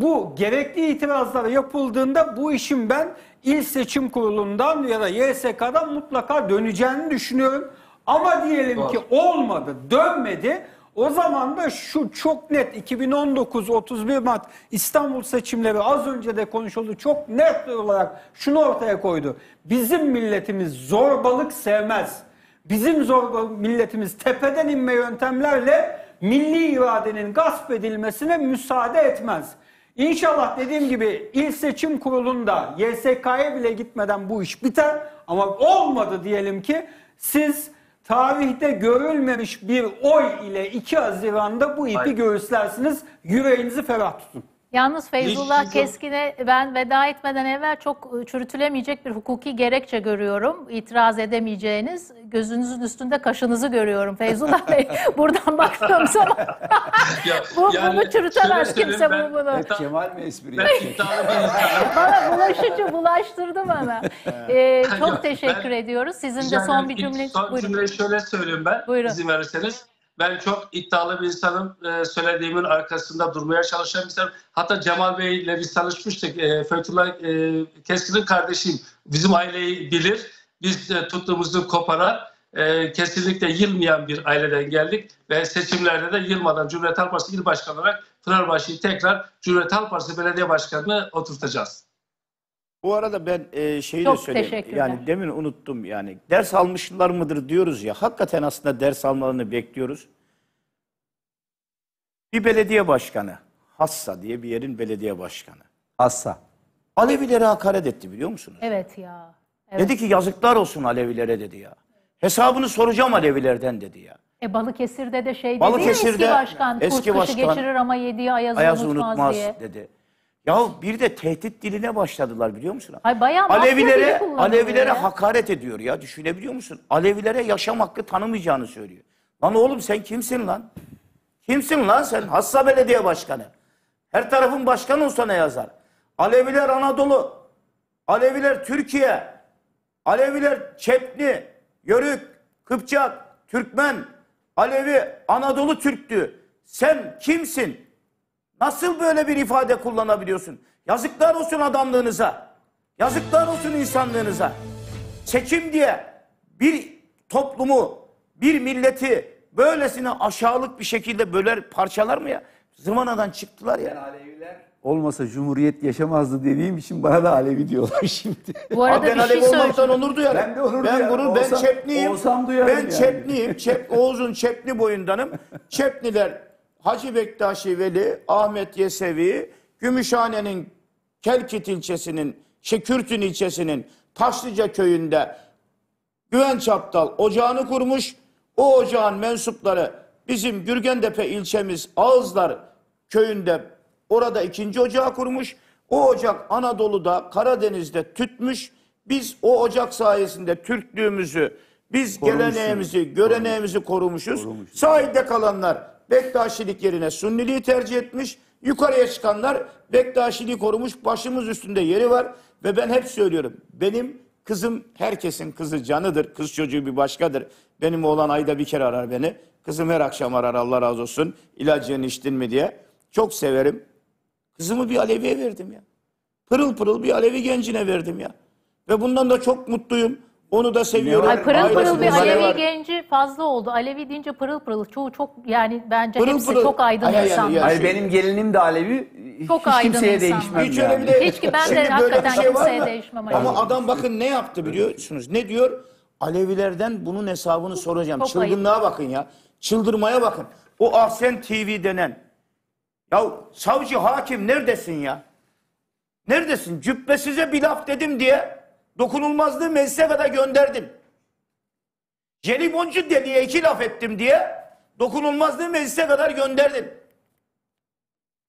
bu gerekli itirazlar yapıldığında bu işin ben İl Seçim Kurulu'ndan ya da YSK'dan mutlaka döneceğini düşünüyorum. Ama diyelim Doğru. ki olmadı, dönmedi. O zaman da şu çok net 2019 31 Mart İstanbul seçimleri az önce de konuşuldu. Çok net olarak şunu ortaya koydu. Bizim milletimiz zorbalık sevmez. Bizim zorba milletimiz tepeden inme yöntemlerle milli iradenin gasp edilmesine müsaade etmez. İnşallah dediğim gibi il seçim kurulunda YSK'ya bile gitmeden bu iş biter. Ama olmadı diyelim ki siz tarihte görülmemiş bir oy ile 2 Haziran'da bu ipi Hayır. göğüslersiniz. Yüreğinizi ferah tutun. Yalnız Feyzullah Hiç- Keskin'e ben veda etmeden evvel çok e, çürütülemeyecek bir hukuki gerekçe görüyorum. İtiraz edemeyeceğiniz. Gözünüzün üstünde kaşınızı görüyorum Feyzullah Bey. [laughs] Buradan baktığım zaman [laughs] Ya- bu, yani bunu çürütemez kimse bu bunu. Hep Kemal mi espri Ben yapacak? [laughs] Bana bulaşıcı bulaştırdı bana. Ee, çok teşekkür ben- ediyoruz. Sizin de son bir cümle. Son cümleyi şöyle söyleyeyim ben. Buyurun. izin verirseniz. Ben çok iddialı bir insanım. Ee, söylediğimin arkasında durmaya çalışan bir insanım. Hatta Cemal Bey ile biz tanışmıştık. Ee, Fethullah e, Keskin'in kardeşiyim. Bizim aileyi bilir. Biz e, tuttuğumuzu koparan, e, kesinlikle yılmayan bir aileden geldik. Ve seçimlerde de yılmadan Cumhuriyet Halk Partisi İl Başkanı olarak Pınarbaşı'yı tekrar Cumhuriyet Halk Partisi Belediye Başkanı'nı oturtacağız. Bu arada ben e, şeyi Çok de söyleyeyim. Yani demin unuttum yani. Ders almışlar mıdır diyoruz ya. Hakikaten aslında ders almalarını bekliyoruz. Bir belediye başkanı, Hassa diye bir yerin belediye başkanı. Hassa. Alevilere hakaret etti biliyor musunuz? Evet ya. Evet. Dedi ki yazıklar olsun Alevilere dedi ya. Hesabını soracağım Alevilerden dedi ya. E, Balıkesir'de de şey dedi Balıkesir'de ya eski başkan. eski kurt kışı başkan, geçirir ama yediği ayazı, Ayazı unutmaz, unutmaz diye. dedi. Ya bir de tehdit diline başladılar biliyor musun? Ay bayağı mafya dili Alevilere kullanıyor Alevilere ya. hakaret ediyor ya. Düşünebiliyor musun? Alevilere yaşam hakkı tanımayacağını söylüyor. Lan oğlum sen kimsin lan? Kimsin lan sen? Hassa Belediye Başkanı. Her tarafın başkanı olsa ne yazar? Aleviler Anadolu. Aleviler Türkiye. Aleviler Çepni, Yörük, Kıpçak, Türkmen, Alevi, Anadolu Türktü. Sen kimsin? Nasıl böyle bir ifade kullanabiliyorsun? Yazıklar olsun adamlığınıza. Yazıklar olsun insanlığınıza. Seçim diye bir toplumu, bir milleti böylesine aşağılık bir şekilde böler parçalar mı ya? Zıvanadan çıktılar ya. Olmasa Cumhuriyet yaşamazdı dediğim için bana da Alevi diyorlar [laughs] şimdi. Bu arada ben bir Alevi şey olmaktan onur duyarım. Ben de onur ben duyarım. gurur, ben Olsam- Çepniyim. olsam duyarım Ben yani. Çepniyim. Çep, Oğuz'un Çepni boyundanım. Çepniler Hacı Bektaşi Veli, Ahmet Yesevi, Gümüşhane'nin Kelkit ilçesinin, şey Kürtün ilçesinin Taşlıca köyünde Güven Çaptal ocağını kurmuş. O ocağın mensupları bizim Gürgendepe ilçemiz Ağızlar köyünde orada ikinci ocağı kurmuş. O ocak Anadolu'da Karadeniz'de tütmüş. Biz o ocak sayesinde Türklüğümüzü, biz geleneğimizi, göreneğimizi korumuşuz. Sahilde kalanlar Bektaşilik yerine Sunniliği tercih etmiş. Yukarıya çıkanlar Bektaşiliği korumuş. Başımız üstünde yeri var. Ve ben hep söylüyorum. Benim kızım herkesin kızı canıdır. Kız çocuğu bir başkadır. Benim oğlan ayda bir kere arar beni. Kızım her akşam arar Allah razı olsun. İlacını içtin mi diye. Çok severim. Kızımı bir Alevi'ye verdim ya. Pırıl pırıl bir Alevi gencine verdim ya. Ve bundan da çok mutluyum. Onu da seviyorum. Ay pırıl pırıl bir Alevi var? genci fazla oldu. Alevi deyince pırıl pırıl. Çoğu çok yani bence Pırıl hepsi pırıl. çok aydın Ay, ay, ay, insanlar. ay. Hayır benim gelinim de Alevi. Çok hiç aydın kimseye insanlar. değişmem Hiç yani. öyle bile Hiç ki ben de Şimdi böyle hakikaten bir şey var kimseye mı? değişmem Ama Ali. adam bakın ne yaptı biliyorsunuz? Ne diyor? Alevilerden bunun hesabını soracağım. Çok Çılgınlığa bakın ya. Çıldırmaya bakın. O Ahsen TV denen. Ya savcı hakim neredesin ya? Neredesin? Cübbe size bir laf dedim diye dokunulmazlığı meclise kadar gönderdim. Jeliboncu dediye iki laf ettim diye dokunulmazlığı meclise kadar gönderdim.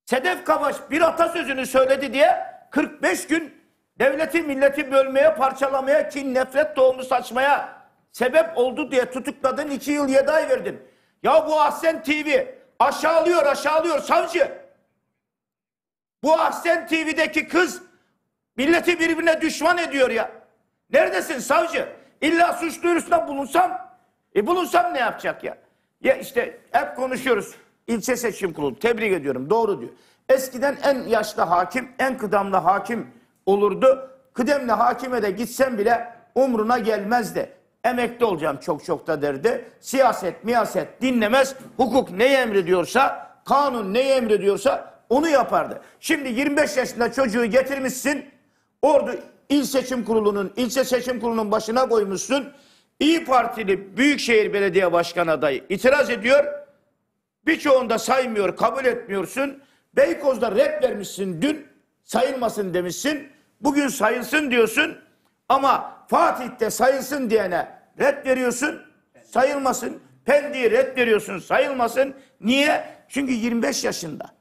Sedef Kabaş bir atasözünü söyledi diye 45 gün devleti milleti bölmeye, parçalamaya, kin, nefret tohumu saçmaya sebep oldu diye tutukladın. 2 yıl 7 ay verdin. Ya bu Ahsen TV aşağılıyor aşağılıyor savcı. Bu Ahsen TV'deki kız milleti birbirine düşman ediyor ya. Neredesin savcı? İlla suç duyurusunda bulunsam, e bulunsam ne yapacak ya? Ya işte hep konuşuyoruz. İlçe seçim kurulu tebrik ediyorum doğru diyor. Eskiden en yaşlı hakim, en kıdemli hakim olurdu. Kıdemli hakime de gitsen bile umruna gelmezdi. Emekli olacağım çok çok da derdi. Siyaset, miyaset dinlemez. Hukuk neyi emrediyorsa, kanun neyi emrediyorsa onu yapardı. Şimdi 25 yaşında çocuğu getirmişsin. Ordu İl Seçim Kurulu'nun, ilçe seçim kurulunun başına koymuşsun. İyi Partili Büyükşehir Belediye Başkanı adayı itiraz ediyor. Birçoğunda saymıyor, kabul etmiyorsun. Beykoz'da red vermişsin dün, sayılmasın demişsin. Bugün sayılsın diyorsun. Ama Fatih'te sayılsın diyene red veriyorsun. sayılmasın. Pendik'i red veriyorsun sayılmasın. Niye? Çünkü 25 yaşında.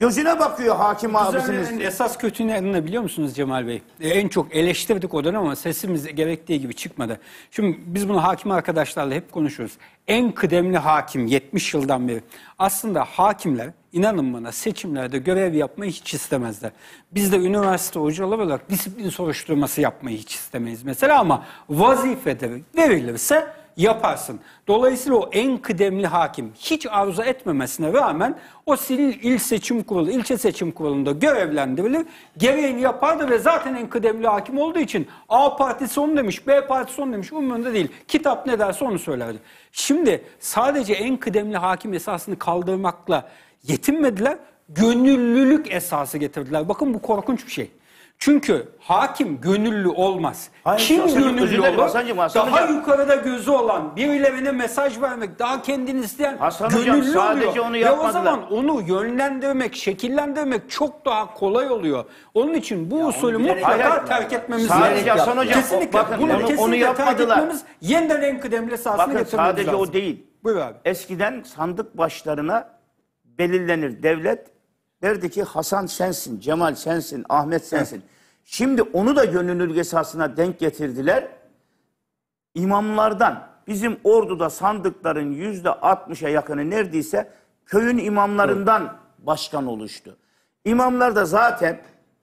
Gözüne bakıyor hakim abisiniz. Düzenlemenin esas kötü ne ne biliyor musunuz Cemal Bey? En çok eleştirdik o dönem ama sesimiz gerektiği gibi çıkmadı. Şimdi biz bunu hakim arkadaşlarla hep konuşuyoruz. En kıdemli hakim 70 yıldan beri. Aslında hakimler inanın bana seçimlerde görev yapmayı hiç istemezler. Biz de üniversite hocaları olarak disiplin soruşturması yapmayı hiç istemeyiz mesela ama vazifede verilirse yaparsın. Dolayısıyla o en kıdemli hakim hiç arzu etmemesine rağmen o senin il seçim kurulu, ilçe seçim kurulunda görevlendirilir. Gereğini yapardı ve zaten en kıdemli hakim olduğu için A partisi onu demiş, B partisi onu demiş umurunda değil. Kitap ne derse onu söylerdi. Şimdi sadece en kıdemli hakim esasını kaldırmakla yetinmediler. Gönüllülük esası getirdiler. Bakın bu korkunç bir şey. Çünkü hakim gönüllü olmaz. Hayır, Kim Hasan'cığım, özür gönüllü dilerim olur? Hasan'cığım, Hasan Daha hocam. yukarıda gözü olan, birilerine mesaj vermek, daha kendini isteyen Hasan hocam, gönüllü sadece oluyor. onu Ve o yapmadılar. zaman onu yönlendirmek, şekillendirmek çok daha kolay oluyor. Onun için bu usulü bilerek mutlaka yaptılar. terk etmemiz Sadece gerekiyor. Hasan hocam, kesinlikle, bakın bunu onu- onu kesinlikle terk yapmadılar. etmemiz, yeniden en kıdemli esasını Bakın getirmemiz sadece lazım. o değil. Buyur abi. Eskiden sandık başlarına belirlenir devlet. Derdi ki Hasan sensin, Cemal sensin, Ahmet sensin. Şimdi onu da gönüllülük esasına denk getirdiler. İmamlardan bizim orduda sandıkların yüzde 60'a yakını neredeyse köyün imamlarından başkan oluştu. İmamlar da zaten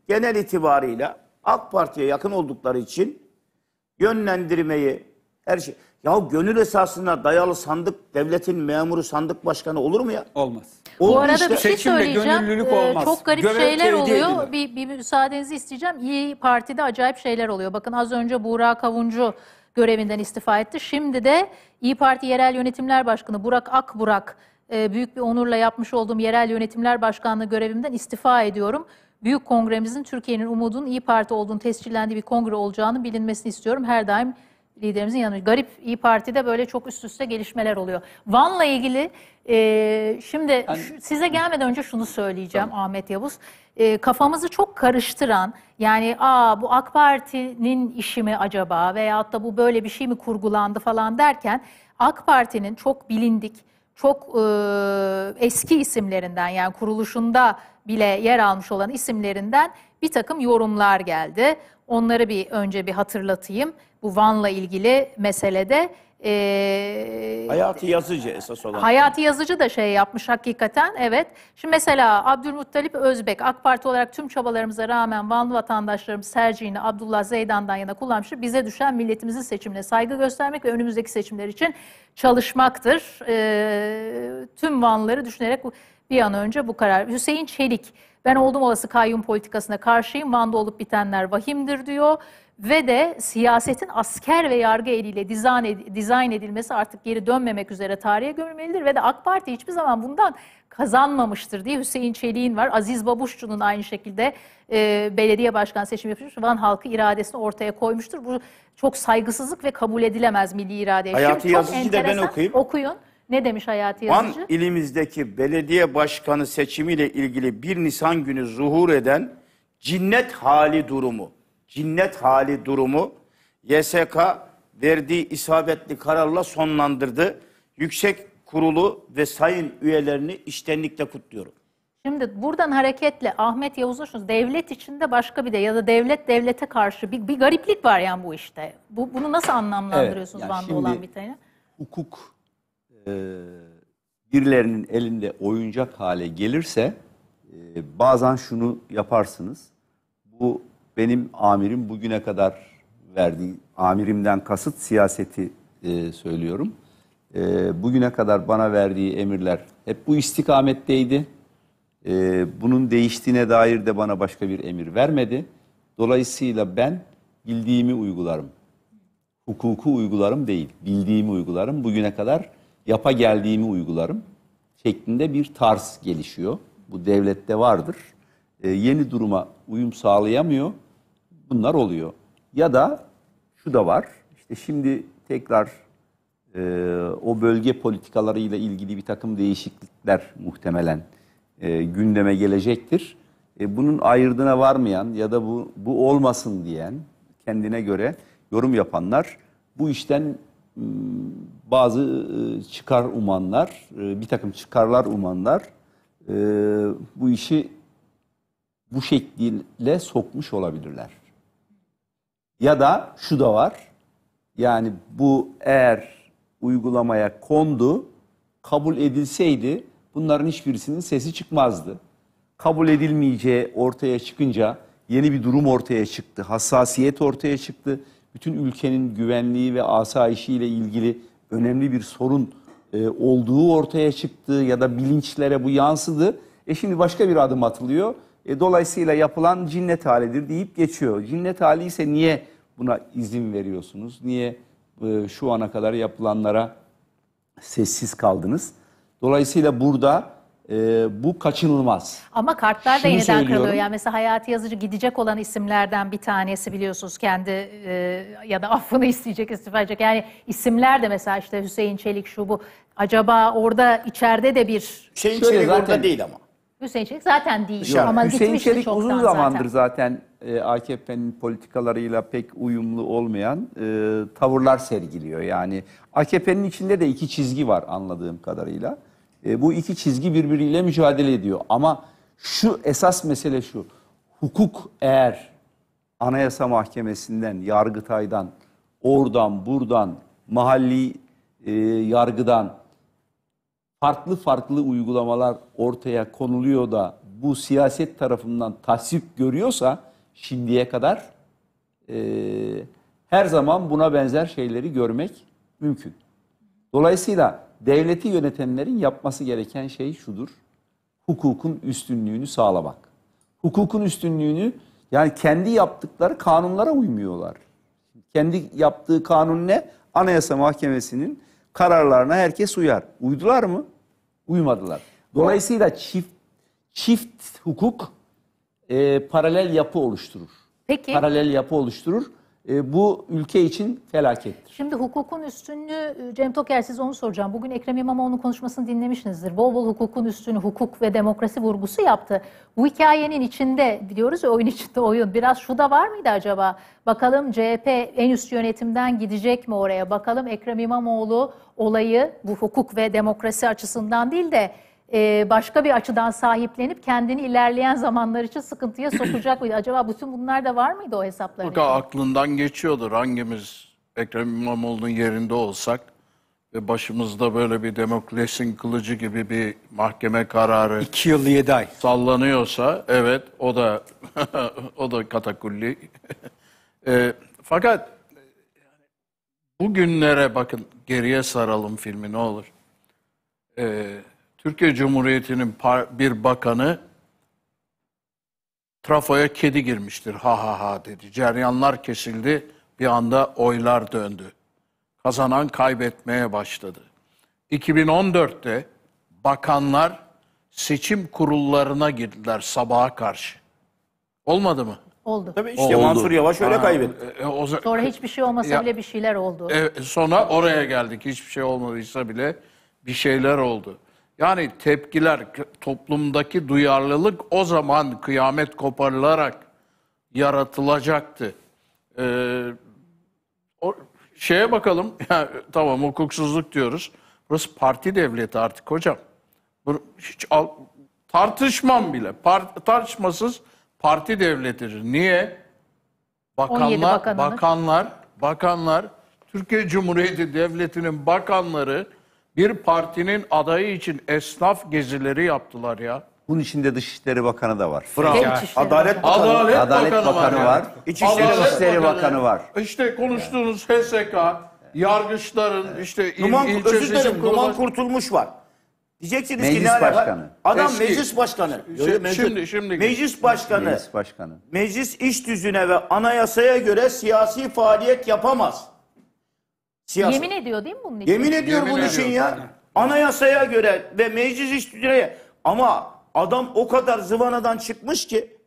genel itibarıyla AK Parti'ye yakın oldukları için yönlendirmeyi her şey. Ya gönül esasına dayalı sandık devletin memuru sandık başkanı olur mu ya? Olmaz. Bu Olur arada işte. bir şey söyleyeceğim. gönüllülük Ee, olmaz. çok garip Görev şeyler tevdi oluyor. edilir. Bir, bir müsaadenizi isteyeceğim. İyi Parti'de acayip şeyler oluyor. Bakın az önce Buğra Kavuncu görevinden istifa etti. Şimdi de İyi Parti Yerel Yönetimler Başkanı Burak Akburak e, büyük bir onurla yapmış olduğum Yerel Yönetimler Başkanlığı görevimden istifa ediyorum. Büyük kongremizin Türkiye'nin umudunun İyi Parti olduğunu tescillendiği bir kongre olacağını bilinmesini istiyorum. Her daim liderimizin yanında. Garip İyi Parti'de böyle çok üst üste gelişmeler oluyor. Van'la ilgili e, şimdi şu- size gelmeden önce şunu söyleyeceğim Ahmet Yavuz. E, kafamızı çok karıştıran yani aa bu AK Parti'nin işi mi acaba veyahut da bu böyle bir şey mi kurgulandı falan derken AK Parti'nin çok bilindik çok e, eski isimlerinden yani kuruluşunda bile yer almış olan isimlerinden bir takım yorumlar geldi. Onları bir önce bir hatırlatayım. Bu Van'la ilgili meselede e, Hayatı yazıcı esas olan. Hayati Yazıcı da şey yapmış hakikaten evet. Şimdi mesela Abdülmuttalip Özbek AK Parti olarak tüm çabalarımıza rağmen Vanlı vatandaşlarımız tercihini Abdullah Zeydan'dan yana kullanmıştır. Bize düşen milletimizin seçimine saygı göstermek ve önümüzdeki seçimler için çalışmaktır. Ee, tüm Vanlıları düşünerek bir an önce bu karar. Hüseyin Çelik ben oldum olası kayyum politikasına karşıyım. Van'da olup bitenler vahimdir diyor. Ve de siyasetin asker ve yargı eliyle dizayn, ed- dizayn edilmesi artık geri dönmemek üzere tarihe gömülmelidir. Ve de AK Parti hiçbir zaman bundan kazanmamıştır diye Hüseyin Çelik'in var. Aziz Babuşçu'nun aynı şekilde e, belediye başkan seçimi yapmış. Van halkı iradesini ortaya koymuştur. Bu çok saygısızlık ve kabul edilemez milli iradeye. Hayati Yazıcı'yı da ben okuyayım. Okuyun. Ne demiş Hayati Van Yazıcı? ilimizdeki belediye başkanı seçimiyle ilgili 1 Nisan günü zuhur eden cinnet hali durumu, cinnet hali durumu YSK verdiği isabetli kararla sonlandırdı. Yüksek kurulu ve sayın üyelerini iştenlikle kutluyorum. Şimdi buradan hareketle Ahmet Yavuz'a şunu devlet içinde başka bir de ya da devlet devlete karşı bir, bir gariplik var yani bu işte. Bu, bunu nasıl anlamlandırıyorsunuz Evet, yani Van'da olan biteni? hukuk birilerinin elinde oyuncak hale gelirse e, bazen şunu yaparsınız. Bu benim amirim bugüne kadar verdiği, amirimden kasıt siyaseti e, söylüyorum. E, bugüne kadar bana verdiği emirler hep bu istikametteydi. E, bunun değiştiğine dair de bana başka bir emir vermedi. Dolayısıyla ben bildiğimi uygularım hukuku uygularım değil, bildiğimi uygularım. Bugüne kadar yapa geldiğimi uygularım şeklinde bir tarz gelişiyor. Bu devlette vardır. Ee, yeni duruma uyum sağlayamıyor. Bunlar oluyor. Ya da şu da var. İşte şimdi tekrar e, o bölge politikalarıyla ilgili bir takım değişiklikler muhtemelen e, gündeme gelecektir. E, bunun ayırdına varmayan ya da bu bu olmasın diyen kendine göre yorum yapanlar bu işten bazı e, çıkar umanlar, e, bir takım çıkarlar umanlar e, bu işi bu şekliyle sokmuş olabilirler. Ya da şu da var. Yani bu eğer uygulamaya kondu, kabul edilseydi bunların hiçbirisinin sesi çıkmazdı. Kabul edilmeyeceği ortaya çıkınca yeni bir durum ortaya çıktı. Hassasiyet ortaya çıktı. Bütün ülkenin güvenliği ve asayişiyle ilgili önemli bir sorun e, olduğu ortaya çıktı ya da bilinçlere bu yansıdı. E şimdi başka bir adım atılıyor. E, dolayısıyla yapılan cinnet halidir deyip geçiyor. Cinnet hali ise niye buna izin veriyorsunuz? Niye e, şu ana kadar yapılanlara sessiz kaldınız? Dolayısıyla burada e, bu kaçınılmaz. Ama kartlar da Şunu yeniden söylüyorum. kırılıyor. Yani mesela Hayati Yazıcı gidecek olan isimlerden bir tanesi biliyorsunuz kendi e, ya da affını isteyecek, istifa edecek. Yani isimler de mesela işte Hüseyin Çelik şu bu. Acaba orada içeride de bir... Hüseyin Şöyle Çelik zaten- orada değil ama. Hüseyin Çelik zaten değil Ya, ama Hüseyin gitmişti Çelik çoktan uzun zamandır zaten. zaten, e, AKP'nin politikalarıyla pek uyumlu olmayan e, tavırlar sergiliyor. Yani AKP'nin içinde de iki çizgi var anladığım kadarıyla. E, bu iki çizgi birbiriyle mücadele ediyor. Ama şu esas mesele şu. Hukuk eğer Anayasa Mahkemesi'nden, Yargıtay'dan, oradan, buradan, mahalli e, yargıdan farklı farklı uygulamalar ortaya konuluyor da bu siyaset tarafından tasvip görüyorsa şimdiye kadar e, her zaman buna benzer şeyleri görmek mümkün. Dolayısıyla devleti yönetenlerin yapması gereken şey şudur. Hukukun üstünlüğünü sağlamak. Hukukun üstünlüğünü yani kendi yaptıkları kanunlara uymuyorlar. Kendi yaptığı kanun ne? Anayasa Mahkemesi'nin kararlarına herkes uyar. Uydular mı? Uymadılar. Dolayısıyla çift çift hukuk e, paralel yapı oluşturur. Peki. Paralel yapı oluşturur. E, bu ülke için felakettir. Şimdi hukukun üstünlüğü Cem Toker siz onu soracağım. Bugün Ekrem İmamoğlu'nun konuşmasını dinlemişsinizdir. Bol bol hukukun üstünü, hukuk ve demokrasi vurgusu yaptı. Bu hikayenin içinde diyoruz ya oyun içinde oyun. Biraz şu da var mıydı acaba? Bakalım CHP en üst yönetimden gidecek mi oraya? Bakalım Ekrem İmamoğlu olayı bu hukuk ve demokrasi açısından değil de e, başka bir açıdan sahiplenip kendini ilerleyen zamanlar için sıkıntıya sokacak mıydı? Acaba bütün bunlar da var mıydı o hesapların? Mutlaka aklından geçiyordur hangimiz Ekrem İmamoğlu'nun yerinde olsak ve başımızda böyle bir demokrasinin kılıcı gibi bir mahkeme kararı İki yıl yedi ay. sallanıyorsa evet o da [laughs] o da katakulli. [laughs] E, fakat bugünlere bakın geriye saralım filmi ne olur. E, Türkiye Cumhuriyeti'nin bir bakanı trafoya kedi girmiştir ha ha ha dedi. Ceryanlar kesildi bir anda oylar döndü. Kazanan kaybetmeye başladı. 2014'te bakanlar seçim kurullarına girdiler sabaha karşı. Olmadı mı? Oldu. Tabii işte Mansur Yavaş öyle Ha, kaybetti. e, o Sonra hiçbir şey olmasa Ya- bile bir şeyler oldu. e, sonra oraya geldik. Hiçbir şey olmadıysa bile bir şeyler oldu. Yani tepkiler, toplumdaki duyarlılık o zaman kıyamet koparılarak yaratılacaktı. Ee, o şeye bakalım. [laughs] Ya, tamam hukuksuzluk diyoruz. Burası parti devleti artık hocam. Bu hiç al- tartışmam bile. Par- tartışmasız parti devletidir. Niye? 17 Bakanlar, bakanlar, bakanlar, Türkiye Cumhuriyeti Devleti'nin bakanları bir partinin adayı için esnaf gezileri yaptılar ya. Bunun içinde Dışişleri Bakanı da var. Bravo. İçişleri Adalet Bakanı. Adalet, Adalet Bakanı, Bakanı var. var. yani. İçişleri, Adalet İçişleri Bakanı var. İşte konuştuğunuz HSK, yargıçların işte il, Numan, ilçe özür seçim dilerim, Numan Kurtulmuş var. Diyeceksiniz Meclis ki ne alaka? başkanı. Adam Eski. meclis başkanı. Şey- Öyle mevcut. şimdi- şimdi- meclis başkanı. Meclis Başkanı. Meclis iş düzüne ve anayasaya göre siyasi faaliyet yapamaz. Siyasi. Yemin ediyor değil mi bunun için? Yemin ediyor Yemin bunun için ediyor. ya. Anayasaya göre ve meclis iş düzüne ama adam o kadar zıvanadan çıkmış ki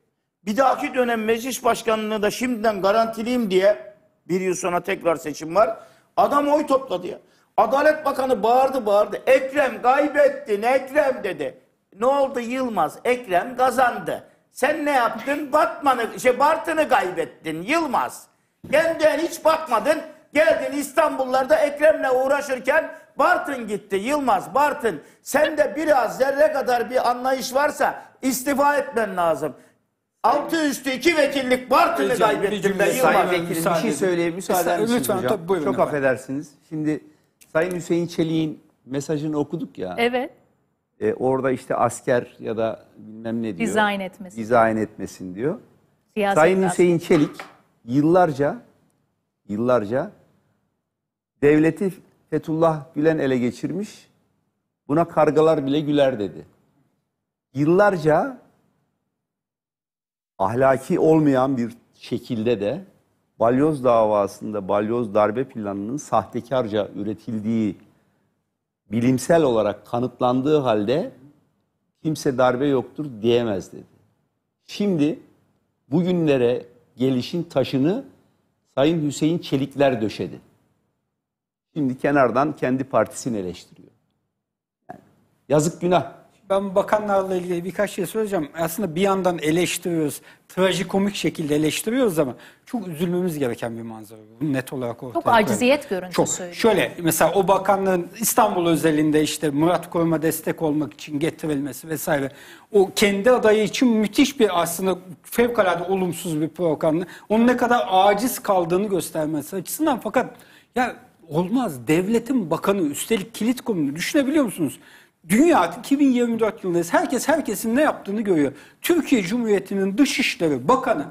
bir dahaki dönem meclis başkanlığını da şimdiden garantileyim diye bir yıl sonra tekrar seçim var. Adam oy topladı ya. Adalet Bakanı bağırdı bağırdı. Ekrem kaybettin Ekrem dedi. Ne oldu Yılmaz? Ekrem kazandı. Sen ne yaptın? Batman'ı, şey Bartın'ı kaybettin Yılmaz. Kendin hiç bakmadın. Geldin İstanbullarda Ekrem'le uğraşırken Bartın gitti. Yılmaz Bartın. Sende biraz zerre kadar bir anlayış varsa istifa etmen lazım. Altı üstü iki vekillik Bartın'ı Hocam, bir kaybettin cümle be sayın Yılmaz. Vekilim bir müsaade şey edin. söyleyeyim. Müsaade Lütfen, misiniz lütfen, hocam? tabii, buyurun Çok efendim. affedersiniz. Şimdi Sayın Hüseyin Çelik'in mesajını okuduk ya. Evet. E, orada işte asker ya da bilmem ne diyor. Dizayn etmesin. Dizayn etmesin diyor. Siyaset Sayın biraz. Hüseyin Çelik yıllarca yıllarca devleti Fethullah Gülen ele geçirmiş. Buna kargalar bile güler dedi. Yıllarca ahlaki olmayan bir şekilde de balyoz davasında balyoz darbe planının sahtekarca üretildiği bilimsel olarak kanıtlandığı halde kimse darbe yoktur diyemez dedi. Şimdi bugünlere gelişin taşını Sayın Hüseyin Çelikler döşedi. Şimdi kenardan kendi partisini eleştiriyor. Yani yazık günah. Ben bakanlarla ilgili birkaç şey söyleyeceğim. Aslında bir yandan eleştiriyoruz. Trajikomik şekilde eleştiriyoruz ama çok üzülmemiz gereken bir manzara. bu. Net olarak ortaya Çok aciziyet görüntüsü Çok. söylüyor. Şöyle mesela o bakanlığın İstanbul özelinde işte Murat Kurum'a destek olmak için getirilmesi vesaire. O kendi adayı için müthiş bir aslında fevkalade olumsuz bir programdı. Onun ne kadar aciz kaldığını göstermesi açısından fakat ya olmaz devletin bakanı üstelik kilit konumunu düşünebiliyor musunuz? Dünya 2024 yılındayız. Herkes herkesin ne yaptığını görüyor. Türkiye Cumhuriyeti'nin Dışişleri Bakanı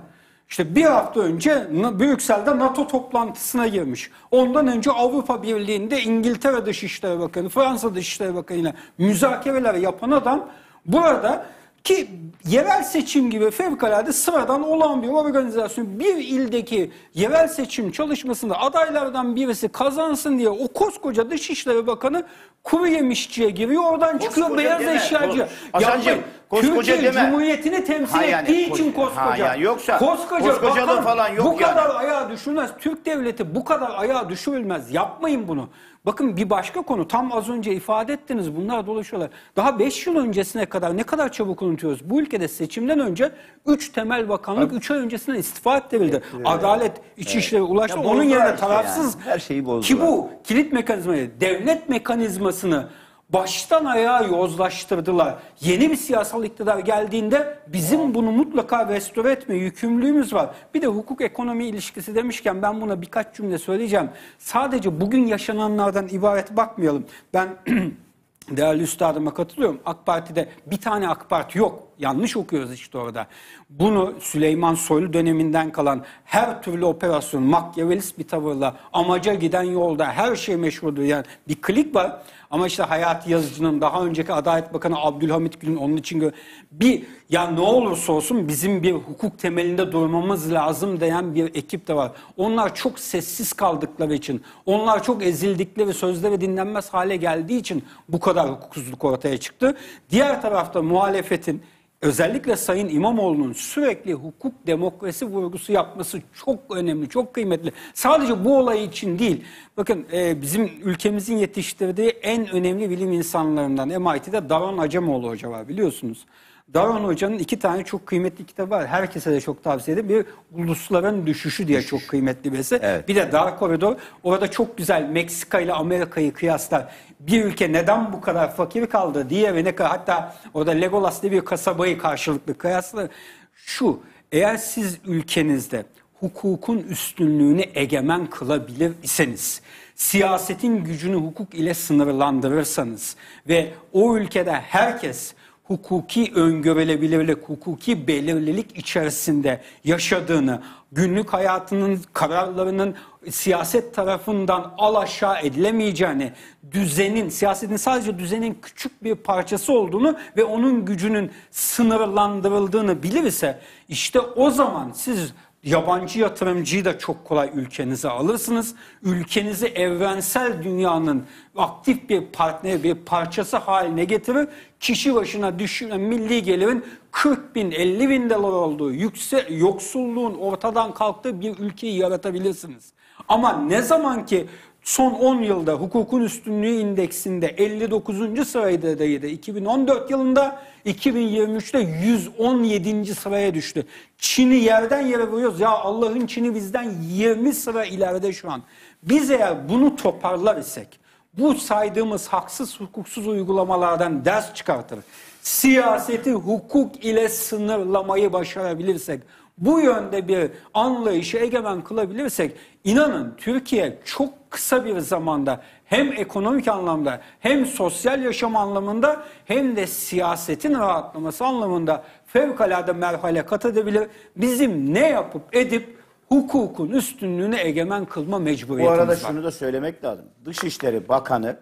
işte bir hafta önce Brüksel'de NATO toplantısına girmiş. Ondan önce Avrupa Birliği'nde İngiltere Dışişleri Bakanı, Fransa Dışişleri Bakanı ile müzakereler yapan adam burada ki yerel seçim gibi fevkalade sıradan olan bir organizasyon bir ildeki yerel seçim çalışmasında adaylardan birisi kazansın diye o koskoca Dışişleri Bakanı kuru yemişçiye giriyor oradan çıkıyor Koskoca beyaz deme. eşyacı. Hasancığım, koskoca Türkiye deme. Cumhuriyeti'ni temsil Ha yani, ettiği için kos- koskoca. ha yani, yoksa koskoca bakan falan yok bu yani. kadar ayağa düşürmez. Türk devleti bu kadar ayağa düşürülmez. Yapmayın bunu. Bakın bir başka konu tam az önce ifade ettiniz bunlar dolaşıyorlar. Daha 5 yıl öncesine kadar ne kadar çabuk unutuyoruz. Bu ülkede seçimden önce 3 temel bakanlık 3 ay öncesinden istifa ettirildi. Adalet, İçişleri, Ulaştırma Ya onun yerine tarafsız yani. Her şeyi bozdular. ki bu kilit mekanizmayı devlet mekanizmasını baştan ayağa yozlaştırdılar. Yeni bir siyasal iktidar geldiğinde bizim bunu mutlaka restore etme yükümlülüğümüz var. Bir de hukuk ekonomi ilişkisi demişken ben buna birkaç cümle söyleyeceğim. Sadece bugün yaşananlardan ibaret bakmayalım. Ben [clears throat] değerli üstadıma katılıyorum. AK Parti'de bir tane AK Parti yok. Yanlış okuyoruz işte orada. Bunu Süleyman Soylu döneminden kalan her türlü operasyon, makyavelist bir tavırla amaca giden yolda her şey meşrudur. Yani bir klik var ama işte Hayati Yazıcı'nın daha önceki Adalet Bakanı Abdülhamit Gül'ün onun için bir ya ne olursa olsun bizim bir hukuk temelinde durmamız lazım diyen bir ekip de var. Onlar çok sessiz kaldıkları için, onlar çok ezildikleri sözleri dinlenmez hale geldiği için bu kadar hukuksuzluk ortaya çıktı. Diğer tarafta muhalefetin özellikle Sayın İmamoğlu'nun sürekli hukuk demokrasi vurgusu yapması çok önemli, çok kıymetli. Sadece bu olay için değil. Bakın e, bizim ülkemizin yetiştirdiği en önemli bilim insanlarından MIT'de Daron Acemoğlu Hoca var biliyorsunuz. Daron Hoca'nın iki tane çok kıymetli kitabı var. Herkese de çok tavsiye ederim. Bir Ulusların Düşüşü diye çok kıymetli birisi. Bir de Dar Koridor. Orada çok güzel Meksika ile Amerika'yı kıyaslar. Bir ülke neden bu kadar fakir kaldı diye ve ne kadar hatta orada Legolas diye bir kasabayı karşılıklı kıyaslar. Şu eğer siz ülkenizde hukukun üstünlüğünü egemen kılabilir iseniz, siyasetin gücünü hukuk ile sınırlandırırsanız ve o ülkede herkes hukuki öngörülebilirlik, hukuki belirlilik içerisinde yaşadığını, günlük hayatının kararlarının siyaset tarafından alaşağı edilemeyeceğini, düzenin, siyasetin sadece düzenin küçük bir parçası olduğunu ve onun gücünün sınırlandırıldığını bilirse işte o zaman siz yabancı yatırımcıyı da çok kolay ülkenize alırsınız. Ülkenizi evrensel dünyanın aktif bir partneri, bir parçası haline getirir. Kişi başına düşen milli gelirin 40 bin, 50 bin dolar olduğu, yüksek yoksulluğun ortadan kalktığı bir ülkeyi yaratabilirsiniz. Ama ne zaman ki son 10 yılda hukukun üstünlüğü indeksinde 59. sıradaydı 2014 yılında 2023'te 117. sıraya düştü. Çin'i yerden yere vuruyoruz. Ya Allah'ın Çin'i bizden 20 sıra ileride şu an. Biz eğer bunu toparlar isek, bu saydığımız haksız hukuksuz uygulamalardan ders çıkartır, siyaseti hukuk ile sınırlamayı başarabilirsek, bu yönde bir anlayışı egemen kılabilirsek, inanın Türkiye çok kısa bir zamanda hem ekonomik anlamda hem sosyal yaşam anlamında hem de siyasetin rahatlaması anlamında fevkalade merhale kat edebilir. Bizim ne yapıp edip hukukun üstünlüğünü egemen kılma Bu mecburiyetimiz arada var. şunu da söylemek lazım. Dışişleri Bakanı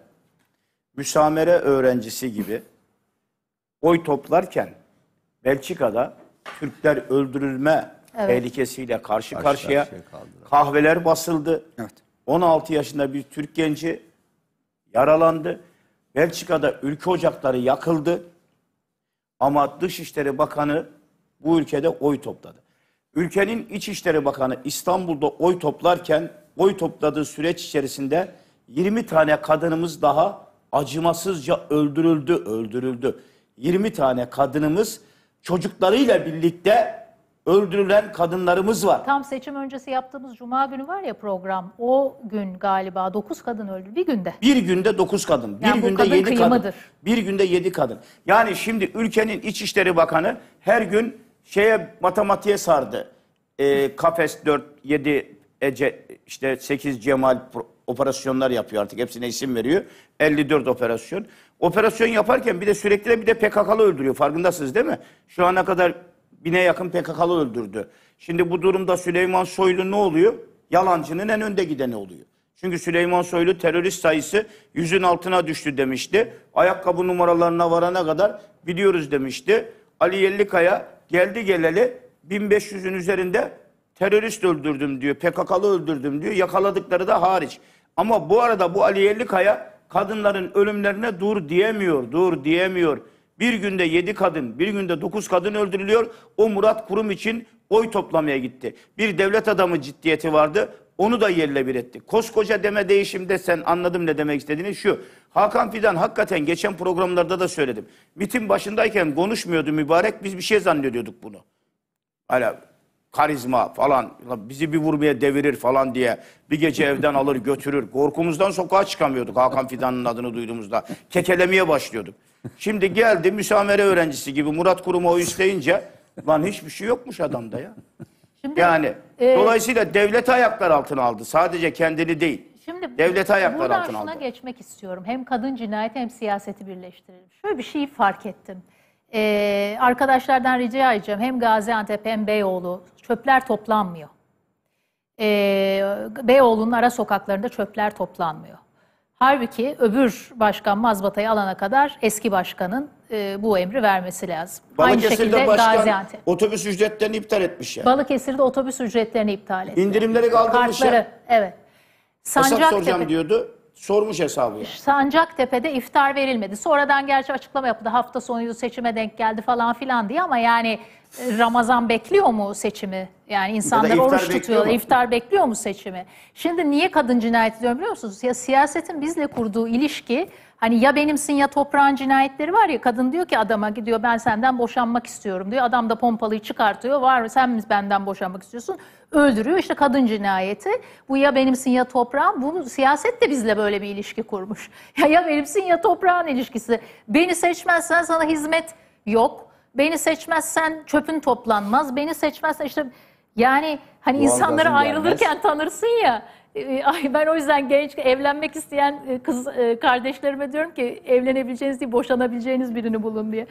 müsamere öğrencisi gibi oy toplarken Belçika'da Türkler öldürülme Evet. tehlikesiyle karşı, Karşı karşıya karşıya kaldılar. kahveler basıldı. Evet. 16 yaşında bir Türk genci yaralandı. Belçika'da ülke ocakları yakıldı. Ama Dışişleri Bakanı bu ülkede oy topladı. Ülkenin İçişleri Bakanı İstanbul'da oy toplarken oy topladığı süreç içerisinde 20 tane kadınımız daha acımasızca öldürüldü, öldürüldü. 20 tane kadınımız çocuklarıyla birlikte öldürülen kadınlarımız var. Tam seçim öncesi yaptığımız cuma günü var ya program. O gün galiba 9 kadın öldü bir günde. Bir günde 9 kadın, bir Yani bu günde kadın 7 kadın. kıyımıdır. Bir günde 7 kadın. Yani şimdi ülkenin İçişleri Bakanı her gün şeye matematiğe sardı. Ee, Kafes 4, 7, Ece, işte 8 Cemal operasyonlar yapıyor artık. Hepsine isim veriyor. 54 operasyon. Operasyon yaparken bir de sürekli bir de PKK'lı öldürüyor. Farkındasınız değil mi? Şu ana kadar bine yakın PKK'lı öldürdü. Şimdi bu durumda Süleyman Soylu ne oluyor? Yalancının en önde gideni oluyor. Çünkü Süleyman Soylu terörist sayısı yüzün altına düştü demişti. Ayakkabı numaralarına varana kadar biliyoruz demişti. Ali Yerlikaya geldi geleli 1500'ün üzerinde terörist öldürdüm diyor. PKK'lı öldürdüm diyor. Yakaladıkları da hariç. Ama bu arada bu Ali Yerlikaya kadınların ölümlerine dur diyemiyor. Dur diyemiyor. Bir günde 7 kadın, bir günde 9 kadın öldürülüyor. O Murat Kurum için oy toplamaya gitti. Bir devlet adamı ciddiyeti vardı. Onu da yerle bir etti. Koskoca deme değişimde sen anladım ne demek istediğini şu. Hakan Fidan hakikaten geçen programlarda da söyledim. Mitin başındayken konuşmuyordu mübarek. Biz bir şey zannediyorduk bunu. Hala karizma falan bizi bir vurmaya devirir falan diye bir gece evden alır götürür. Korkumuzdan sokağa çıkamıyorduk Hakan Fidan'ın adını duyduğumuzda. Kekelemeye başlıyorduk. Şimdi geldi müsamere öğrencisi gibi Murat Kurum'u o isteyince lan hiçbir şey yokmuş adamda ya. Şimdi, Yani e, dolayısıyla devlet ayaklar altına aldı. Sadece kendini değil. Şimdi Devleti ayaklar buradan altına şuna aldı. geçmek istiyorum. Hem kadın cinayeti hem siyaseti birleştirelim. Şöyle bir şeyi fark ettim. Ee, arkadaşlardan rica edeceğim. Hem Gaziantep hem Beyoğlu çöpler toplanmıyor. Ee, Beyoğlu'nun ara sokaklarında çöpler toplanmıyor. Halbuki öbür başkan mazbatayı alana kadar eski başkanın e, bu emri vermesi lazım. Aynı şekilde Balıkesir'de başkan Gaziantep. otobüs ücretlerini iptal etmiş ya. Balıkesir'de otobüs ücretlerini iptal etti. İndirimleri kaldırmış ya. Kartları, evet. Hesap soracağım Sancaktepe, diyordu. Sormuş hesabı ya. Sancaktepe'de iftar verilmedi. Sonradan gerçi açıklama yapıldı. Hafta sonuydu seçime denk geldi falan filan diye ama yani e, Ramazan bekliyor mu seçimi? Yani insanlar iftar oruç bekliyor tutuyorlar. mu? İftar bekliyor mu seçimi? Şimdi niye kadın cinayeti diyorum biliyor musunuz? Ya siyasetin bizle kurduğu ilişki hani ya benimsin ya toprağın cinayetleri var ya kadın diyor ki adama gidiyor ben senden boşanmak istiyorum diyor. Adam da pompalıyı çıkartıyor. Var mı sen mi benden boşanmak istiyorsun? Öldürüyor işte kadın cinayeti. Bu ya benimsin ya toprağın. Bu siyaset de bizle böyle bir ilişki kurmuş. [laughs] Ya ya benimsin ya toprağın ilişkisi. Beni seçmezsen sana hizmet yok. Beni seçmezsen çöpün toplanmaz. Beni seçmezsen işte yani hani Doğalgazın insanları gelmez. ayrılırken tanırsın ya. E, [laughs] Ay ben o yüzden genç evlenmek isteyen e, kız e, kardeşlerime diyorum ki evlenebileceğiniz değil boşanabileceğiniz birini bulun diye.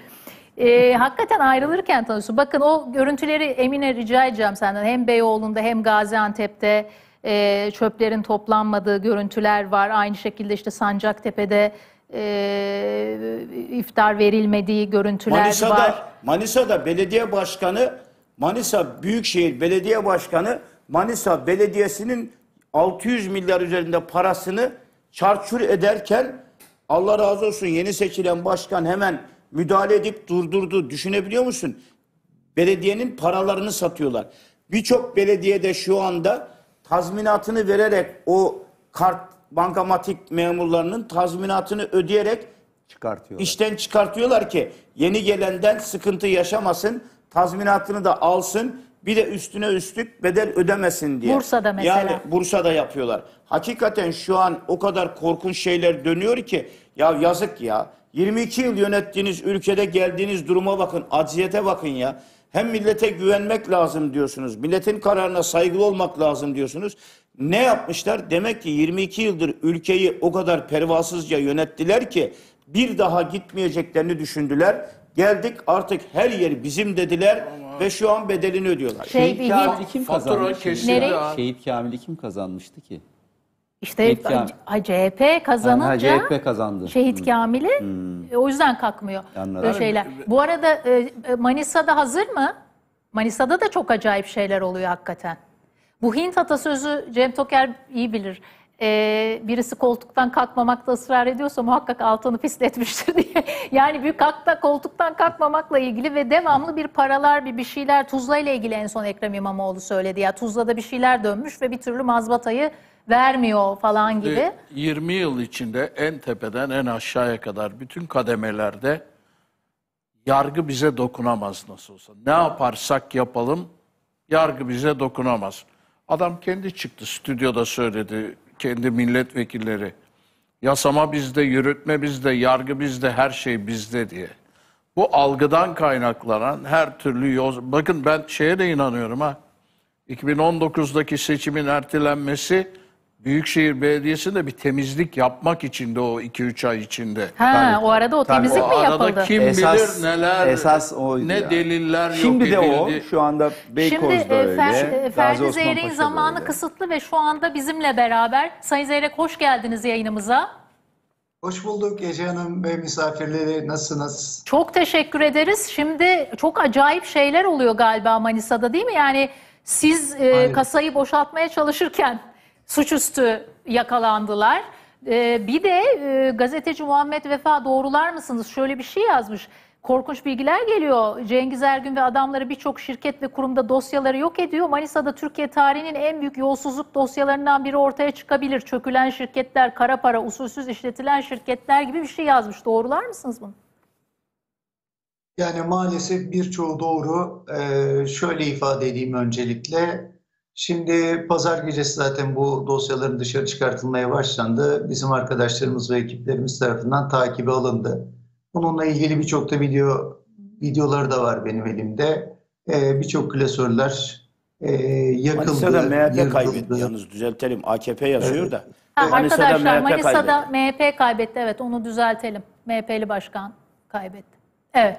E, [laughs] hakikaten ayrılırken tanıyorsun. Bakın o görüntüleri Emine rica edeceğim senden. Hem Beyoğlu'nda hem Gaziantep'te e, çöplerin toplanmadığı görüntüler var. Aynı şekilde işte Sancaktepe'de e, iftar verilmediği görüntüler Manisa'da, var. Manisa'da belediye başkanı, Manisa Büyükşehir Belediye Başkanı, Manisa Belediyesi'nin 600 milyar üzerinde parasını çarçur ederken Allah razı olsun yeni seçilen başkan hemen müdahale edip durdurdu. Düşünebiliyor musun? Belediyenin paralarını satıyorlar. Birçok belediyede şu anda tazminatını vererek o kart bankamatik memurlarının tazminatını ödeyerek Çıkartıyorlar. işten çıkartıyorlar ki yeni gelenden sıkıntı yaşamasın, tazminatını da alsın. Bir de üstüne üstlük bedel ödemesin diye. Bursa'da mesela. Yani Bursa'da yapıyorlar. Hakikaten şu an o kadar korkunç şeyler dönüyor ki ya yazık ya. 22 yıl yönettiğiniz ülkede geldiğiniz duruma bakın, acziyete bakın ya. Hem millete güvenmek lazım diyorsunuz. Milletin kararına saygılı olmak lazım diyorsunuz. Ne yapmışlar? Demek ki 22 yıldır ülkeyi o kadar pervasızca yönettiler ki bir daha gitmeyeceklerini düşündüler. Geldik artık her yer bizim dediler ve şu an bedelini ödüyorlar. Şey, Şehit bir- Kamil'i kim Fatura kazanmıştı? kesildi Nereye? ha. Şehit Kamil'i kim kazanmıştı ki? İşte Şehit Kamil. ay, CHP kazanınca Ha, CHP kazandı. Şehit Hı. Kamil'i e, o yüzden kalkmıyor Anladım. böyle şeyler. Bu arada e, e, Manisa'da hazır mı? Manisa'da da çok acayip şeyler oluyor hakikaten. Bu Hint atasözü Cem Toker iyi bilir. E, birisi koltuktan kalkmamakta ısrar ediyorsa muhakkak altını pisletmiştir [laughs] diye. Yani büyük kalkta koltuktan kalkmamakla ilgili ve devamlı bir paralar bir bir şeyler Tuzla ile ilgili en son Ekrem İmamoğlu söyledi. Ya Tuzla'da bir şeyler dönmüş ve bir türlü mazbatayı vermiyor falan gibi. Ve 20 yıl içinde en tepeden en aşağıya kadar bütün kademelerde yargı bize dokunamaz nasıl olsa. Ne yaparsak yapalım yargı bize dokunamaz. Adam kendi çıktı stüdyoda söyledi kendi milletvekilleri. Yasama bizde, yürütme bizde, yargı bizde, her şey bizde diye. Bu algıdan kaynaklanan her türlü yoz... Bakın ben şeye de inanıyorum ha. 2019'daki seçimin ertelenmesi Büyükşehir Belediyesi'nde bir temizlik yapmak için de o 2-3 ay içinde. Ha, o arada o temizlik O mi arada yapıldı? kim Esas- bilir neler, esas oydu ne ya. deliller Şimdi de yok o. edildi. Şu anda Şimdi Beykoz'da e, öyle. Fer- e, Gazi Ferdi Osman Zeyrek'in Paşa'da zamanı öyle. kısıtlı ve şu anda bizimle beraber. Sayın Zeyrek hoş geldiniz yayınımıza. Hoş bulduk Ece Hanım ve misafirleri. Nasılsınız? Çok teşekkür ederiz. Şimdi çok acayip şeyler oluyor galiba Manisa'da değil mi? Yani siz e, Aynen. kasayı boşaltmaya çalışırken suçüstü yakalandılar. E, bir de e, gazeteci Muhammed Vefa doğrular mısınız? Şöyle bir şey yazmış. Korkunç bilgiler geliyor. Cengiz Ergün ve adamları birçok şirket ve kurumda dosyaları yok ediyor. Manisa'da Türkiye tarihinin en büyük yolsuzluk dosyalarından biri ortaya çıkabilir. Çökülen şirketler, kara para, usulsüz işletilen şirketler gibi bir şey yazmış. Doğrular mısınız bunu? Yani maalesef birçoğu doğru. Ee, şöyle ifade edeyim öncelikle. Şimdi pazar gecesi zaten bu dosyaların dışarı çıkartılmaya başlandı. Bizim arkadaşlarımız ve ekiplerimiz tarafından takibe alındı. Bununla ilgili birçok da video videoları da var benim elimde. Ee, birçok klasörler e, yakıldı. Manisa'da MHP yırtıldı. kaybetti yalnız düzeltelim. AKP yazıyor da. Ha, Manisa'da arkadaşlar MHP Manisa'da kaybetti. MHP kaybetti. Evet onu düzeltelim. MHP'li başkan kaybetti. Evet.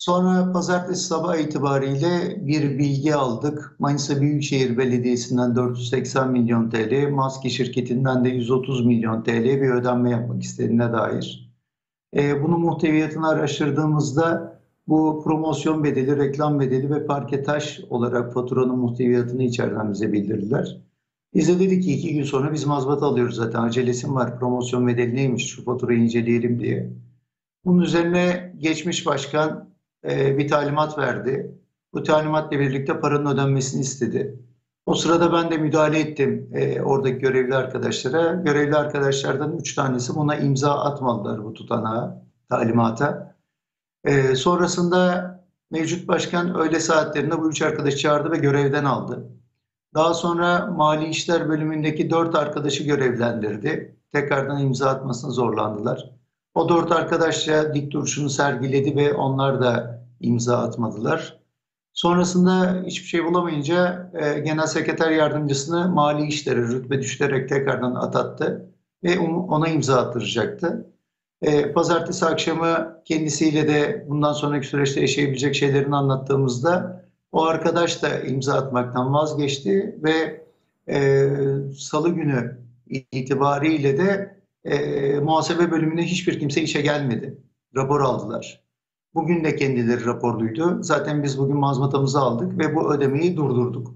Sonra pazartesi sabah itibariyle bir bilgi aldık. Manisa Büyükşehir Belediyesi'nden 480 milyon TL, Maske şirketinden de 130 milyon TL bir ödenme yapmak istediğine dair. Ee, bunun muhteviyatını araştırdığımızda bu promosyon bedeli, reklam bedeli ve parketaj olarak faturanın muhteviyatını içeriden bize bildirdiler. Biz de dedik ki iki gün sonra biz mazbat alıyoruz zaten acelesim var. Promosyon bedeli neymiş şu faturayı inceleyelim diye. Bunun üzerine geçmiş başkan e, bir talimat verdi. Bu talimatla birlikte paranın ödenmesini istedi. O sırada ben de müdahale ettim e, oradaki görevli arkadaşlara. Görevli arkadaşlardan üç tanesi buna imza atmadılar bu tutanağa, talimata. E, sonrasında mevcut başkan öğle saatlerinde bu üç arkadaşı çağırdı ve görevden aldı. Daha sonra Mali İşler bölümündeki dört arkadaşı görevlendirdi. Tekrardan imza atmasına zorlandılar. O dört arkadaşça dik duruşunu sergiledi ve onlar da imza atmadılar. Sonrasında hiçbir şey bulamayınca e, Genel Sekreter Yardımcısını mali işlere rütbe düşürerek tekrardan atattı ve ona imza attıracaktı. E, Pazartesi akşamı kendisiyle de bundan sonraki süreçte yaşayabilecek şeylerini anlattığımızda o arkadaş da imza atmaktan vazgeçti ve e, Salı günü itibariyle de e, muhasebe bölümüne hiçbir kimse işe gelmedi. Rapor aldılar. Bugün de kendileri raporluydu. Zaten biz bugün mazmatamızı aldık ve bu ödemeyi durdurduk.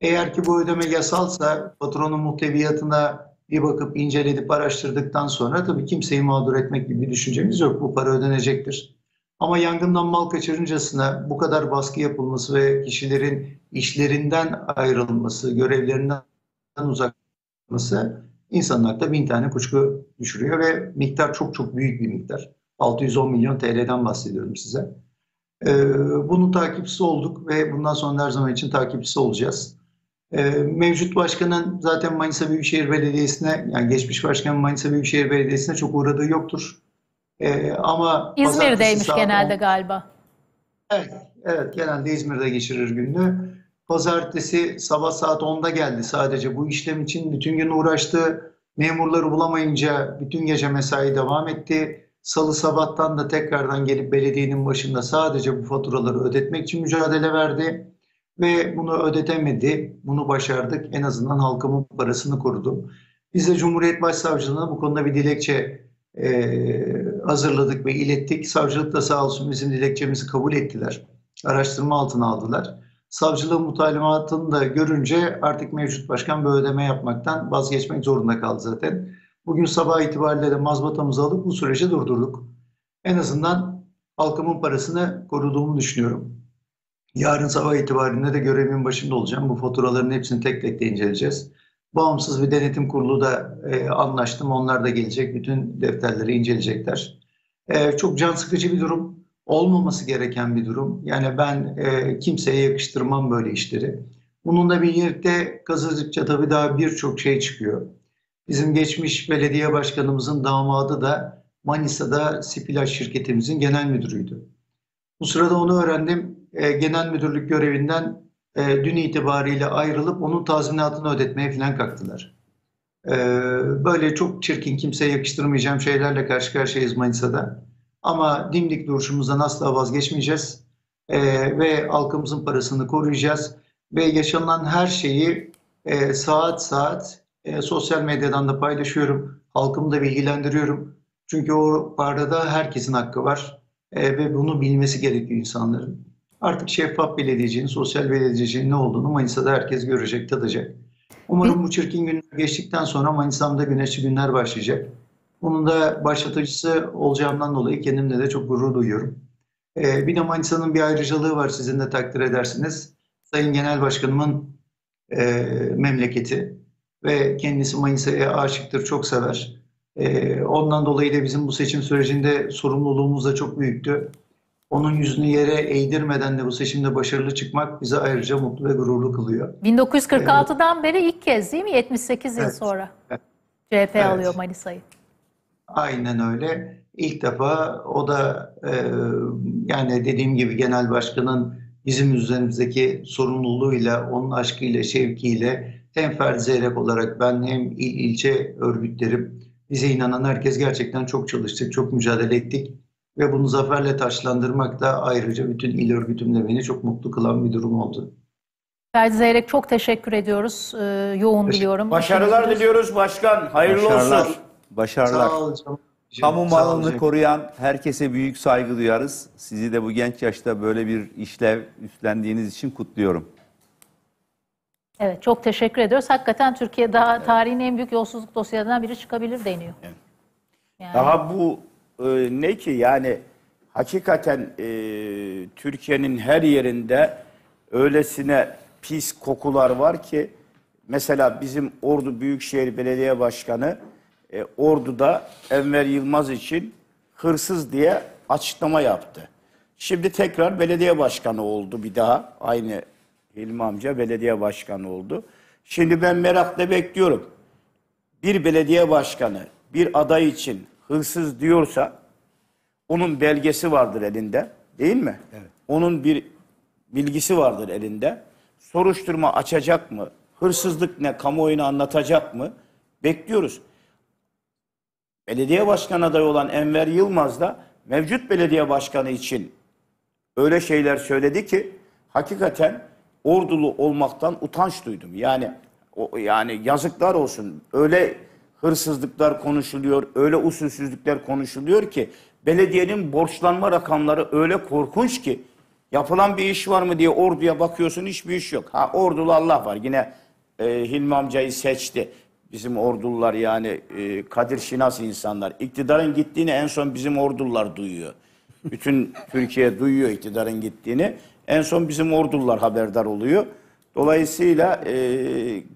Eğer ki bu ödeme yasalsa patronun muhteviyatına bir bakıp inceledip araştırdıktan sonra tabii kimseyi mağdur etmek gibi bir düşüncemiz yok. Bu para ödenecektir. Ama yangından mal kaçırıncasına bu kadar baskı yapılması ve kişilerin işlerinden ayrılması, görevlerinden uzaklaşması insanın aklına bin tane kuşku düşürüyor ve miktar çok çok büyük bir miktar. 610 milyon TL'den bahsediyorum size. Ee, bunun takipçisi olduk ve bundan sonra her zaman için takipçisi olacağız. Ee, mevcut başkanın zaten Manisa Büyükşehir Belediyesi'ne, yani geçmiş başkan Manisa Büyükşehir Belediyesi'ne çok uğradığı yoktur. Ee, ama İzmir'deymiş genelde 10 galiba. Evet, evet genelde İzmir'de geçirir gününü. Pazartesi sabah saat 10'da geldi sadece bu işlem için. Bütün gün uğraştı. Memurları bulamayınca bütün gece mesai devam etti. Salı sabahtan da tekrardan gelip belediyenin başında sadece bu faturaları ödetmek için mücadele verdi. Ve bunu ödetemedi. Bunu başardık. En azından halkımın parasını korudu. Biz de Cumhuriyet Başsavcılığına bu konuda bir dilekçe e, hazırladık ve ilettik. Savcılık da sağ olsun bizim dilekçemizi kabul ettiler. Araştırma altına aldılar. Savcılığın bu talimatını da görünce artık mevcut başkan bir ödeme yapmaktan vazgeçmek zorunda kaldı zaten. Bugün sabah itibariyle de mazbatamızı alıp bu süreci durdurduk. En azından halkımın parasını koruduğumu düşünüyorum. Yarın sabah itibariyle de görevimin başında olacağım. Bu faturaların hepsini tek tek de inceleyeceğiz. Bağımsız bir denetim kurulu da e, anlaştım. Onlar da gelecek. Bütün defterleri inceleyecekler. E, çok can sıkıcı bir durum. Olmaması gereken bir durum. Yani ben e, kimseye yakıştırmam böyle işleri. Bununla birlikte kazıdıkça tabii daha birçok şey çıkıyor. Bizim geçmiş belediye başkanımızın damadı da Manisa'da Sipilaş şirketimizin genel müdürüydü. Bu sırada onu öğrendim. E, genel müdürlük görevinden e, dün itibariyle ayrılıp onun tazminatını ödetmeye falan kalktılar. E, böyle çok çirkin, kimseye yakıştırmayacağım şeylerle karşı karşıyayız Manisa'da. Ama dimdik duruşumuzdan asla vazgeçmeyeceğiz. E, ve halkımızın parasını koruyacağız. Ve yaşanılan her şeyi e, saat saat e, sosyal medyadan da paylaşıyorum. Halkımı da bilgilendiriyorum. Çünkü o parada herkesin hakkı var. E, ve bunu bilmesi gerekiyor insanların. Artık şeffaf belediyecinin, sosyal belediyecinin ne olduğunu Manisa'da herkes görecek, tadacak. Umarım bu çirkin günler geçtikten sonra Manisa'mda güneşli günler başlayacak. Bunun da başlatıcısı olacağımdan dolayı kendimle de çok gurur duyuyorum. Ee, bir de Manisa'nın bir ayrıcalığı var sizin de takdir edersiniz. Sayın Genel Başkanımın e, memleketi ve kendisi Manisa'ya aşıktır, çok sever. E, ondan dolayı da bizim bu seçim sürecinde sorumluluğumuz da çok büyüktü. Onun yüzünü yere eğdirmeden de bu seçimde başarılı çıkmak bizi ayrıca mutlu ve gururlu kılıyor. 1946'dan beri ilk kez değil mi? 78 yıl Evet. sonra Evet. CHP Evet. alıyor Manisa'yı. Aynen öyle. İlk defa o da e, yani dediğim gibi genel başkanın bizim üzerimizdeki sorumluluğuyla, onun aşkıyla, şevkiyle hem Ferdi Zeyrek olarak ben hem il ilçe örgütlerim, bize inanan herkes gerçekten çok çalıştık, çok mücadele ettik. Ve bunu zaferle taşlandırmak da ayrıca bütün il örgütümle beni çok mutlu kılan bir durum oldu. Ferdi Zeyrek çok teşekkür ediyoruz. Ee, yoğun biliyorum. Başarılar diliyoruz başkan. Hayırlı Başarılar. olsun. Başarılar. Sağ olun. Kamu malını koruyan herkese büyük saygı duyarız. Sizi de bu genç yaşta böyle bir işlev üstlendiğiniz için kutluyorum. Evet çok teşekkür ediyoruz. Hakikaten Türkiye daha tarihin en büyük yolsuzluk dosyalarından biri çıkabilir deniyor. Yani- Daha bu e, ne ki yani hakikaten e, Türkiye'nin her yerinde öylesine pis kokular var ki mesela bizim Ordu Büyükşehir Belediye Başkanı e, Ordu'da Enver Yılmaz için hırsız diye açıklama yaptı. Şimdi tekrar belediye başkanı oldu bir daha. Aynı Hilmi amca belediye başkanı oldu. Şimdi ben merakla bekliyorum bir belediye başkanı bir aday için hırsız diyorsa onun belgesi vardır elinde değil mi? Onun bir bilgisi vardır elinde. Soruşturma açacak mı? Hırsızlık ne? Kamuoyuna anlatacak mı? Bekliyoruz. Belediye başkanı adayı olan Enver Yılmaz da mevcut belediye başkanı için öyle şeyler söyledi ki hakikaten ordulu olmaktan utanç duydum. Yani o yani yazıklar olsun. Öyle hırsızlıklar konuşuluyor, öyle usulsüzlükler konuşuluyor ki belediyenin borçlanma rakamları öyle korkunç ki yapılan bir iş var mı diye orduya bakıyorsun hiçbir iş yok. Ha ordulu Allah var. Yine e, Hilmi amcayı seçti. Bizim ordular yani e, Kadir Şinas insanlar. İktidarın gittiğini en son bizim ordular duyuyor. Bütün [laughs] Türkiye duyuyor iktidarın gittiğini. En son bizim ordular haberdar oluyor. Dolayısıyla e,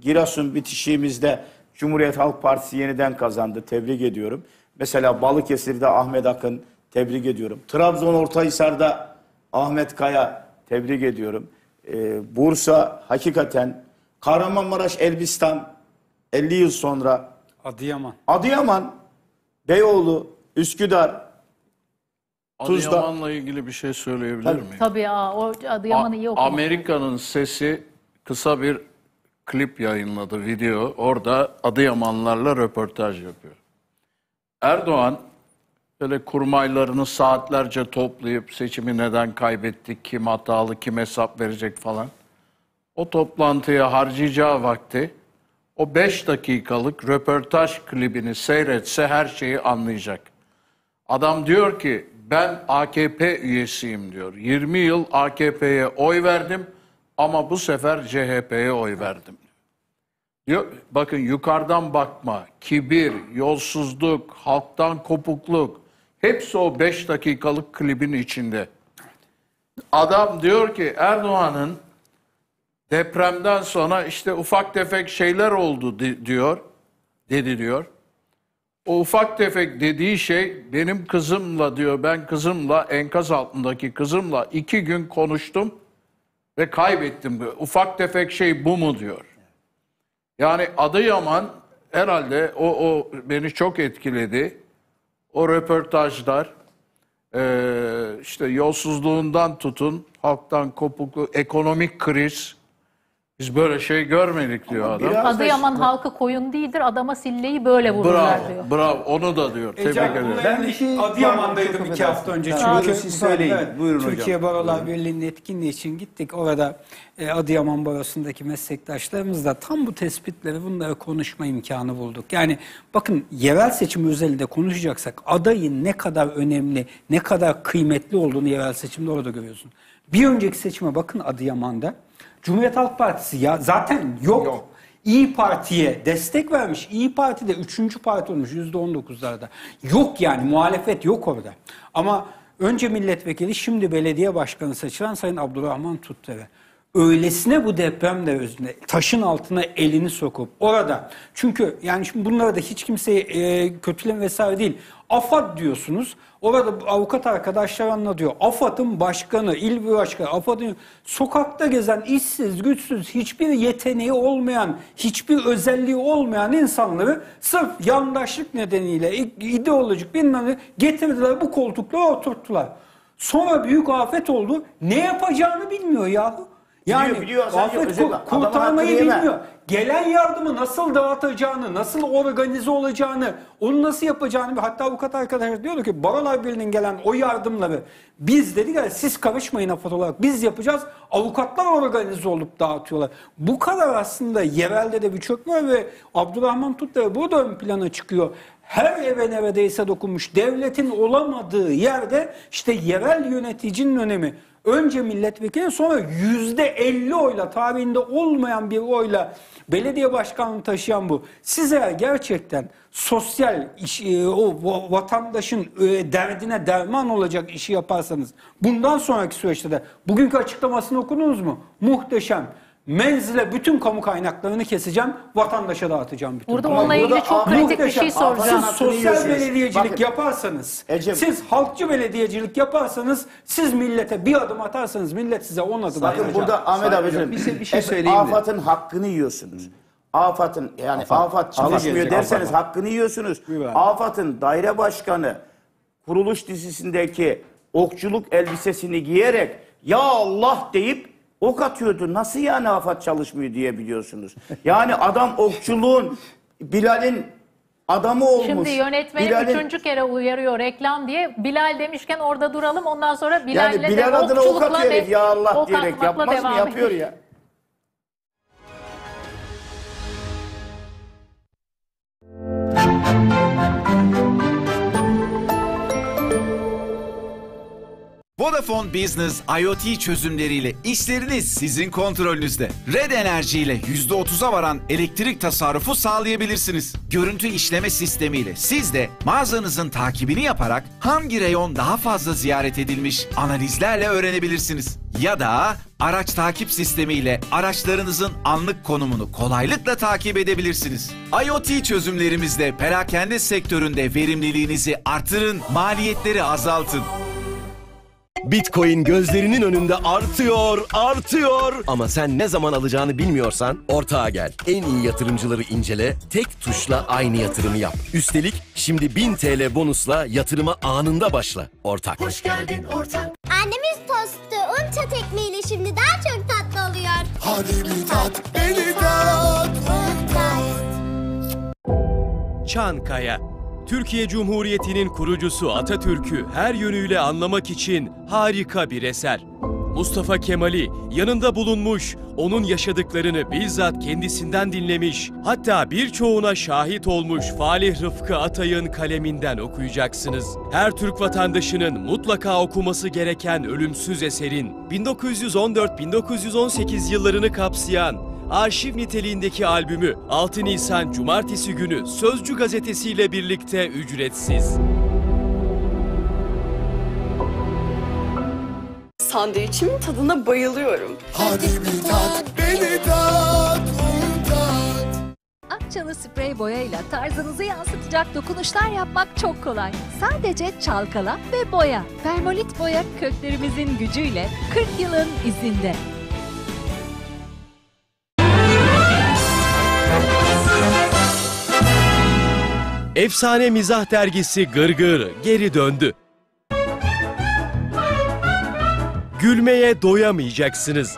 Giresun bitişiğimizde Cumhuriyet Halk Partisi yeniden kazandı. Tebrik ediyorum. Mesela Balıkesir'de Ahmet Akın tebrik ediyorum. Trabzon Ortahisar'da Ahmet Kaya tebrik ediyorum. Ee, Bursa hakikaten Kahramanmaraş, Elbistan 50 yıl sonra Adıyaman. Adıyaman, Beyoğlu, Üsküdar, Tuzla. Adıyaman'la ilgili bir şey söyleyebilir Tabii. miyim? Tabii ya o Adıyaman'ı okumak. Amerika'nın sesi kısa bir klip yayınladı video. Orada Adıyamanlarla röportaj yapıyor. Erdoğan böyle kurmaylarını saatlerce toplayıp seçimi neden kaybettik, kim hatalı, kim hesap verecek falan. O toplantıya harcayacağı vakti o 5 dakikalık röportaj klibini seyretse her şeyi anlayacak. Adam diyor ki ben AKP üyesiyim diyor. 20 yıl AKP'ye oy verdim ama bu sefer CHP'ye oy verdim. Diyor, bakın yukarıdan bakma, kibir, yolsuzluk, halktan kopukluk hepsi o 5 dakikalık klibin içinde. Adam diyor ki Erdoğan'ın depremden sonra işte ufak tefek şeyler oldu di- diyor. Dedi diyor. O ufak tefek dediği şey benim kızımla diyor ben kızımla enkaz altındaki kızımla iki gün konuştum ve kaybettim diyor. Ufak tefek şey bu mu diyor. Yani Adıyaman herhalde o, o beni çok etkiledi. O röportajlar eee, işte yolsuzluğundan tutun halktan kopuklu ekonomik kriz biz böyle şey görmedik diyor adam. Adıyaman halkı koyun değildir. Adama silleyi böyle vururlar Bravo, diyor. bravo. Onu da diyor. Tebrik Ecem, ederim. ben bir şey Adıyaman'daydım iki hafta önce. Çünkü Tamam, siz söyleyin. Evet, Buyurun hocam. Türkiye Barolar Birliği'nin etkinliği için gittik. Orada e, Adıyaman Barosu'ndaki meslektaşlarımızla tam bu tespitleri bunları konuşma imkanı bulduk. Yani bakın yerel seçim özelinde konuşacaksak adayın ne kadar önemli, ne kadar kıymetli olduğunu yerel seçimde orada görüyorsun. Bir önceki seçime bakın Adıyaman'da. Cumhuriyet Halk Partisi ya zaten yok. İyi Parti'ye destek vermiş. İyi Parti de üçüncü parti olmuş yüzde on dokuzlarda. Yok yani muhalefet yok orada. Ama önce milletvekili şimdi belediye başkanı seçilen Sayın Abdurrahman Tutdere. Öylesine bu depremde özünde taşın altına elini sokup orada çünkü yani şimdi bunlara da hiç kimseyi e, kötüleme vesaire değil. AFAD diyorsunuz. Orada avukat arkadaşlar anlatıyor. AFAD'ın başkanı, il başkanı, AFAD'ın sokakta gezen işsiz, güçsüz, hiçbir yeteneği olmayan, hiçbir özelliği olmayan insanları sırf yandaşlık nedeniyle, ideolojik bilmem ne getirdiler bu koltuklara oturttular. Sonra büyük afet oldu. Ne yapacağını bilmiyor yahu. Yani Biliyor, biliyor. Afet ku- kurtarmayı bilmiyor. Gelen yardımı nasıl dağıtacağını, nasıl organize olacağını, onu nasıl yapacağını hatta avukat arkadaşlar diyordu ki Barolar Birliği'nin gelen o yardımları biz dedik ya siz karışmayın afet olarak biz yapacağız. Avukatlar organize olup dağıtıyorlar. Bu kadar aslında yerelde de bir çökme ve Abdurrahman Tutlu burada ön plana çıkıyor. Her eve neredeyse dokunmuş. Devletin olamadığı yerde işte yerel yöneticinin önemi. Önce milletvekili sonra yüzde elli oyla tarihinde olmayan bir oyla belediye başkanlığı taşıyan bu. Siz eğer gerçekten sosyal iş, e, o va- vatandaşın e, derdine derman olacak işi yaparsanız bundan sonraki süreçte de bugünkü açıklamasını okudunuz mu? Muhteşem. Menzile bütün kamu kaynaklarını keseceğim, vatandaşa dağıtacağım bütün. Burada onunla ilgili burada çok kritik bir muhteşem. şey soracağım. Siz sosyal Bakın, belediyecilik yaparsanız, siz halkçı belediyecilik yaparsanız, siz millete bir adım atarsanız millet size on adım Bakın atacak. burada Ahmet abicim bir şey- bir şey söyleyeyim de. AFAD'ın hakkını yiyorsunuz. AFAD'ın yani AFAD. AFAD, çalışmıyor derseniz AFAD. hakkını yiyorsunuz. AFAD'ın daire başkanı kuruluş dizisindeki okçuluk elbisesini giyerek ya Allah deyip ok atıyordu. Nasıl yani AFAD çalışmıyor diyebiliyorsunuz. Yani adam okçuluğun Bilal'in adamı olmuş. Şimdi yönetmenim Bilal'in- üçüncü kere uyarıyor reklam diye. Bilal demişken orada duralım. Ondan sonra Bilal'le yani Bilal de adına ok okçulukla atıyor ve ya Allah ok diyerek atmakla yapmaz mı devam yapıyor ediyor. ya. Vodafone Business IoT çözümleriyle işleriniz sizin kontrolünüzde. Red Enerji ile %30'a varan elektrik tasarrufu sağlayabilirsiniz. Görüntü işleme sistemiyle siz de mağazanızın takibini yaparak hangi reyon daha fazla ziyaret edilmiş analizlerle öğrenebilirsiniz. Ya da araç takip sistemiyle araçlarınızın anlık konumunu kolaylıkla takip edebilirsiniz. IoT çözümlerimizle perakende sektöründe verimliliğinizi artırın, maliyetleri azaltın. Bitcoin gözlerinin önünde artıyor, artıyor. Ama sen ne zaman alacağını bilmiyorsan ortağa gel. En iyi yatırımcıları incele, tek tuşla aynı yatırımı yap. Üstelik şimdi 1000 TL bonusla yatırıma anında başla. Ortak. Hoş geldin ortak. Annemiz tostu un çat ekmeğiyle şimdi daha çok tatlı oluyor. Hadi bir tat, beni tat, un tat. Çankaya. Türkiye Cumhuriyeti'nin kurucusu Atatürk'ü her yönüyle anlamak için harika bir eser. Mustafa Kemal'i yanında bulunmuş, onun yaşadıklarını bizzat kendisinden dinlemiş, hatta birçoğuna şahit olmuş Falih Rıfkı Atay'ın kaleminden okuyacaksınız. Her Türk vatandaşının mutlaka okuması gereken ölümsüz eserin 1914-1918 yıllarını kapsayan arşiv niteliğindeki albümü 6 Nisan Cumartesi günü Sözcü gazetesiyle birlikte ücretsiz. Sandviçimin tadına bayılıyorum. Hadi bir tat, beni tat, tat. Akçalı sprey boyayla tarzınızı yansıtacak dokunuşlar yapmak çok kolay. Sadece çalkala ve boya. Permolit boya köklerimizin gücüyle 40 yılın izinde. Efsane mizah dergisi Gırgır geri döndü. Gülmeye doyamayacaksınız.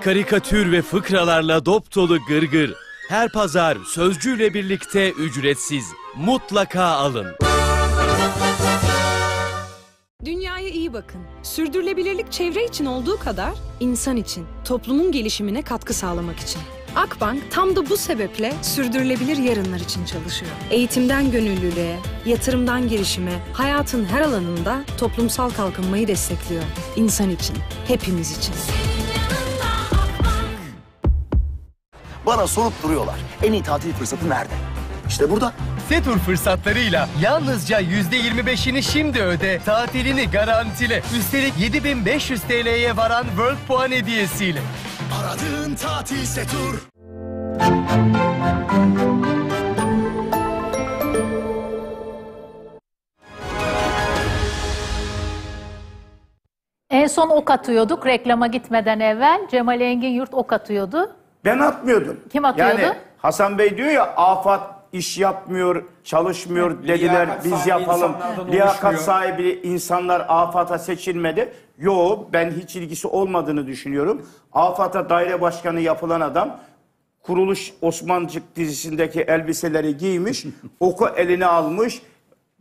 Karikatür ve fıkralarla dop dolu Gırgır her pazar sözcüyle birlikte ücretsiz. Mutlaka alın. Dünyaya iyi bakın. Sürdürülebilirlik çevre için olduğu kadar insan için, toplumun gelişimine katkı sağlamak için. Akbank tam da bu sebeple sürdürülebilir yarınlar için çalışıyor. Eğitimden gönüllülüğe, yatırımdan girişime, hayatın her alanında toplumsal kalkınmayı destekliyor. İnsan için, hepimiz için. Bana sorup duruyorlar. En iyi tatil fırsatı nerede? İşte burada. Setur fırsatlarıyla yalnızca %25'ini şimdi öde, tatilini garantile. Üstelik 7500 TL'ye varan World Puan hediyesiyle. Aradığın tatil Setur. En son ok atıyorduk reklama gitmeden evvel. Cemal Engin Yurt ok atıyordu. Ben atmıyordum. Kim atıyordu? Yani Hasan Bey diyor ya afat iş yapmıyor, çalışmıyor dediler liyakat biz yapalım. Liyakat sahibi insanlar afata seçilmedi. Yo ben hiç ilgisi olmadığını düşünüyorum. Afata daire başkanı yapılan adam Kuruluş Osmancık dizisindeki elbiseleri giymiş, [laughs] oku eline almış.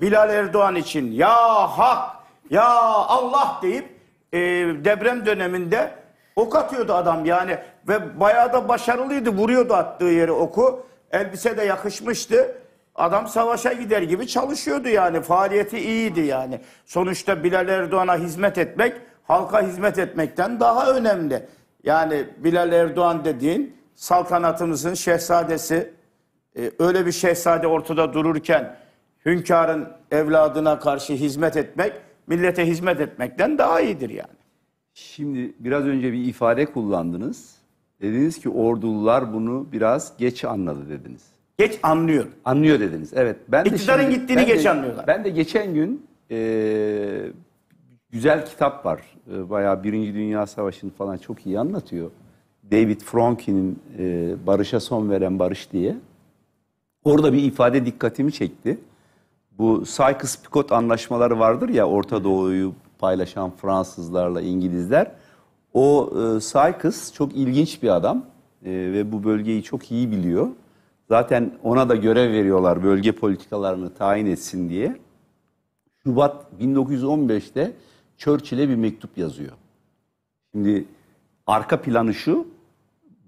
Bilal Erdoğan için ya hak, ya Allah deyip e, deprem döneminde ok atıyordu adam yani. Ve bayağı da başarılıydı, vuruyordu attığı yere oku. Elbise de yakışmıştı. Adam savaşa gider gibi çalışıyordu yani. Faaliyeti iyiydi yani. Sonuçta Bilal Erdoğan'a hizmet etmek, halka hizmet etmekten daha önemli. Yani Bilal Erdoğan dediğin saltanatımızın şehzadesi, e, öyle bir şehzade ortada dururken hünkârın evladına karşı hizmet etmek, millete hizmet etmekten daha iyidir yani. Şimdi biraz önce bir ifade kullandınız. Dediniz ki ordulular bunu biraz geç anladı dediniz. Geç anlıyor. Anlıyor dediniz. Evet. Ben de İktidarın şimdi- gittiğini ben de- geç anlıyorlar. Ben de geçen gün e, güzel kitap var. E, bayağı Birinci Dünya Savaşı'nı falan çok iyi anlatıyor. David Fronki'nin e, Barış'a Son Veren Barış diye. Orada bir ifade dikkatimi çekti. Bu Sykes-Picot anlaşmaları vardır ya Orta Doğu'yu paylaşan Fransızlarla İngilizler. O e, Sykes çok ilginç bir adam e, ve bu bölgeyi çok iyi biliyor. Zaten ona da görev veriyorlar bölge politikalarını tayin etsin diye. Şubat 1915'te Churchill'e bir mektup yazıyor. Şimdi arka planı şu,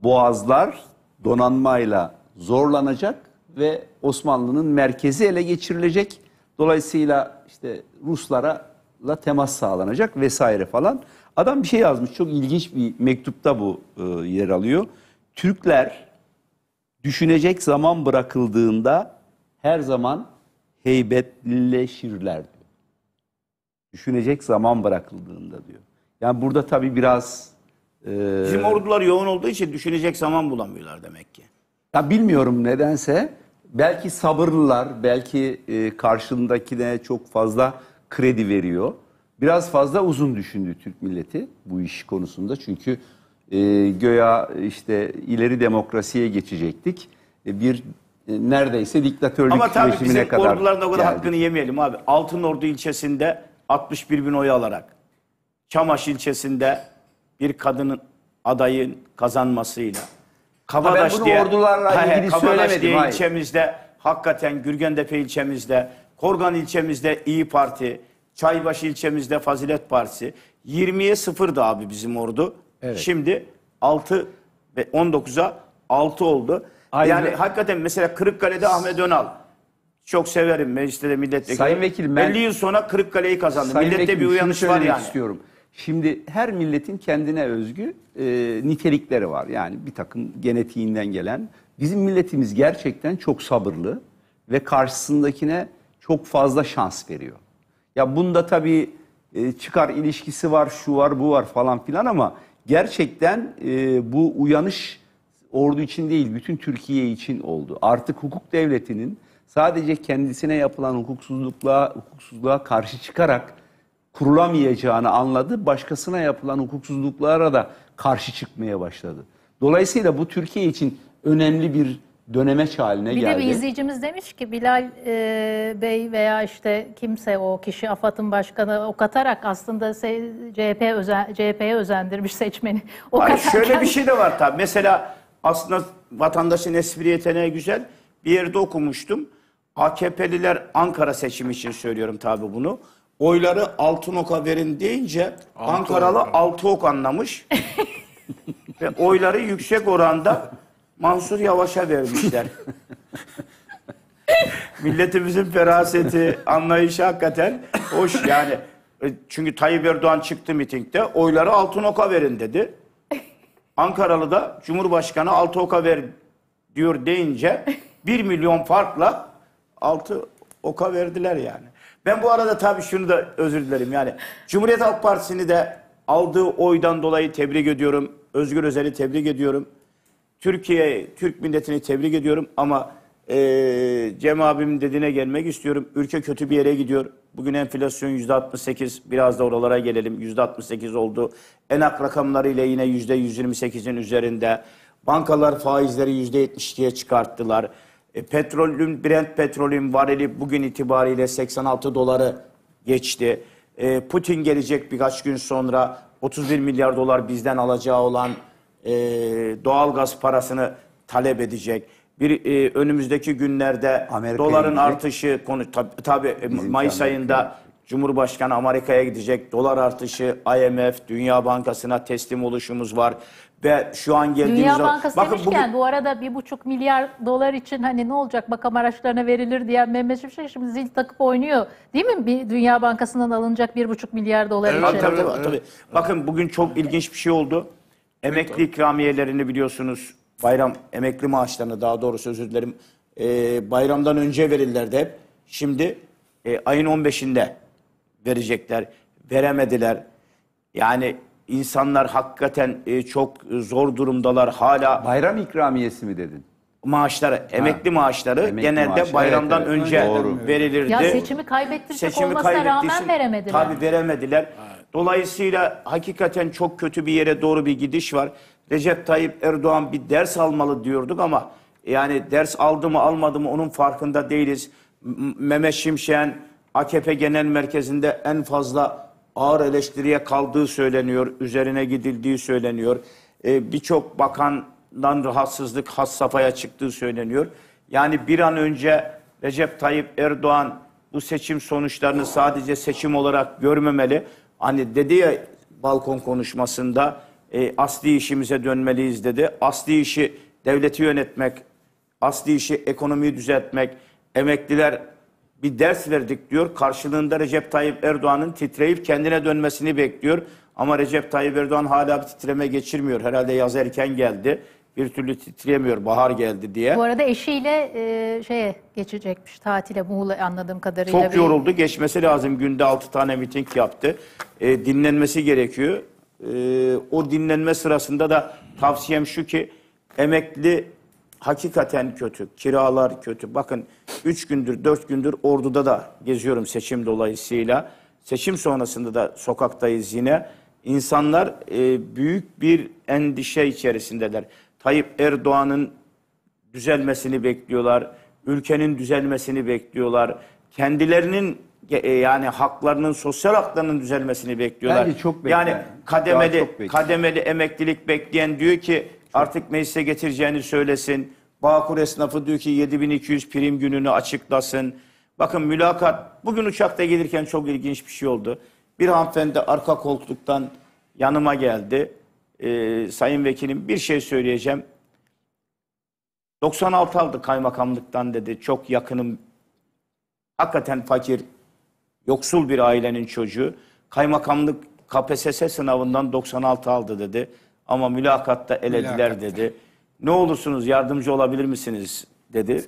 Boğazlar donanmayla zorlanacak ve Osmanlı'nın merkezi ele geçirilecek. Dolayısıyla işte Ruslara la temas sağlanacak vesaire falan. Adam bir şey yazmış. Çok ilginç bir mektupta bu e, yer alıyor. Türkler düşünecek zaman bırakıldığında her zaman heybetlileşirler diyor. Düşünecek zaman bırakıldığında diyor. Yani burada tabii biraz e, Bizim ordular yoğun olduğu için düşünecek zaman bulamıyorlar demek ki. ya bilmiyorum nedense belki sabırlılar, belki e, karşındakine çok fazla kredi veriyor. Biraz fazla uzun düşündü Türk milleti bu iş konusunda. Çünkü e, göya işte ileri demokrasiye geçecektik. E, bir e, neredeyse diktatörlük Ama tabii bizim kadar orduların o kadar geldik. hakkını yemeyelim abi. Altınordu ilçesinde 61 bin oy alarak, Çamaş ilçesinde bir kadının adayın kazanmasıyla, Kabadaş bunu diye, ordularla He, ilgili Kabadaş söylemedim, diye hayır. ilçemizde hakikaten Gürgentepe ilçemizde, Korgan ilçemizde İyi Parti, Çaybaşı ilçemizde Fazilet Partisi 20'ye 0'dı abi bizim ordu. Evet. Şimdi 6 ve 19'a 6 oldu. Aynı- Yani hakikaten mesela Kırıkkale'de Ahmet Önal. Çok severim mecliste de milletvekili. Sayın Vekilim, ben- 50 yıl sonra Kırıkkale'yi kazandı. Sayın Millette Vekilim, bir uyanış var yani. istiyorum. Şimdi her milletin kendine özgü e, nitelikleri var. Yani bir takım genetiğinden gelen. Bizim milletimiz gerçekten çok sabırlı ve karşısındakine çok fazla şans veriyor. Ya bunda tabii e, çıkar ilişkisi var, şu var, bu var falan filan ama gerçekten e, bu uyanış ordu için değil, bütün Türkiye için oldu. Artık hukuk devletinin sadece kendisine yapılan hukuksuzlukla hukuksuzluğa karşı çıkarak kurulamayacağını anladı. Başkasına yapılan hukuksuzluklara da karşı çıkmaya başladı. Dolayısıyla bu Türkiye için önemli bir dönemeç haline Bir geldi. de bir izleyicimiz demiş ki Bilal e, Bey veya işte kimse o kişi AFAD'ın başkanı ok atarak aslında CHP özen, CHP'ye özendirmiş seçmeni. O Hayır, kadar şöyle bir şey de var tabii. Mesela aslında vatandaşın espri yeteneği güzel. Bir yerde okumuştum. AKP'liler Ankara seçimi için söylüyorum tabii bunu. Oyları Altınok'a verin deyince Ankaralı Altıok anlamış. [laughs] Ve oyları yüksek oranda Mansur Yavaş'a vermişler. [laughs] Milletimizin feraseti, anlayışı hakikaten hoş yani. E, Çünkü Tayyip Erdoğan çıktı mitingde oyları Altınok'a verin dedi. Ankaralı da Cumhurbaşkanı altı oka ver diyor deyince 1 milyon farkla altı oka verdiler yani. Ben bu arada tabii şunu da özür dilerim yani Cumhuriyet Halk Partisi'ni de aldığı oydan dolayı tebrik ediyorum. Özgür Özel'i tebrik ediyorum. Türkiye, Türk milletini tebrik ediyorum ama eee Cem abimin dediğine gelmek istiyorum. Ülke kötü bir yere gidiyor. Bugün enflasyon yüzde 68, biraz da oralara gelelim. Yüzde 68 oldu. Enak rakamlarıyla yine yüzde 128'in üzerinde. Bankalar faizleri yüzde 72'ye çıkarttılar. E, petrolün, Brent petrolün varili bugün itibariyle 86 doları geçti. E, Putin gelecek birkaç gün sonra 31 milyar dolar bizden alacağı olan e, doğalgaz parasını talep edecek. Bir e, önümüzdeki günlerde Amerika'ya doların gidecek. artışı konu tabi tabi e, Mayıs ayında Cumhurbaşkanı Amerika'ya gidecek. Dolar artışı IMF, Dünya Bankası'na teslim oluşumuz var ve şu an geldiğimiz Dünya zaman- Bankası Bakın demişken bugün- bu arada bir buçuk milyar dolar için hani ne olacak makam araçlarına verilir diyen Mehmet Şimşek şimdi zil takıp oynuyor. Değil mi? Bir Dünya Bankası'ndan alınacak bir buçuk milyar dolar için. Tabii, tabii, tabii, tabii. Bakın bugün çok ilginç bir şey oldu. Emekli ikramiyelerini biliyorsunuz. Bayram emekli maaşlarını daha doğrusu özür dilerim. e, bayramdan önce verirlerdi hep. Şimdi e, ayın 15'inde verecekler. Veremediler. Yani insanlar hakikaten e, çok zor durumdalar. Hala bayram ikramiyesi mi dedin? Maaşları, emekli maaşları Emekli genelde maaşı, bayramdan evet, evet. önce Doğru. verilirdi. Ya seçimi kaybettirecek Seçimi olmasına rağmen veremediler. Tabii veremediler. Dolayısıyla hakikaten çok kötü bir yere doğru bir gidiş var. Recep Tayyip Erdoğan bir ders almalı diyorduk ama yani ders aldı mı almadı mı onun farkında değiliz. Mehmet Şimşek'in AKP Genel Merkezi'nde en fazla ağır eleştiriye kaldığı söyleniyor. Üzerine gidildiği söyleniyor. Ee, Birçok bakandan rahatsızlık has safhaya çıktığı söyleniyor. Yani bir an önce Recep Tayyip Erdoğan bu seçim sonuçlarını sadece seçim olarak görmemeli. Hani dedi ya balkon konuşmasında e, asli işimize dönmeliyiz dedi. Asli işi devleti yönetmek, asli işi ekonomiyi düzeltmek, emekliler bir ders verdik diyor. Karşılığında Recep Tayyip Erdoğan'ın titreyip kendine dönmesini bekliyor. Ama Recep Tayyip Erdoğan hala bir titreme geçirmiyor. Herhalde yaz erken geldi. Bir türlü titreyemiyor bahar geldi diye. Bu arada eşiyle e, şeye geçecekmiş tatile Muğla anladığım kadarıyla. Çok bir- yoruldu. Geçmesi lazım. Günde 6 tane miting yaptı. E, dinlenmesi gerekiyor. E, o dinlenme sırasında da tavsiyem şu ki emekli hakikaten kötü. Kiralar kötü. Bakın 3 gündür 4 gündür orduda da geziyorum seçim dolayısıyla. Seçim sonrasında da sokaktayız yine. İnsanlar e, büyük bir endişe içerisindeler. Tayyip Erdoğan'ın düzelmesini bekliyorlar. Ülkenin düzelmesini bekliyorlar. Kendilerinin e, yani haklarının, sosyal haklarının düzelmesini bekliyorlar. Bence çok bekler. Yani kademeli çok kademeli emeklilik bekleyen diyor ki artık meclise getireceğini söylesin. Bağkur esnafı diyor ki 7200 prim gününü açıklasın. Bakın mülakat bugün uçakta gelirken çok ilginç bir şey oldu. Bir hanımefendi arka koltuktan yanıma geldi. Ee, sayın vekilim bir şey söyleyeceğim. 96 aldı kaymakamlıktan dedi. Çok yakınım. Hakikaten fakir, yoksul bir ailenin çocuğu. Kaymakamlık KPSS sınavından 96 aldı dedi. Ama mülakatta elediler Mülakatta. dedi. Ne olursunuz yardımcı olabilir misiniz dedi.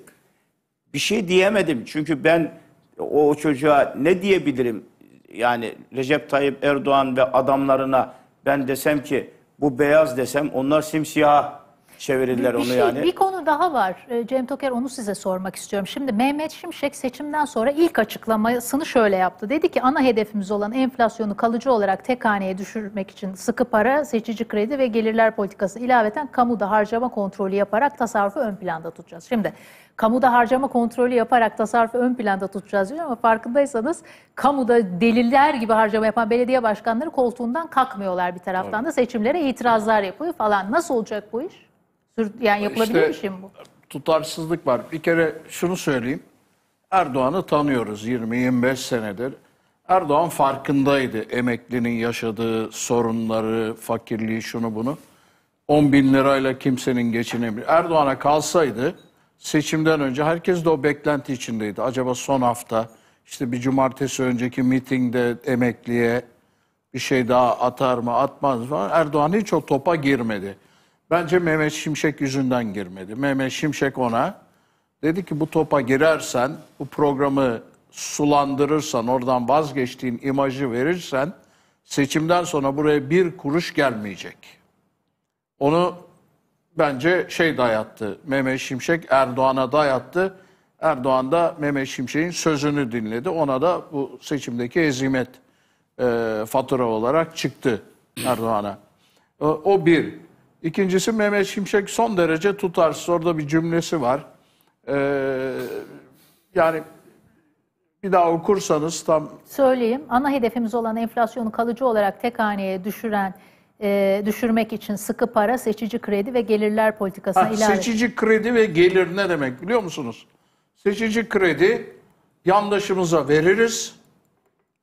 Bir şey diyemedim. Çünkü ben o çocuğa ne diyebilirim? Yani Recep Tayyip Erdoğan ve adamlarına ben desem ki bu beyaz desem onlar simsiyah çevirirler Bir onu şey, yani. Bir konu daha var. Ee, Cem Toker onu size sormak istiyorum. Şimdi Mehmet Şimşek seçimden sonra ilk açıklamasını şöyle yaptı. Dedi ki ana hedefimiz olan enflasyonu kalıcı olarak tek haneye düşürmek için sıkı para, seçici kredi ve gelirler politikası ilaveten kamuda harcama kontrolü yaparak tasarrufu ön planda tutacağız. Şimdi kamuda harcama kontrolü yaparak tasarrufu ön planda tutacağız diyor ama farkındaysanız kamuda deliler gibi harcama yapan belediye başkanları koltuğundan kalkmıyorlar bir taraftan da seçimlere itirazlar yapıyor falan. Nasıl olacak bu iş? Yani yapılabilir İşte bir şey mi bu? tutarsızlık var. Bir kere şunu söyleyeyim. Erdoğan'ı tanıyoruz 20-25 senedir. Erdoğan farkındaydı emeklinin yaşadığı sorunları, fakirliği, şunu bunu. 10 bin lirayla kimsenin geçinemiyor. Erdoğan'a kalsaydı seçimden önce herkes de o beklenti içindeydi. Acaba son hafta işte bir cumartesi önceki mitingde emekliye bir şey daha atar mı atmaz mı? Erdoğan hiç o topa girmedi. Bence Mehmet Şimşek yüzünden girmedi. Mehmet Şimşek ona dedi ki bu topa girersen, bu programı sulandırırsan, oradan vazgeçtiğin imajı verirsen seçimden sonra buraya bir kuruş gelmeyecek. Onu bence şey dayattı. Mehmet Şimşek Erdoğan'a dayattı. Erdoğan da Mehmet Şimşek'in sözünü dinledi. Ona da bu seçimdeki ezimet e, fatura olarak çıktı Erdoğan'a. O, o bir. İkincisi Mehmet Şimşek son derece tutarsız. Orada bir cümlesi var. Ee, yani bir daha okursanız tam Söyleyeyim. Ana hedefimiz olan enflasyonu kalıcı olarak tek haneye düşüren e, düşürmek için sıkı para, seçici kredi ve gelirler politikasına Ha, ilave. seçici kredi ve gelir ne demek biliyor musunuz? Seçici kredi yandaşımıza veririz.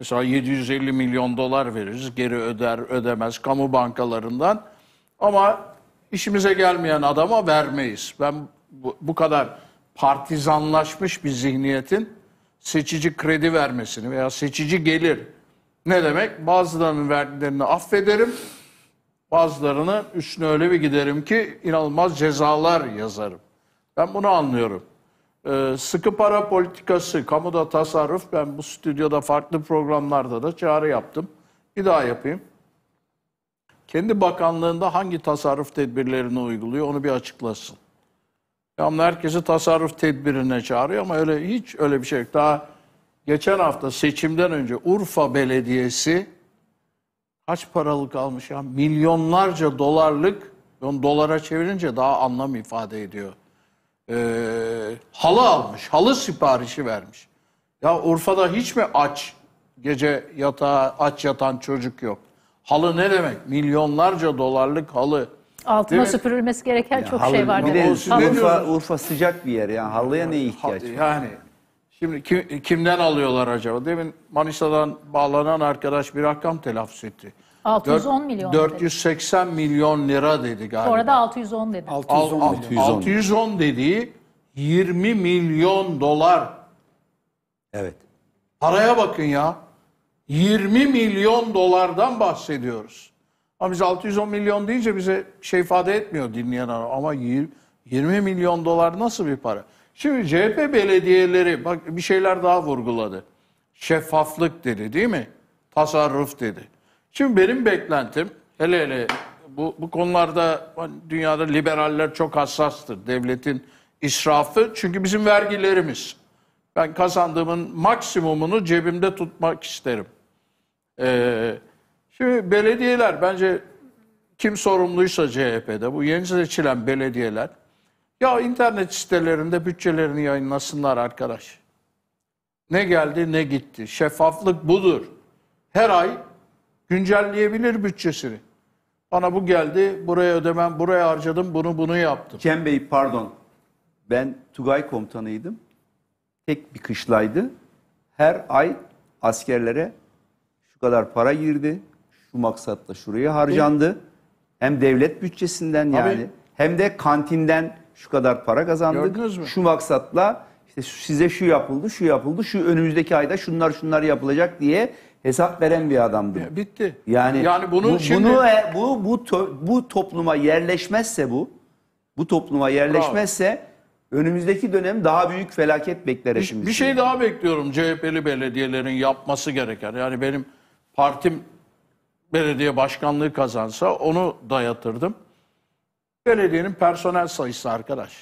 Mesela 750 milyon dolar veririz. Geri öder ödemez kamu bankalarından. Ama işimize gelmeyen adama vermeyiz. Ben bu, bu kadar partizanlaşmış bir zihniyetin seçici kredi vermesini veya seçici gelir ne demek? Bazılarının vergilerini affederim. Bazılarını üstüne öyle bir giderim ki inanılmaz cezalar yazarım. Ben bunu anlıyorum. Ee, sıkı para politikası, kamuda tasarruf. Ben bu stüdyoda farklı programlarda da çağrı yaptım. Bir daha yapayım. Kendi bakanlığında hangi tasarruf tedbirlerini uyguluyor onu bir açıklasın. Ama herkesi tasarruf tedbirine çağırıyor ama öyle hiç öyle bir şey yok. Daha geçen hafta seçimden önce Urfa Belediyesi kaç paralık almış ya? Milyonlarca dolarlık, onu dolara çevirince daha anlam ifade ediyor. Ee, halı almış, halı siparişi vermiş. Ya Urfa'da hiç mi aç, gece yatağa aç yatan çocuk yok? Halı ne demek? Milyonlarca dolarlık halı. Altına Değil mi? süpürülmesi gereken çok Halı- şey var. Bir de Urfa? Urfa sıcak bir yer yani halıya ne ihtiyaç var? Yani şimdi kim- kimden alıyorlar acaba? Demin Manisa'dan bağlanan arkadaş bir rakam telaffuz etti. 610 Dört- milyon 480 milyon lira dedi galiba. Sonra da 610 dedi. 610, 610 dediği 20 milyon dolar. Evet. Paraya bakın ya. 20 milyon dolardan bahsediyoruz. Ama biz 610 milyon deyince bize şey ifade etmiyor dinleyen. Ama yir- 20 milyon dolar nasıl bir para? Şimdi CHP belediyeleri bak bir şeyler daha vurguladı. Şeffaflık dedi değil mi? Tasarruf dedi. Şimdi benim beklentim hele hele bu, bu konularda dünyada liberaller çok hassastır. Devletin israfı çünkü bizim vergilerimiz. Ben kazandığımın maksimumunu cebimde tutmak isterim. Ee, şimdi belediyeler bence kim sorumluysa CHP'de bu yeni seçilen belediyeler ya internet sitelerinde bütçelerini yayınlasınlar arkadaş. Ne geldi ne gitti. Şeffaflık budur. Her ay güncelleyebilir bütçesini. Bana bu geldi, buraya ödemem, buraya harcadım, bunu bunu yaptım. Cem Bey pardon. Ben Tugay komutanıydım. Tek bir kışlaydı. Her ay askerlere şu kadar para girdi. Şu maksatla şuraya harcandı. Hem devlet bütçesinden yani Tabii. hem de kantinden şu kadar para kazandık. Gördünüz mü? Şu maksatla işte size şu yapıldı, şu yapıldı, şu önümüzdeki ayda şunlar şunlar yapılacak diye hesap veren bir adamdım. Bitti. Yani, Yani bunu bu, şimdi- bunu e, bu bu to- bu topluma yerleşmezse bu bu topluma yerleşmezse önümüzdeki dönem daha büyük felaket bekler Bir, bir şey daha bekliyorum CHP'li belediyelerin yapması gereken. Yani benim partim belediye başkanlığı kazansa onu dayatırdım. Belediyenin personel sayısı arkadaş.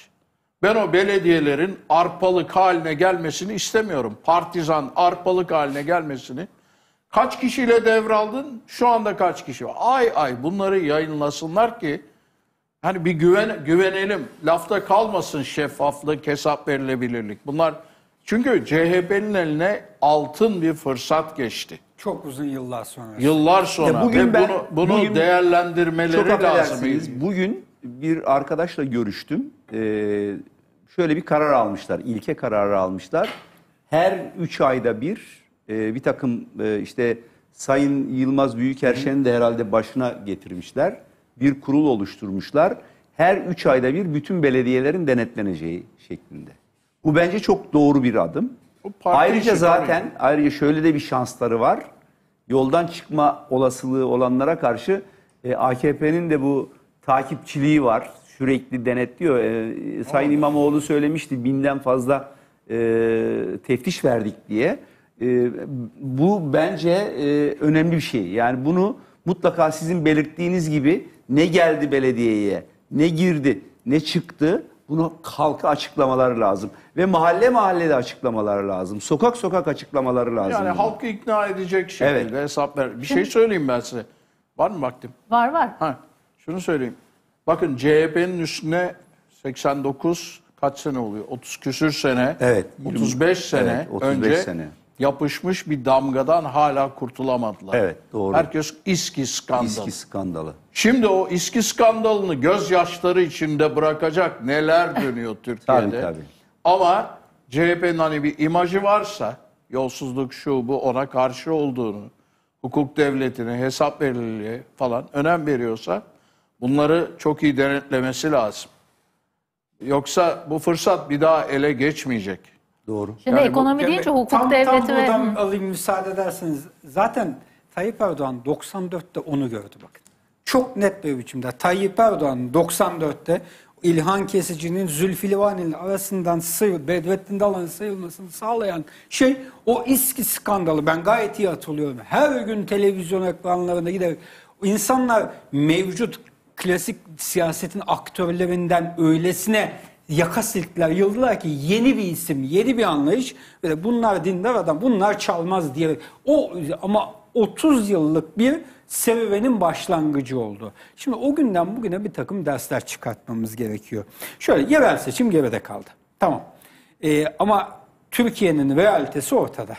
Ben o belediyelerin arpalık haline gelmesini istemiyorum. Partizan arpalık haline gelmesini. Kaç kişiyle devraldın? Şu anda kaç kişi var? Ay ay bunları yayınlasınlar ki hani bir güven güvenelim. Lafta kalmasın şeffaflık, hesap verilebilirlik. Bunlar çünkü CHP'nin eline altın bir fırsat geçti. Çok uzun yıllar sonra. Yıllar sonra Ya bugün ve ben- bunu, bunu bugün- değerlendirmeleri Çok lazım. Bugün bir arkadaşla görüştüm. Ee, şöyle bir karar almışlar. ilke kararı almışlar. Her üç ayda bir e, bir takım e, işte Sayın Yılmaz Büyükerşen'i de herhalde başına getirmişler. Bir kurul oluşturmuşlar. Her üç ayda bir bütün belediyelerin denetleneceği şeklinde. Bu bence çok doğru bir adım. Ayrıca işi zaten tabii. ayrıca şöyle de bir şansları var. Yoldan çıkma olasılığı olanlara karşı e, AKP'nin de bu takipçiliği var. Sürekli denetliyor. E, Sayın İmamoğlu söylemişti binden fazla e, teftiş verdik diye. E, bu bence e, önemli bir şey. Yani bunu mutlaka sizin belirttiğiniz gibi ne geldi belediyeye, ne girdi, ne çıktı bunu halka açıklamaları lazım. Ve mahalle mahallede açıklamaları lazım. Sokak sokak açıklamaları lazım. Yani bunun. halkı ikna edecek şekilde Evet. hesap ver. Bir şey söyleyeyim ben size. Var mı vaktim? Var var. Ha, şunu söyleyeyim. Bakın CHP'nin üstüne 89 kaç sene oluyor? 30 küsür sene. Evet. 35 sene Evet, 35 önce sene. yapışmış bir damgadan hala kurtulamadılar. Evet, doğru. Herkes İSKİ skandalı. İSKİ skandalı. Şimdi o İSKİ skandalını gözyaşları içinde bırakacak neler dönüyor [laughs] Türkiye'de. Tabii, tabii. Ama CHP'nin hani bir imajı varsa yolsuzluk şu bu ona karşı olduğunu, hukuk devletine, hesap verilirliğe falan önem veriyorsa bunları çok iyi denetlemesi lazım. Yoksa bu fırsat bir daha ele geçmeyecek. Doğru. Şimdi Yani bu- ekonomi deyince hukuk tam, devleti tam ve... buradan alayım müsaade ederseniz. Zaten Tayyip Erdoğan 94'te onu gördü bakın. Çok net bir biçimde. Tayyip Erdoğan 94'te İlhan Kesici'nin Zülfü Livaneli'nin arasından sıyrı, Bedrettin Dalan'ın sıyrılmasını sağlayan şey o İSKİ skandalı. Ben gayet iyi hatırlıyorum. Her gün televizyon ekranlarında giderek insanlar mevcut klasik siyasetin aktörlerinden öylesine yaka silktiler, yıldılar ki yeni bir isim, yeni bir anlayış ve bunlar dindar adam, bunlar çalmaz diye. O ama 30 yıllık bir serüvenin başlangıcı oldu. Şimdi o günden bugüne bir takım dersler çıkartmamız gerekiyor. Şöyle yerel seçim geride kaldı. Tamam. Ee, ama Türkiye'nin realitesi ortada.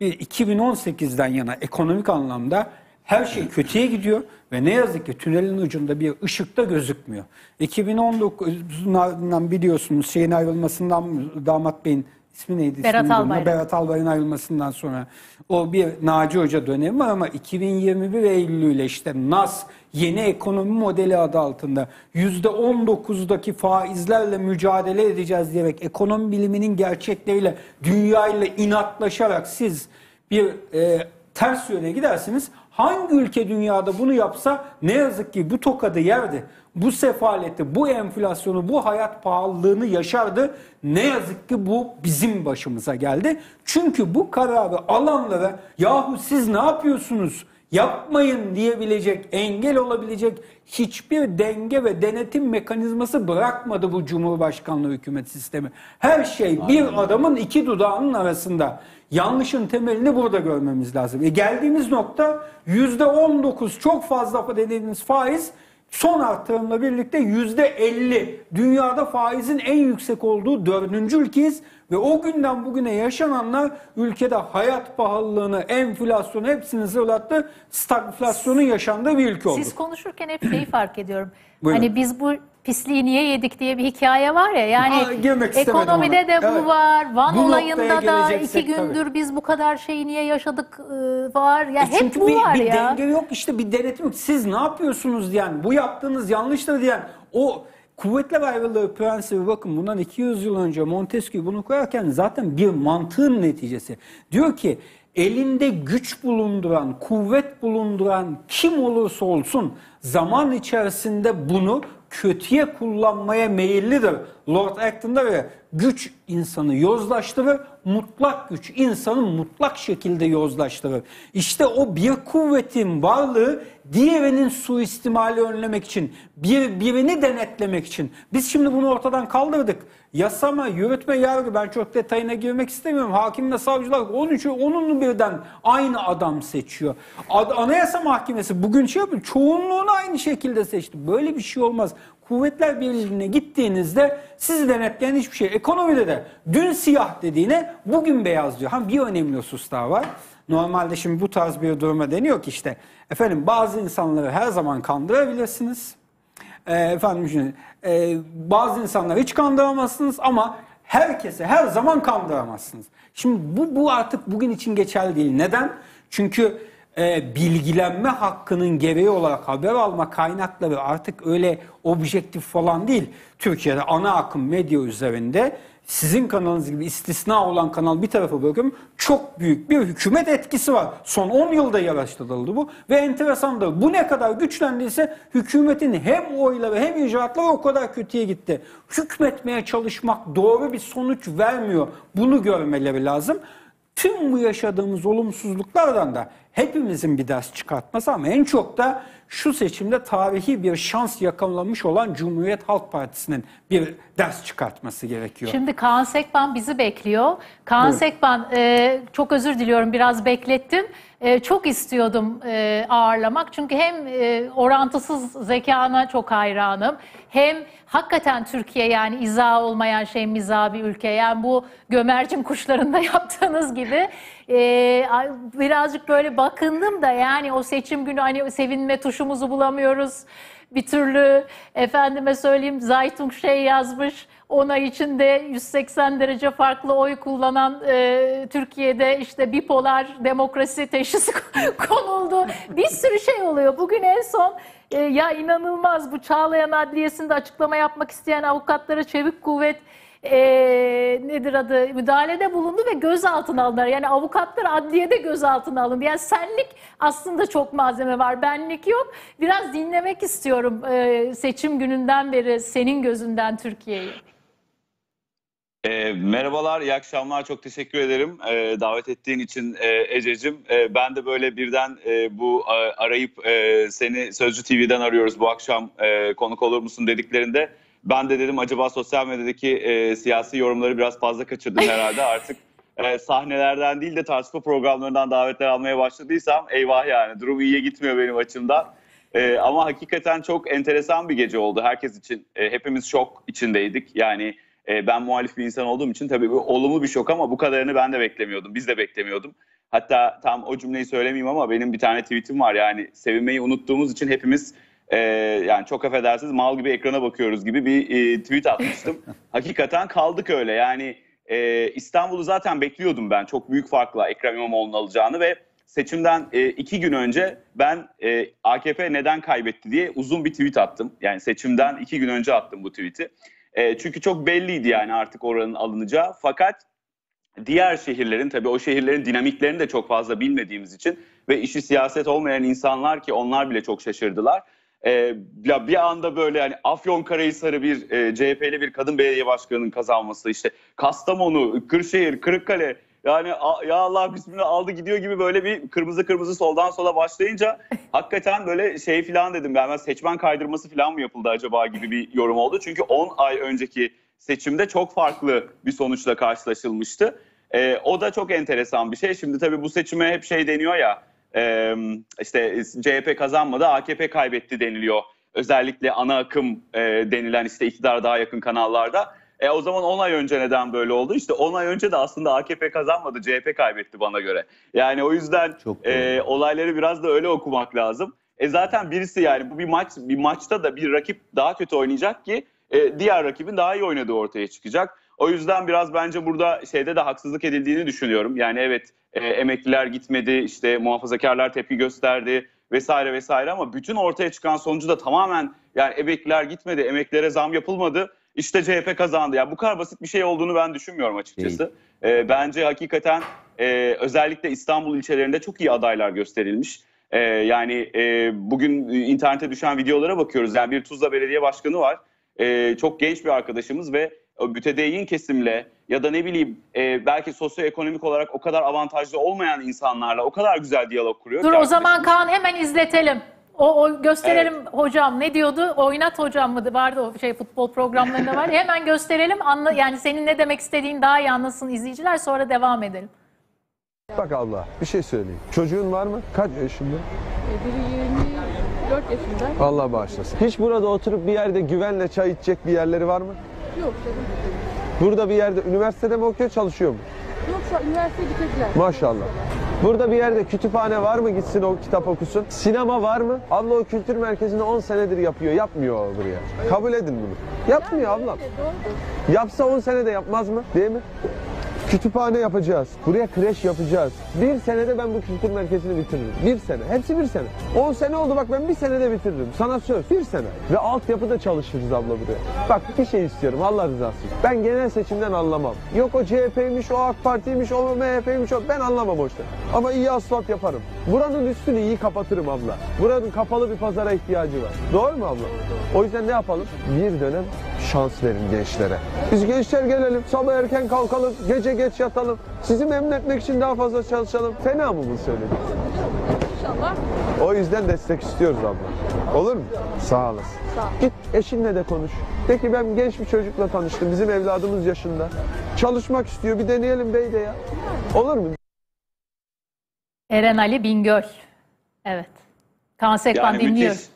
Bir 2018'den yana ekonomik anlamda her şey kötüye gidiyor ve ne yazık ki tünelin ucunda bir ışık da gözükmüyor. 2019'un ardından biliyorsunuz şeyin ayrılmasından damat beyin ismi neydi? Berat Albayrak. Berat Albayrak'ın ayrılmasından sonra o bir Naci Hoca dönemi var ama 2021 Eylül ile işte NAS yeni ekonomi modeli adı altında %19'daki faizlerle mücadele edeceğiz diyerek ekonomi biliminin gerçekleriyle dünyayla inatlaşarak siz bir e, ters yöne gidersiniz. Hangi ülke dünyada bunu yapsa ne yazık ki bu tokadı yerdi. Bu sefaleti, bu enflasyonu, bu hayat pahalılığını yaşardı. Ne yazık ki bu bizim başımıza geldi. Çünkü bu kararı alanlara yahu siz ne yapıyorsunuz? Yapmayın diyebilecek, engel olabilecek hiçbir denge ve denetim mekanizması bırakmadı bu Cumhurbaşkanlığı hükümet sistemi. Her şey bir adamın iki dudağının arasında. Yanlışın temelini burada görmemiz lazım. E geldiğimiz nokta %19 çok fazla dediğimiz faiz son artırımla birlikte %50 dünyada faizin en yüksek olduğu dördüncü ülkeyiz ve o günden bugüne yaşananlar ülkede hayat pahalılığını, enflasyonu hepsini zırlattı. Stagflasyonun yaşandığı bir ülke olduk. Siz konuşurken hep şeyi fark ediyorum. [clears throat] Buyurun. Hani biz bu pisliği niye yedik diye bir hikaye var ya. Yani Aa, ekonomide ona. de bu Evet. var. Van Bu olayında da iki gündür biz bu kadar şeyi niye yaşadık e, var. Ya E hep çünkü bu bir, var bir ya. denge yok işte bir denetim yok. Siz ne yapıyorsunuz diyen, bu yaptığınız yanlıştır diyen o kuvvetler ayrılığı prensibi bakın bundan 200 yıl önce Montesquieu bunu koyarken zaten bir mantığın neticesi. Diyor ki elinde güç bulunduran, kuvvet bulunduran kim olursa olsun zaman içerisinde bunu kötüye kullanmaya meyillidir. Lord Acton'da ve güç insanı yozlaştırır, mutlak güç insanı mutlak şekilde yozlaştırır. İşte o bir kuvvetin varlığı diğerinin suistimali önlemek için, birbirini denetlemek için. Biz şimdi bunu ortadan kaldırdık. Yasama, yürütme, yargı ben çok detayına girmek istemiyorum. Hakimle savcılar 13'ü onun birden aynı adam seçiyor. Ad- Anayasa Mahkemesi bugün şey yapıyor, çoğunluğunu aynı şekilde seçti. Böyle bir şey olmaz. Kuvvetler Birliği'ne gittiğinizde sizi denetleyen hiçbir şey. Ekonomide de dün siyah dediğine bugün beyaz diyor. Ha bir önemli husus daha var. Normalde şimdi bu tarz bir duruma deniyor ki işte efendim bazı insanları her zaman kandırabilirsiniz. Ee, efendim şimdi, e, bazı insanları hiç kandıramazsınız ama herkese her zaman kandıramazsınız. Şimdi bu, bu artık bugün için geçerli değil. Neden? Çünkü e, bilgilenme hakkının gereği olarak haber alma kaynakları artık öyle objektif falan değil. Türkiye'de ana akım medya üzerinde sizin kanalınız gibi istisna olan kanal bir tarafa bırakıyorum. Çok büyük bir hükümet etkisi var. Son 10 yılda yaraştırıldı bu. Ve enteresandır. Bu ne kadar güçlendiyse hükümetin hem oyları hem icraatları o kadar kötüye gitti. Hükmetmeye çalışmak doğru bir sonuç vermiyor. Bunu görmeleri lazım. Tüm bu yaşadığımız olumsuzluklardan da hepimizin bir ders çıkartması ama en çok da şu seçimde tarihi bir şans yakalamış olan Cumhuriyet Halk Partisi'nin bir ders çıkartması gerekiyor. Şimdi Kaan Sekban bizi bekliyor. Kaan Buyurun. Sekban e, çok özür diliyorum biraz beklettim. E, çok istiyordum e, ağırlamak. Çünkü hem e, orantısız zekana çok hayranım. Hem hakikaten Türkiye yani izah olmayan şey mizah bir ülke. Yani bu gömercim kuşlarında [laughs] yaptığınız gibi e, birazcık böyle bakındım da yani o seçim günü hani sevinme tuşumuzu bulamıyoruz. Bir türlü efendime söyleyeyim Zaytung şey yazmış. Ona içinde 180 derece farklı oy kullanan e, Türkiye'de işte bipolar demokrasi teşhisi [laughs] konuldu. Bir sürü şey oluyor. Bugün en son e, ya inanılmaz bu Çağlayan Adliyesi'nde açıklama yapmak isteyen avukatlara çevik kuvvet e, nedir adı müdahalede bulundu ve gözaltına alındılar. Yani avukatlar adliyede gözaltına alındı. Yani senlik aslında çok malzeme var. Benlik yok. Biraz dinlemek istiyorum e, seçim gününden beri senin gözünden Türkiye'yi. E, merhabalar, iyi akşamlar. Çok teşekkür ederim e, davet ettiğin için e, Ececiğim. E, ben de böyle birden e, bu e, arayıp e, seni Sözcü TV'den arıyoruz bu akşam e, konuk olur musun dediklerinde ben de dedim acaba sosyal medyadaki e, siyasi yorumları biraz fazla kaçırdım herhalde [laughs] artık. e, sahnelerden değil de tartışma programlarından davetler almaya başladıysam eyvah yani durum iyiye gitmiyor benim açımdan. E, ama hakikaten çok enteresan bir gece oldu herkes için. E, hepimiz şok içindeydik. Yani e, ben muhalif bir insan olduğum için tabii bu olumlu bir şok ama bu kadarını ben de beklemiyordum. Biz de beklemiyordum. Hatta tam o cümleyi söylemeyeyim ama benim bir tane tweetim var. Yani sevinmeyi unuttuğumuz için hepimiz e, yani çok affedersiniz mal gibi ekrana bakıyoruz gibi bir e, tweet atmıştım. [laughs] Hakikaten kaldık öyle. Yani e, İstanbul'u zaten bekliyordum ben çok büyük farkla Ekrem İmamoğlu'nun alacağını ve seçimden e, iki gün önce ben e, AKP neden kaybetti diye uzun bir tweet attım. Yani seçimden iki gün önce attım bu tweet'i. E, çünkü çok belliydi yani artık oranın alınacağı. Fakat diğer şehirlerin tabii o şehirlerin dinamiklerini de çok fazla bilmediğimiz için ve işi siyaset olmayan insanlar ki onlar bile çok şaşırdılar. E, ya bir anda böyle hani Afyonkarahisar'ı bir e, CHP'li bir kadın belediye başkanının kazanması işte Kastamonu, Kırşehir, Kırıkkale Yani ya Allah bismillah aldı gidiyor gibi böyle bir kırmızı kırmızı soldan sola başlayınca [laughs] hakikaten böyle şey falan dedim ben, seçmen kaydırması falan mı yapıldı acaba gibi bir yorum oldu. Çünkü 10 ay önceki seçimde çok farklı bir sonuçla karşılaşılmıştı. Ee, o da çok enteresan bir şey. Şimdi tabii bu seçime hep şey deniyor ya e, işte CHP kazanmadı AKP kaybetti deniliyor. Özellikle ana akım e, denilen işte iktidara daha yakın kanallarda. E o zaman 10 ay önce neden böyle oldu? İşte 10 ay önce de aslında AKP kazanmadı, CHP kaybetti bana göre. Yani o yüzden e, olayları biraz da öyle okumak lazım. E zaten birisi yani bu bir maç bir maçta da bir rakip daha kötü oynayacak ki e, diğer rakibin daha iyi oynadığı ortaya çıkacak. O yüzden biraz bence burada şeyde de haksızlık edildiğini düşünüyorum. Yani evet e, emekliler gitmedi, işte muhafazakarlar tepki gösterdi vesaire vesaire ama bütün ortaya çıkan sonucu da tamamen yani emekliler gitmedi, emeklilere zam yapılmadı. İşte CHP kazandı. Yani bu kadar basit bir şey olduğunu ben düşünmüyorum açıkçası. E, bence hakikaten e, özellikle İstanbul ilçelerinde çok iyi adaylar gösterilmiş. E, yani e, bugün internete düşen videolara bakıyoruz. Yani bir Tuzla Belediye Başkanı var. E, çok genç bir arkadaşımız ve mütedeyyin kesimle ya da ne bileyim e, belki sosyoekonomik olarak o kadar avantajlı olmayan insanlarla o kadar güzel diyalog kuruyor. Dur o zaman Kaan hemen izletelim. O, o gösterelim hocam ne diyordu? Oynat hocam mı vardı o şey futbol programlarında var. Hemen gösterelim. Anla, yani senin ne demek istediğini daha iyi anlasın izleyiciler sonra devam edelim. Bak abla bir şey söyleyeyim. Çocuğun var mı? Kaç yaşında? Biri 24 yaşında. Allah bağışlasın. Hiç burada oturup bir yerde güvenle çay içecek bir yerleri var mı? Yok canım. Burada bir yerde üniversitede mi okuyor çalışıyor mu? Yoksa üniversite bitirdiler. Maşallah. Burada bir yerde kütüphane var mı gitsin o kitap okusun? Sinema var mı? Abla o kültür merkezini 10 senedir yapıyor. Yapmıyor o buraya. Kabul edin bunu. Yapmıyor ablam. Yapsa 10 senede yapmaz mı? Değil mi? Kütüphane yapacağız. Buraya kreş yapacağız. Bir senede ben bu kültür merkezini bitiririm. Bir sene. Hepsi bir sene. 10 sene oldu bak ben bir senede bitiririm. Sana söz. Bir sene. Ve altyapıda çalışırız abla buraya. Bak bir şey istiyorum Allah rızası. Ben genel seçimden anlamam. Yok o CHP'ymiş, o AK Parti'ymiş, o MHP'ymiş. O... Ben anlamam o işte. Ama iyi asfalt yaparım. Buranın üstünü iyi kapatırım abla. Buranın kapalı bir pazara ihtiyacı var. Doğru mu abla? O yüzden ne yapalım? Bir dönem şans verin gençlere. Biz gençler gelelim, sabah erken kalkalım, gece geç yatalım. Sizi memnun etmek için daha fazla çalışalım. Fena mı bu söyledik? İnşallah. O yüzden destek istiyoruz abla. Olur mu? Sağ olasın. Sağ ol. Git eşinle de konuş. De ki ben genç bir çocukla tanıştım. Bizim evladımız yaşında. Çalışmak istiyor. Bir deneyelim bey de ya. Olur mu? Eren Ali Bingöl. Evet. Kaan Sekban Yani dinliyor. müthiş.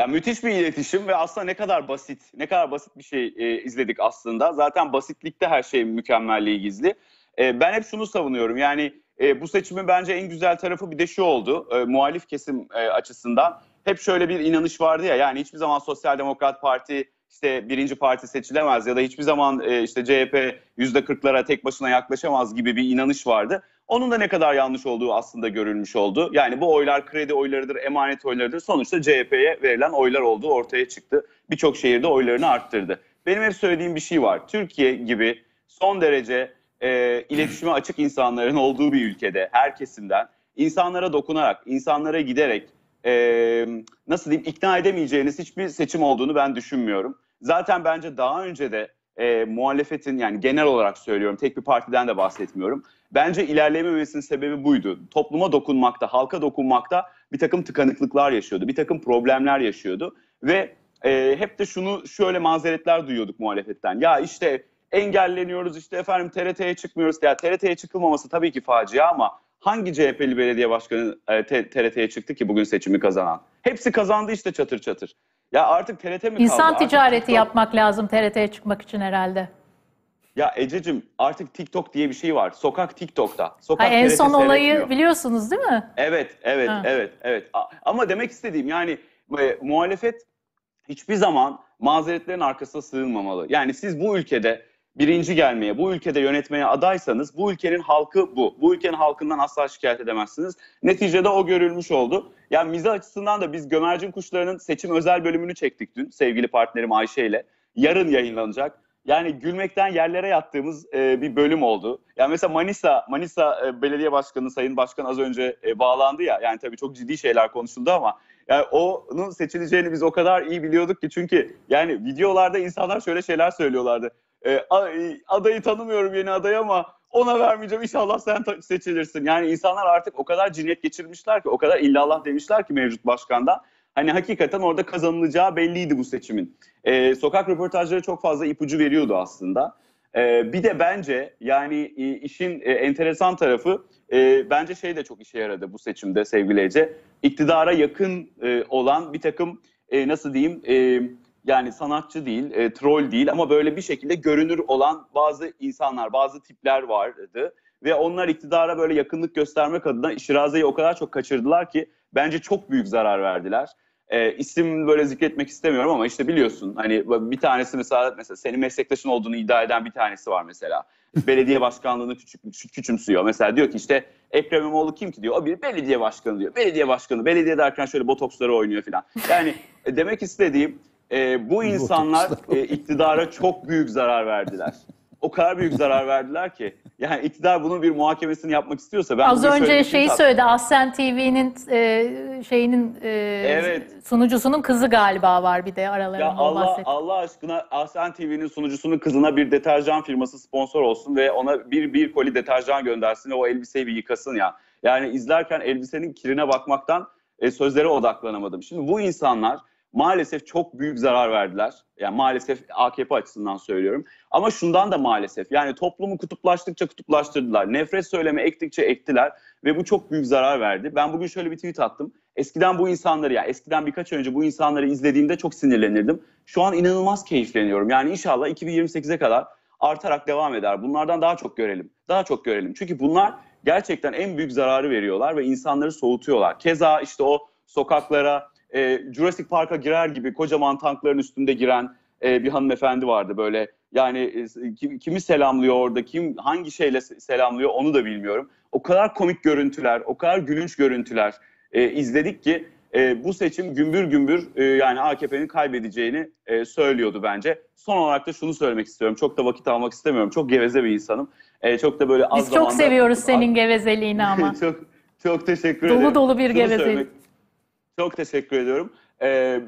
Ya müthiş bir iletişim ve aslında ne kadar basit, ne kadar basit bir şey e, izledik aslında. Zaten basitlikte her şey mükemmelliği gizli. E, ben hep şunu savunuyorum. Yani e, bu seçimin bence en güzel tarafı bir de şu oldu. E, muhalif kesim e, açısından hep şöyle bir inanış vardı ya. Yani hiçbir zaman Sosyal Demokrat Parti işte birinci parti seçilemez ya da hiçbir zaman e, işte CHP yüzde kırklara tek başına yaklaşamaz gibi bir inanış vardı. Onun da ne kadar yanlış olduğu aslında görülmüş oldu. Yani bu oylar kredi oylarıdır, emanet oylarıdır. Sonuçta CHP'ye verilen oylar olduğu ortaya çıktı. Birçok şehirde oylarını arttırdı. Benim hep söylediğim bir şey var. Türkiye gibi son derece e, iletişime açık insanların olduğu bir ülkede her kesimden insanlara dokunarak, insanlara giderek e, nasıl diyeyim ikna edemeyeceğiniz hiçbir seçim olduğunu ben düşünmüyorum. Zaten bence daha önce de e, muhalefetin yani genel olarak söylüyorum tek bir partiden de bahsetmiyorum. Bence ilerleyememesinin sebebi buydu. Topluma dokunmakta, halka dokunmakta bir takım tıkanıklıklar yaşıyordu, bir takım problemler yaşıyordu. Ve e, hep de şunu şöyle mazeretler duyuyorduk muhalefetten. Ya işte engelleniyoruz işte efendim TRT'ye çıkmıyoruz. Ya TRT'ye çıkılmaması tabii ki facia ama hangi CHP'li belediye başkanı e, TRT'ye çıktı ki bugün seçimi kazanan? Hepsi kazandı işte çatır çatır. Ya artık TRT mi kaldı? İnsan Artık ticareti TikTok- yapmak lazım TRT'ye çıkmak için herhalde. Ya Ececiğim artık TikTok diye bir şey var. Sokak TikTok'ta. Sokak Ha, en son olayı biliyorsunuz değil mi? Evet, evet, Ha. evet, evet. Ama demek istediğim yani e, muhalefet hiçbir zaman mazeretlerin arkasına sığınmamalı. Yani siz bu ülkede birinci gelmeye, bu ülkede yönetmeye adaysanız bu ülkenin halkı bu. Bu ülkenin halkından asla şikayet edemezsiniz. Neticede o görülmüş oldu. Yani mizah açısından da biz Gömercin Kuşları'nın seçim özel bölümünü çektik dün sevgili partnerim Ayşe ile. Yarın yayınlanacak. Yani gülmekten yerlere yattığımız e, bir bölüm oldu. Yani mesela Manisa, Manisa e, Belediye Başkanı Sayın Başkan az önce e, bağlandı ya. Yani tabii çok ciddi şeyler konuşuldu ama yani onun seçileceğini biz o kadar iyi biliyorduk ki çünkü yani videolarda insanlar şöyle şeyler söylüyorlardı. E, e, adayı tanımıyorum yeni adayı ama ona vermeyeceğim inşallah sen seçilirsin. Yani insanlar artık o kadar cinniyet geçirmişler ki o kadar illallah demişler ki mevcut başkandan. Hani hakikaten orada kazanılacağı belliydi bu seçimin. Ee, sokak röportajları çok fazla ipucu veriyordu aslında. Ee, bir de bence yani e, işin e, enteresan tarafı e, bence şey de çok işe yaradı bu seçimde sevgili Ece. İktidara yakın e, olan bir takım e, nasıl diyeyim e, yani sanatçı değil, e, troll değil ama böyle bir şekilde görünür olan bazı insanlar, bazı tipler vardı. Ve onlar iktidara böyle yakınlık göstermek adına Şiraze'yi o kadar çok kaçırdılar ki bence çok büyük zarar verdiler. E, isim böyle zikretmek istemiyorum ama işte biliyorsun hani bir tanesi mesela mesela senin meslektaşın olduğunu iddia eden bir tanesi var mesela. [laughs] Belediye başkanlığını küçük, küçümsüyor. Mesela diyor ki işte Ekrem İmamoğlu kim ki diyor. O bir belediye başkanı diyor. Belediye başkanı. Belediye derken şöyle botoksları oynuyor falan. Yani e, demek istediğim e, bu insanlar e, iktidara çok büyük zarar verdiler. O kadar büyük zarar verdiler ki. Yani iktidar bunun bir muhakemesini yapmak istiyorsa ben Az önce şey şeyi tat- söyledi. Aslen TV'nin e, şeyinin e, Evet. sunucusunun kızı galiba var bir de aralarında Ya Allah bahsetti. Allah aşkına Ahsen TV'nin sunucusunun kızına bir deterjan firması sponsor olsun ve ona bir bir koli deterjan göndersin ve o elbiseyi bir yıkasın ya. Yani izlerken elbisenin kirine bakmaktan e, sözlere odaklanamadım. Şimdi bu insanlar maalesef çok büyük zarar verdiler. Yani maalesef AKP açısından söylüyorum. Ama şundan da maalesef yani toplumu kutuplaştıkça kutuplaştırdılar. Nefret söyleme ektikçe ektiler ve bu çok büyük zarar verdi. Ben bugün şöyle bir tweet attım. Eskiden bu insanları ya eskiden birkaç önce bu insanları izlediğimde çok sinirlenirdim. Şu an inanılmaz keyifleniyorum. Yani inşallah 2028'e kadar artarak devam eder. Bunlardan daha çok görelim. Daha çok görelim. Çünkü bunlar gerçekten en büyük zararı veriyorlar ve insanları soğutuyorlar. Keza işte o sokaklara e, Jurassic Park'a girer gibi kocaman tankların üstünde giren e, bir hanımefendi vardı böyle. Yani e, kim- kimi selamlıyor orada, kim hangi şeyle se- selamlıyor onu da bilmiyorum. O kadar komik görüntüler, o kadar gülünç görüntüler e, izledik ki e, bu seçim gümbür gümbür e, yani AKP'nin kaybedeceğini e, söylüyordu bence. Son olarak da şunu söylemek istiyorum. Çok da vakit almak istemiyorum. Çok geveze bir insanım. E, çok da böyle az Biz çok seviyoruz senin gevezeliğini ama. [laughs] çok çok teşekkür Dolu ederim. dolu bir Şunu söylemek- Çok teşekkür ediyorum. Ee,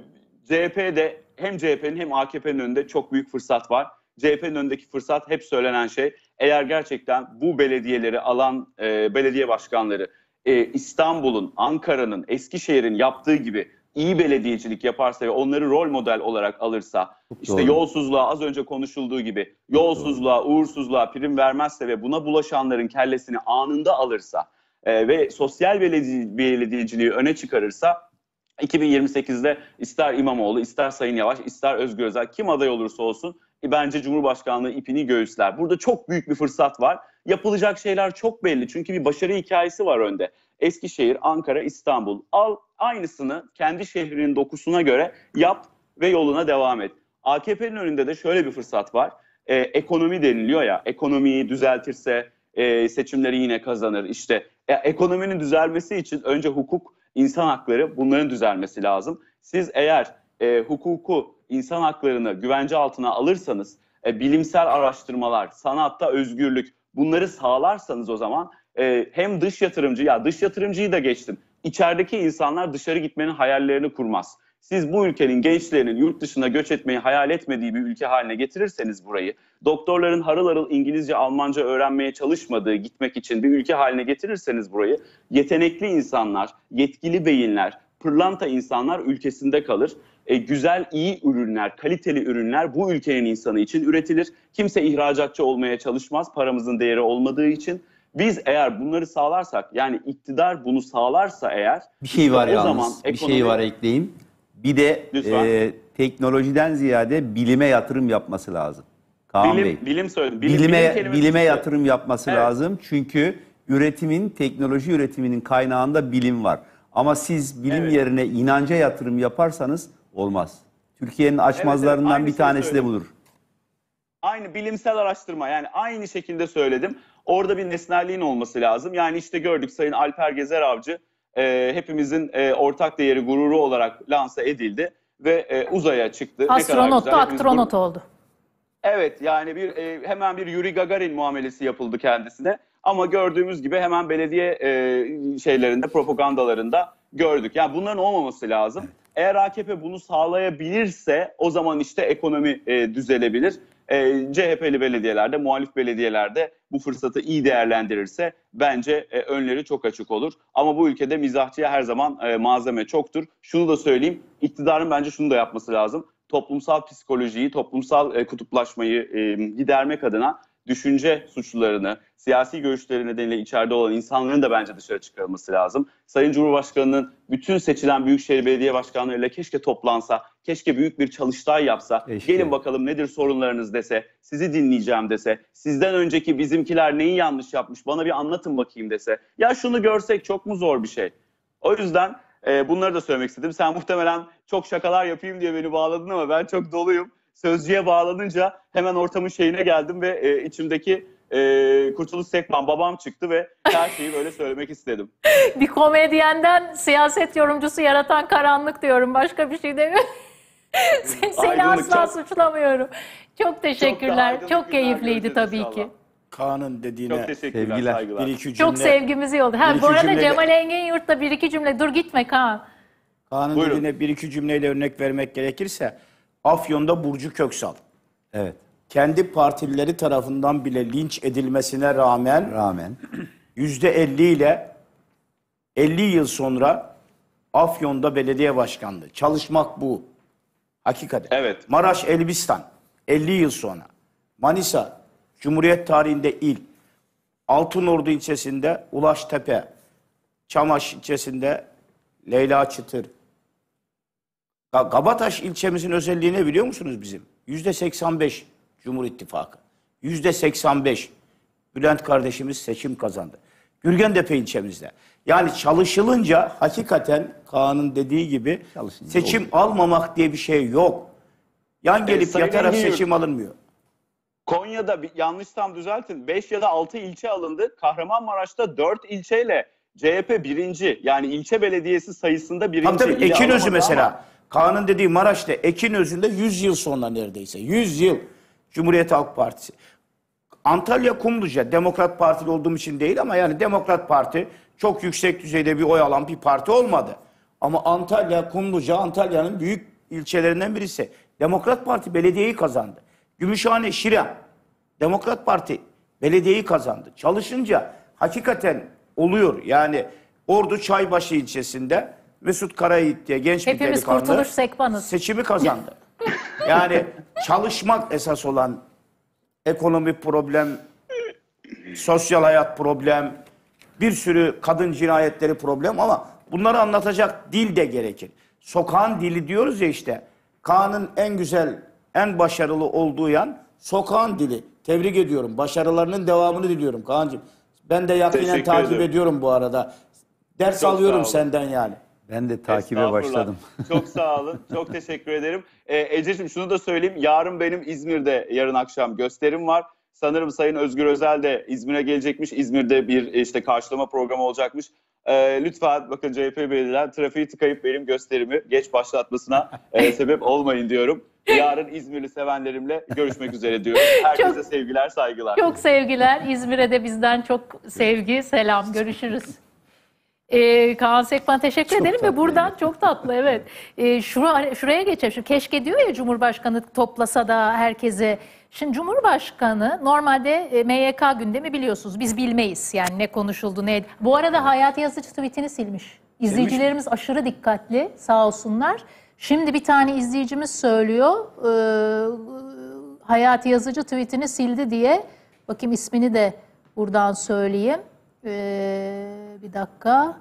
CHP'de hem CHP'nin hem AKP'nin önünde çok büyük fırsat var. CHP'nin önündeki fırsat hep söylenen şey. Eğer gerçekten bu belediyeleri alan e, belediye başkanları e, İstanbul'un, Ankara'nın, Eskişehir'in yaptığı gibi iyi belediyecilik yaparsa ve onları rol model olarak alırsa, işte doğru. yolsuzluğa az önce konuşulduğu gibi yolsuzluğa, uğursuzluğa prim vermezse ve buna bulaşanların kellesini anında alırsa e, ve sosyal belediye, belediyeciliği öne çıkarırsa 2028'de ister İmamoğlu, ister Sayın Yavaş, ister Özgür Özel kim aday olursa olsun e, bence Cumhurbaşkanlığı ipini göğüsler. Burada çok büyük bir fırsat var. Yapılacak şeyler çok belli çünkü bir başarı hikayesi var önde. Eskişehir, Ankara, İstanbul. Al aynısını kendi şehrinin dokusuna göre yap ve yoluna devam et. AKP'nin önünde de şöyle bir fırsat var. Ee, ekonomi deniliyor ya, ekonomiyi düzeltirse e, seçimleri yine kazanır. İşte e, ekonominin düzelmesi için önce hukuk, insan hakları bunların düzelmesi lazım. Siz eğer e, hukuku, insan haklarını güvence altına alırsanız, e, bilimsel araştırmalar, sanatta özgürlük bunları sağlarsanız o zaman e, hem dış yatırımcı, ya dış yatırımcıyı da geçtim. İçerideki insanlar dışarı gitmenin hayallerini kurmaz. Siz bu ülkenin gençlerinin yurt dışına göç etmeyi hayal etmediği bir ülke haline getirirseniz burayı, doktorların harıl harıl İngilizce, Almanca öğrenmeye çalışmadığı, gitmek için bir ülke haline getirirseniz burayı, yetenekli insanlar, yetkili beyinler, pırlanta insanlar ülkesinde kalır. E, güzel, iyi ürünler, kaliteli ürünler bu ülkenin insanı için üretilir. Kimse ihracatçı olmaya çalışmaz paramızın değeri olmadığı için. Biz eğer bunları sağlarsak, yani iktidar bunu sağlarsa eğer... Bir şey var o yalnız. zaman Bir ekonomi- şey var ekleyeyim. Bir de Lütfen. e, teknolojiden ziyade bilime yatırım yapması lazım. Kaan Bilim, Bey. bilim söyledim. Bilim, bilime bilim bilime yatırım yapması Evet. lazım. Çünkü üretimin, teknoloji üretiminin kaynağında bilim var. Ama siz bilim Evet. yerine inanca yatırım yaparsanız olmaz. Türkiye'nin açmazlarından aynı bir şeyi tanesi de budur. Aynı bilimsel araştırma yani aynı şekilde söyledim. Orada bir nesnelliğin olması lazım. Yani işte gördük Sayın Alper Gezer Avcı e, hepimizin e, ortak değeri gururu olarak lanse edildi ve e, uzaya çıktı. Astronot da gurur- oldu. Evet yani bir e, hemen bir Yuri Gagarin muamelesi yapıldı kendisine. Ama gördüğümüz gibi hemen belediye e, şeylerinde, propagandalarında gördük. Yani bunların olmaması lazım. Eğer AKP bunu sağlayabilirse o zaman işte ekonomi e, düzelebilir. E, CHP'li belediyelerde, muhalif belediyelerde bu fırsatı iyi değerlendirirse bence e, önleri çok açık olur. Ama bu ülkede mizahçıya her zaman e, malzeme çoktur. Şunu da söyleyeyim, iktidarın bence şunu da yapması lazım. Toplumsal psikolojiyi, toplumsal e, kutuplaşmayı e, gidermek adına düşünce suçlularını, siyasi görüşleri nedeniyle içeride olan insanların da bence dışarı çıkarılması lazım. Sayın Cumhurbaşkanı'nın bütün seçilen Büyükşehir Belediye Başkanlarıyla keşke toplansa, keşke büyük bir çalıştay yapsa, gelin bakalım nedir sorunlarınız dese, sizi dinleyeceğim dese, sizden önceki bizimkiler neyi yanlış yapmış bana bir anlatın bakayım dese. Ya şunu görsek çok mu zor bir şey? O yüzden e, bunları da söylemek istedim. Sen muhtemelen çok şakalar yapayım diye beni bağladın ama ben çok doluyum. Sözcüye bağlanınca hemen ortamın şeyine geldim ve e, içimdeki e, Kurtuluş Sekban babam çıktı ve her şeyi böyle söylemek istedim. [laughs] Bir komedyenden siyaset yorumcusu yaratan karanlık diyorum. Başka bir şey demiyorum. [laughs] Seni Aydınlık asla çok- suçlamıyorum. Çok teşekkürler. Çok, günler keyifliydi tabii inşallah. ki. Kaan'ın dediğine Çok saygılar. Bir iki cümle, Çok sevgimizi yolladı. Ha, bir bu arada cümleyle- Cemal Engin Yurt'ta bir iki cümle. Dur gitme Kaan. Kaan'ın dediğine bir iki cümleyle örnek vermek gerekirse Afyon'da Burcu Köksal. Evet. Kendi partilileri tarafından bile linç edilmesine rağmen Rağmen. yüzde 50 ile 50 yıl sonra Afyon'da belediye başkanlığı. Çalışmak bu. Hakikaten. Evet. Maraş Elbistan 50 yıl sonra. Manisa Cumhuriyet tarihinde il. Altınordu ilçesinde Ulaş Tepe. Çamaş ilçesinde Leyla Çıtır. Kabataş ilçemizin özelliği ne biliyor musunuz bizim? Yüzde 85 Cumhur İttifakı. Yüzde 85 Bülent kardeşimiz seçim kazandı. Gürgentepe ilçemizde. Yani çalışılınca hakikaten Kaan'ın dediği gibi seçim almamak diye bir şey yok. Yan gelip Sayın yatarak seçim alınmıyor. Konya'da bir, yanlışsam düzeltin 5 ya da 6 ilçe alındı. Kahramanmaraş'ta 4 ilçeyle CHP birinci yani ilçe belediyesi sayısında birinci. Tabii tabii Ekinözü mesela. ama- Kaan'ın dediği Maraş'ta Ekinözü'nde 100 yıl sonra neredeyse. 100 yıl Cumhuriyet Halk Partisi. Antalya Kumluca Demokrat Partili olduğum için değil ama yani Demokrat Parti çok yüksek düzeyde bir oy alan bir parti olmadı. Ama Antalya Kumluca Antalya'nın büyük ilçelerinden birisi. Demokrat Parti belediyeyi kazandı. Gümüşhane Şiran Demokrat Parti belediyeyi kazandı. Çalışınca hakikaten oluyor. Yani Ordu Çaybaşı ilçesinde Mesut Karayiğit diye genç bir Hepimiz delikanlı Kurtuluş Sekban'ız. seçimi kazandı. [laughs] yani çalışmak esas olan ekonomi problem, sosyal hayat problem, bir sürü kadın cinayetleri problem ama bunları anlatacak dil de gerekir. Sokağın dili diyoruz ya işte. Kaan'ın en güzel, en başarılı olduğu yan sokağın dili. Tebrik ediyorum. Başarılarının devamını diliyorum Kaan'cığım. Ben de yakinen Teşekkür takip ederim. ediyorum bu arada. Ders Çok alıyorum olun. senden yani. Ben de takibe başladım. [laughs] Çok sağ olun. Çok teşekkür ederim. Ee, Ececiğim şunu da söyleyeyim. Yarın benim İzmir'de yarın akşam gösterim var. Sanırım Sayın Özgür Özel de İzmir'e gelecekmiş. İzmir'de bir işte karşılama programı olacakmış. Ee, lütfen bakın CHP belediyeler trafiği tıkayıp benim gösterimi geç başlatmasına e, [laughs] sebep olmayın diyorum. Yarın İzmirli sevenlerimle görüşmek üzere diyorum. [laughs] Herkese Çok- sevgiler, saygılar. Çok sevgiler. İzmir'e de bizden çok sevgi, selam. Görüşürüz. Ee, Kaan Sekban teşekkür ederim ve buradan çok tatlı evet. Ee, şura, şuraya geçelim. Şu keşke diyor ya Cumhurbaşkanı toplasa da herkese. Şimdi Cumhurbaşkanı normalde e, MYK gündemi biliyorsunuz. Biz bilmeyiz yani ne konuşuldu ne. Bu arada Hayati Yazıcı tweetini silmiş. İzleyicilerimiz aşırı dikkatli sağ olsunlar. Şimdi bir tane izleyicimiz söylüyor. Ee, Hayati Yazıcı tweetini sildi diye. Bakayım ismini de buradan söyleyeyim. Ee, bir dakika.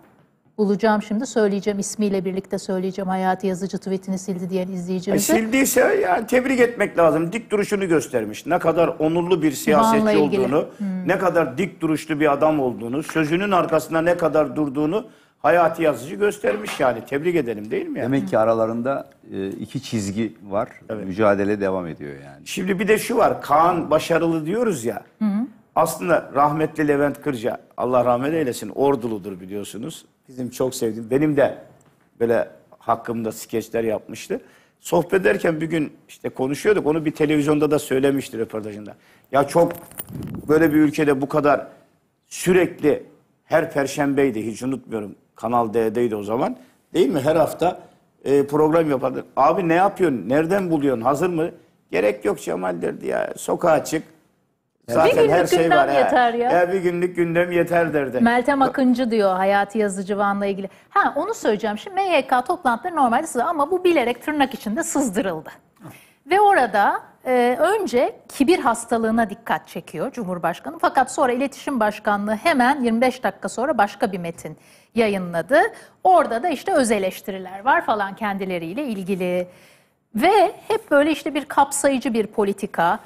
Bulacağım şimdi söyleyeceğim ismiyle birlikte söyleyeceğim Hayati Yazıcı tweetini sildi diyen izleyicimize. sildiyse yani tebrik etmek lazım. Dik duruşunu göstermiş. Ne kadar onurlu bir siyasetçi Van'la ilgili. olduğunu, Hmm. ne kadar dik duruşlu bir adam olduğunu, sözünün arkasında ne kadar durduğunu Hayati Yazıcı göstermiş yani. Tebrik edelim değil mi yani? Demek ki aralarında e, iki çizgi var. Mücadele devam ediyor yani. Şimdi bir de şu var. Kaan başarılı diyoruz ya. Aslında rahmetli Levent Kırca, Allah rahmet eylesin, orduludur biliyorsunuz. Bizim çok sevdiğim, benim de böyle hakkımda skeçler yapmıştı. Sohbet ederken bir gün işte konuşuyorduk, onu bir televizyonda da söylemişti röportajında. Ya çok böyle bir ülkede bu kadar sürekli her perşembeydi, hiç unutmuyorum. Kanal D'deydi o zaman. Değil mi? Her hafta e, program yapardık. Abi ne yapıyorsun? Nereden buluyorsun? Hazır mı? Gerek yok Cemal derdi ya. Sokağa çık. Bir Zaten günlük her şey gündem var. he. yeter ya. bir günlük gündem yeter derdi. Meltem Akıncı diyor Hayati Yazıcı Van'la ilgili. Ha onu söyleyeceğim. Şimdi MYK toplantıları normalde sızdı ama bu bilerek tırnak içinde sızdırıldı. Ve orada e, önce kibir hastalığına dikkat çekiyor Cumhurbaşkanı. Fakat sonra İletişim Başkanlığı hemen 25 dakika sonra başka bir metin yayınladı. Orada da işte öz eleştiriler var falan kendileriyle ilgili. Ve hep böyle işte bir kapsayıcı bir politika.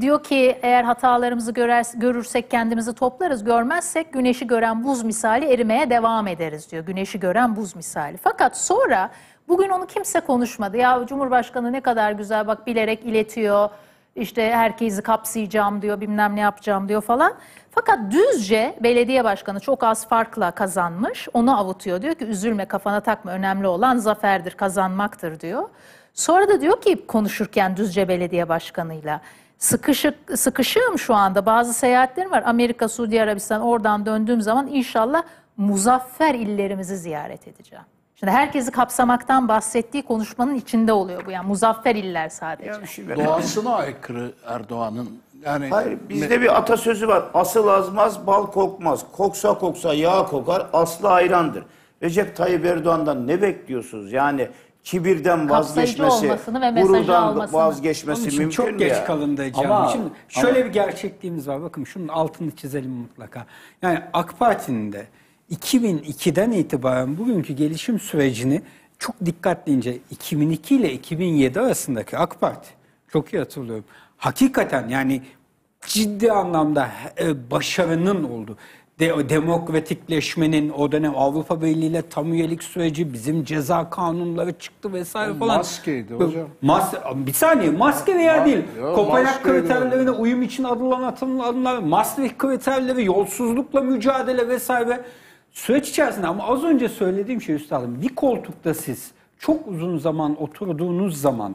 Diyor ki eğer hatalarımızı görer, görürsek kendimizi toplarız, görmezsek güneşi gören buz misali erimeye devam ederiz diyor. Güneşi gören buz misali. Fakat sonra bugün onu kimse konuşmadı. Ya Cumhurbaşkanı ne kadar güzel bak bilerek iletiyor. İşte herkesi kapsayacağım diyor, bilmem ne yapacağım diyor falan. Fakat Düzce belediye başkanı çok az farkla kazanmış. Onu avutuyor. Diyor ki üzülme kafana takma önemli olan zaferdir, kazanmaktır diyor. Sonra da diyor ki konuşurken Düzce Belediye Başkanı'yla sıkışık sıkışığım şu anda. Bazı seyahatlerim var. Amerika, Suudi Arabistan oradan döndüğüm zaman inşallah muzaffer illerimizi ziyaret edeceğim. Şimdi herkesi kapsamaktan bahsettiği konuşmanın içinde oluyor bu. Yani muzaffer iller sadece. Doğasına aykırı Erdoğan'ın. Yani Hayır bizde bir atasözü var. Asıl azmaz bal kokmaz. Koksa koksa yağ kokar aslı ayrandır. Recep Tayyip Erdoğan'dan ne bekliyorsunuz? Yani kibirden Kapsayıcı vazgeçmesi, olmasını ve mesajı gururdan almasını. vazgeşmesi Onun için mümkün çok mü geç ya? kalındı canım. Ama- Şimdi şöyle bir gerçekliğimiz var. Bakın şunun altını çizelim mutlaka. Yani AK Parti'nin de 2002'den itibaren bugünkü gelişim sürecini çok dikkatli ince 2002 ile 2007 arasındaki AK Parti çok iyi hatırlıyorum. Hakikaten yani ciddi anlamda e, başarının oldu. De, demokratikleşmenin o dönem Avrupa Birliği ile tam üyelik süreci bizim ceza kanunları çıktı vesaire O falan. maskeydi hocam. Mas bir saniye maske veya Ma- değil. Kopenhag kriterlerine uyum için adılan atımlar, Maastricht kriterleri, yolsuzlukla mücadele vesaire süreç içerisinde ama az önce söylediğim şey üstadım bir koltukta siz çok uzun zaman oturduğunuz zaman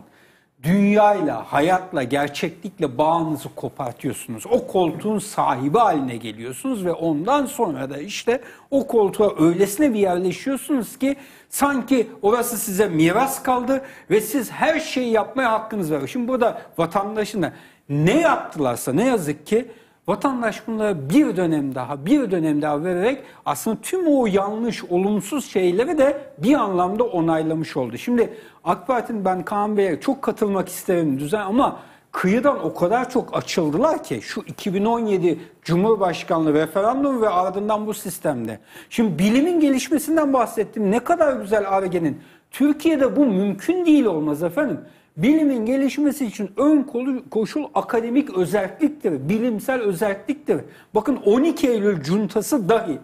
dünyayla, hayatla, gerçeklikle bağınızı kopartıyorsunuz. O koltuğun sahibi haline geliyorsunuz ve ondan sonra da işte o koltuğa öylesine bir yerleşiyorsunuz ki sanki orası size miras kaldı ve siz her şeyi yapmaya hakkınız var. Şimdi burada vatandaşın da ne yaptılarsa ne yazık ki Vatandaş bunlara bir dönem daha, bir dönem daha vererek aslında tüm o yanlış, olumsuz şeyleri de bir anlamda onaylamış oldu. Şimdi AK Parti'nin ben Kaan Bey'e çok katılmak isterim düzen ama kıyıdan o kadar çok açıldılar ki şu 2017 Cumhurbaşkanlığı referandum ve ardından bu sistemde. Şimdi bilimin gelişmesinden bahsettim. Ne kadar güzel Arge'nin. Türkiye'de bu mümkün değil olmaz efendim. Bilimin gelişmesi için ön koşul akademik özelliktir, bilimsel özelliktir. Bakın 12 Eylül cuntası dahi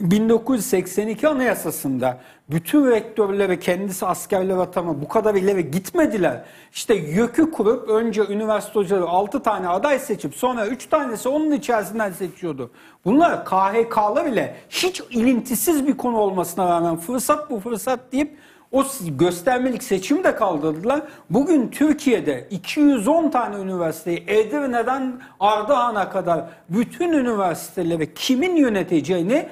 1982 Anayasası'nda bütün rektörlere kendisi askerler atama bu kadar ileri gitmediler. İşte YÖK'ü kurup önce üniversite hocaları 6 tane aday seçip sonra 3 tanesi onun içerisinden seçiyordu. Bunlar KHK'lar bile hiç ilintisiz bir konu olmasına rağmen fırsat bu fırsat deyip o göstermelik seçimi de kaldırdılar. Bugün Türkiye'de 210 tane üniversiteyi Edirne'den Ardahan'a kadar bütün üniversiteleri kimin yöneteceğini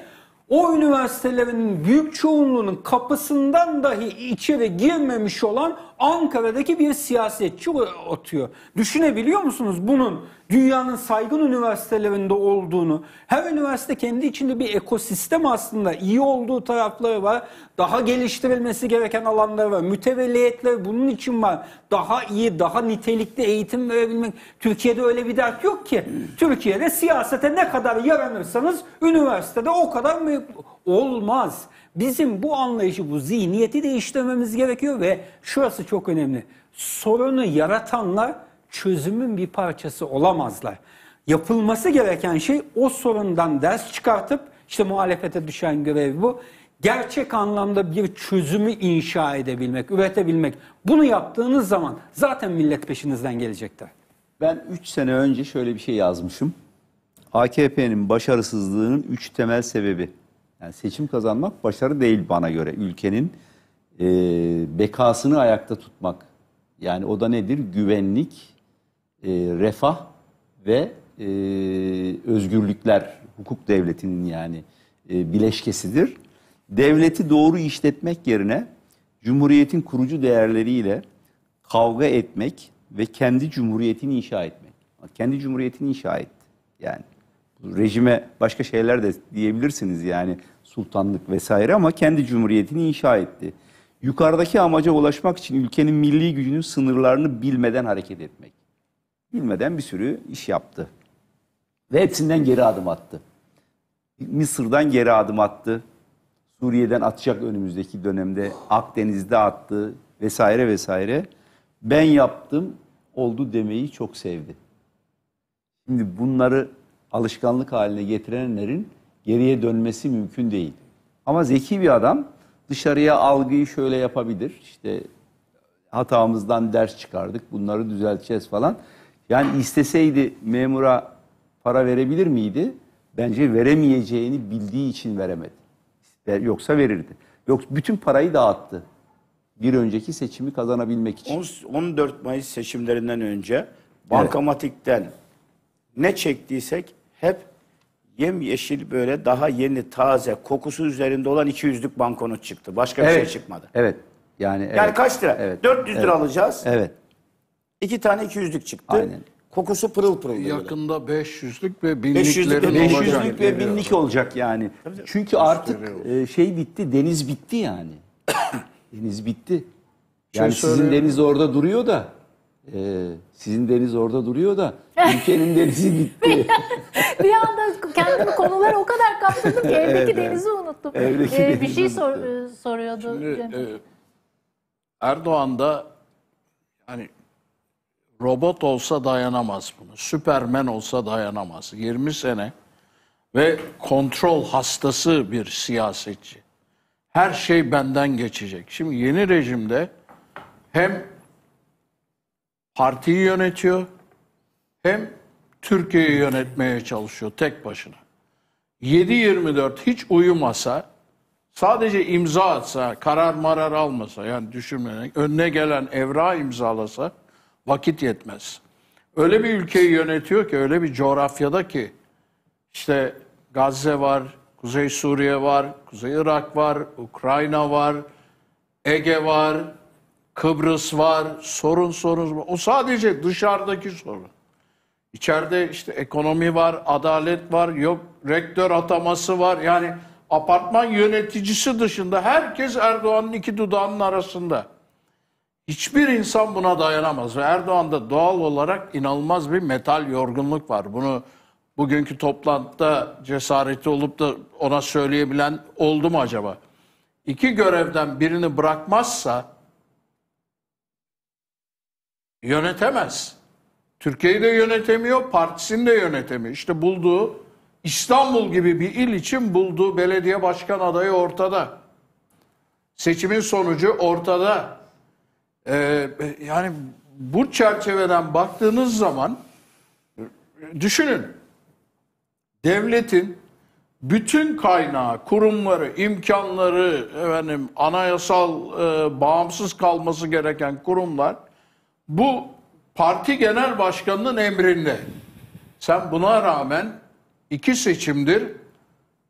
o üniversitelerin büyük çoğunluğunun kapısından dahi içeri girmemiş olan Ankara'daki bir siyasetçi atıyor. Düşünebiliyor musunuz bunun dünyanın saygın üniversitelerinde olduğunu? Her üniversite kendi içinde bir ekosistem aslında. iyi olduğu tarafları var. Daha geliştirilmesi gereken alanları var. Mütevelliyetler bunun için var. Daha iyi, daha nitelikli eğitim verebilmek. Türkiye'de öyle bir dert yok ki. Türkiye'de siyasete ne kadar yaranırsanız üniversitede o kadar mı olmaz. Bizim bu anlayışı, bu zihniyeti değiştirmemiz gerekiyor ve şurası çok önemli. Sorunu yaratanlar çözümün bir parçası olamazlar. Yapılması gereken şey o sorundan ders çıkartıp işte muhalefete düşen görev bu. Gerçek anlamda bir çözümü inşa edebilmek, üretebilmek. Bunu yaptığınız zaman zaten millet peşinizden gelecektir. Ben 3 sene önce şöyle bir şey yazmışım. AKP'nin başarısızlığının 3 temel sebebi. Yani seçim kazanmak başarı değil bana göre. Ülkenin e, bekasını ayakta tutmak. Yani o da nedir? Güvenlik, e, refah ve e, özgürlükler. Hukuk devletinin yani e, bileşkesidir. Devleti doğru işletmek yerine Cumhuriyetin kurucu değerleriyle kavga etmek, ve kendi cumhuriyetini inşa etmek. Kendi cumhuriyetini inşa etti. Yani rejime başka şeyler de diyebilirsiniz yani sultanlık vesaire ama kendi cumhuriyetini inşa etti. Yukarıdaki amaca ulaşmak için ülkenin milli gücünün sınırlarını bilmeden hareket etmek. Bilmeden bir sürü iş yaptı. Ve hepsinden geri adım attı. Mısır'dan geri adım attı. Suriye'den atacak önümüzdeki dönemde. Akdeniz'de attı vesaire vesaire. Ben yaptım oldu demeyi çok sevdi. Şimdi bunları alışkanlık haline getirenlerin geriye dönmesi mümkün değil. Ama zeki bir adam dışarıya algıyı şöyle yapabilir. İşte hatamızdan ders çıkardık, bunları düzelteceğiz falan. Yani isteseydi memura para verebilir miydi? Bence veremeyeceğini bildiği için veremedi. Ver- Yoksa verirdi. Yok bütün parayı dağıttı. Bir önceki seçimi kazanabilmek için. 14 Mayıs seçimlerinden önce bankamatikten ne çektiysek hep yemyeşil böyle daha yeni taze kokusu üzerinde olan 200'lük banknot çıktı. Başka bir Evet. şey çıkmadı. Evet. Yani Yani evet. kaç lira? Evet. 400 lira Evet. alacağız. Evet. İki tane 200'lük çıktı. Aynen. Kokusu pırıl pırıl. böyle. Yakında 500'lük ve 500'lük binliklerin ve olacak. 500'lük ve binlik olacak yani. Çünkü artık e, şey bitti, deniz bitti yani. deniz bitti. Yani Şey sizin söyleyeyim. deniz orada duruyor da, e, sizin deniz orada duruyor da, ülkenin [laughs] denizi bitti. [laughs] bir anda kendimi konulara o kadar kaptırdım ki evdeki Evet, denizi unuttum. Evdeki Ee, bir denizi şey unuttum. sor- e, soruyordu. Şimdi, e, Erdoğan da hani robot olsa dayanamaz bunu. Süpermen olsa dayanamaz. 20 sene ve kontrol hastası bir siyasetçi. Her şey benden geçecek. Şimdi yeni rejimde hem partiyi yönetiyor hem Türkiye'yi yönetmeye çalışıyor tek başına. 7-24 hiç uyumasa sadece imza atsa, karar marar almasa yani düşünmeden önüne gelen evra imzalasa vakit yetmez. Öyle bir ülkeyi yönetiyor ki öyle bir coğrafyada ki işte Gazze var, Kuzey Suriye var, Kuzey Irak var, Ukrayna var, Ege var, Kıbrıs var, sorun sorun. O sadece dışarıdaki sorun. İçeride işte ekonomi var, adalet var, yok rektör ataması var. Yani apartman yöneticisi dışında herkes Erdoğan'ın iki dudağının arasında. Hiçbir insan buna dayanamaz ve Erdoğan'da doğal olarak inanılmaz bir metal yorgunluk var. Bunu bugünkü toplantıda cesareti olup da ona söyleyebilen oldu mu acaba? İki görevden birini bırakmazsa yönetemez. Türkiye'yi de yönetemiyor, partisini de yönetemiyor. İşte bulduğu İstanbul gibi bir il için bulduğu belediye başkan adayı ortada. Seçimin sonucu ortada. Ee, yani bu çerçeveden baktığınız zaman düşünün. Devletin bütün kaynağı, kurumları, imkanları, efendim anayasal e, bağımsız kalması gereken kurumlar bu parti genel başkanının emrinde. Sen buna rağmen iki seçimdir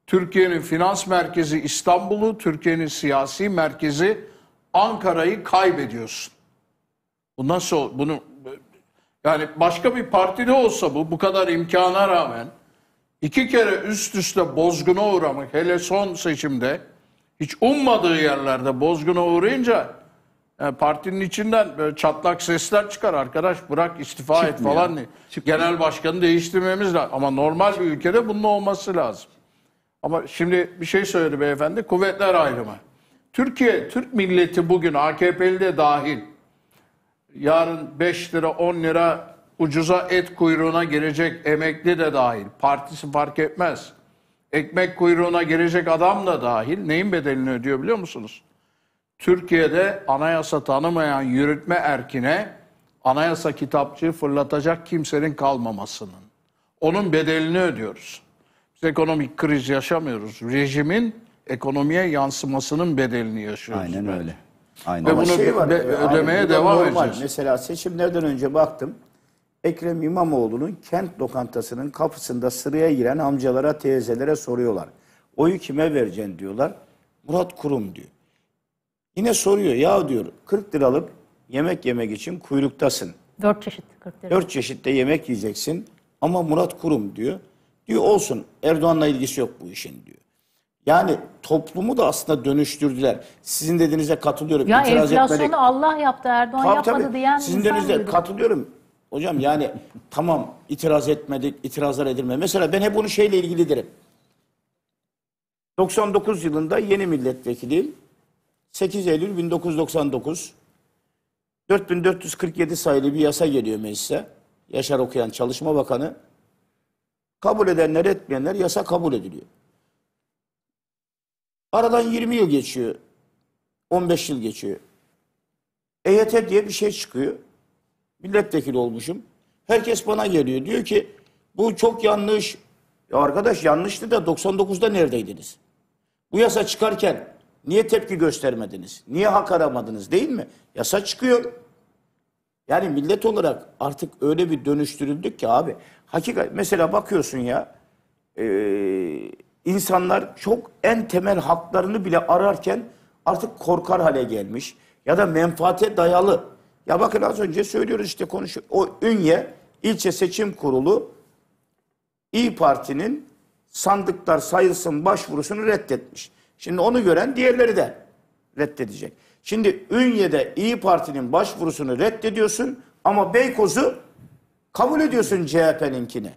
Türkiye'nin finans merkezi İstanbul'u, Türkiye'nin siyasi merkezi Ankara'yı kaybediyorsun. Bu nasıl bunu yani başka bir partide olsa bu bu kadar imkana rağmen iki kere üst üste bozguna uğramak hele son seçimde hiç ummadığı yerlerde bozguna uğrayınca yani partinin içinden böyle çatlak sesler çıkar arkadaş bırak istifa et Çıkmıyor. falan. Genel başkanı değiştirmemiz lazım. Ama normal bir ülkede bunun olması lazım. Ama şimdi bir şey söyledi beyefendi. Kuvvetler ayrımı. Türkiye, Türk milleti bugün AKP'li de dahil yarın 5 lira 10 lira ucuza et kuyruğuna girecek emekli de dahil. Partisi fark etmez. Ekmek kuyruğuna girecek adam da dahil. Neyin bedelini ödüyor biliyor musunuz? Türkiye'de anayasa tanımayan yürütme erkine anayasa kitapçığı fırlatacak kimsenin kalmamasının. Onun bedelini ödüyoruz. Biz ekonomik kriz yaşamıyoruz. Rejimin ekonomiye yansımasının bedelini yaşıyoruz. Aynen bence. öyle. Aynen. Ve Ama bunu şey var, be- e, ödemeye bu da devam normal. edeceğiz. Mesela seçimlerden önce baktım. Ekrem İmamoğlu'nun kent lokantasının kapısında sıraya giren amcalara, teyzelere soruyorlar. Oyu kime vereceksin diyorlar. Murat Kurum diyor. Yine soruyor ya diyor 40 liralık yemek yemek için kuyruktasın. Dört çeşit 40 lira. Dört çeşitte yemek yiyeceksin ama Murat Kurum diyor. Diyor olsun Erdoğan'la ilgisi yok bu işin diyor. Yani toplumu da aslında dönüştürdüler. Sizin dediğinize katılıyorum. Ya İtiraz enflasyonu etmedik. Allah yaptı Erdoğan Tabii, yapmadı tabii. diyen Sizin dediğinize katılıyorum. Hocam yani tamam itiraz etmedik, itirazlar edilme. Mesela ben hep bunu şeyle ilgili derim. 99 yılında yeni milletvekiliyim. 8 Eylül 1999. 4447 sayılı bir yasa geliyor meclise. Yaşar Okuyan Çalışma Bakanı. Kabul edenler etmeyenler yasa kabul ediliyor. Aradan 20 yıl geçiyor. 15 yıl geçiyor. EYT diye bir şey çıkıyor. Milletvekili olmuşum. Herkes bana geliyor. Diyor ki bu çok yanlış. Ya arkadaş yanlıştı da 99'da neredeydiniz? Bu yasa çıkarken niye tepki göstermediniz? Niye hak aramadınız değil mi? Yasa çıkıyor. Yani millet olarak artık öyle bir dönüştürüldük ki abi. Hakikat mesela bakıyorsun ya e, insanlar çok en temel haklarını bile ararken artık korkar hale gelmiş. Ya da menfaate dayalı. Ya bakın az önce söylüyoruz işte konuşuyor. O Ünye ilçe seçim kurulu İyi Parti'nin sandıklar sayılsın başvurusunu reddetmiş. Şimdi onu gören diğerleri de reddedecek. Şimdi Ünye'de İyi Parti'nin başvurusunu reddediyorsun ama Beykoz'u kabul ediyorsun CHP'ninkini.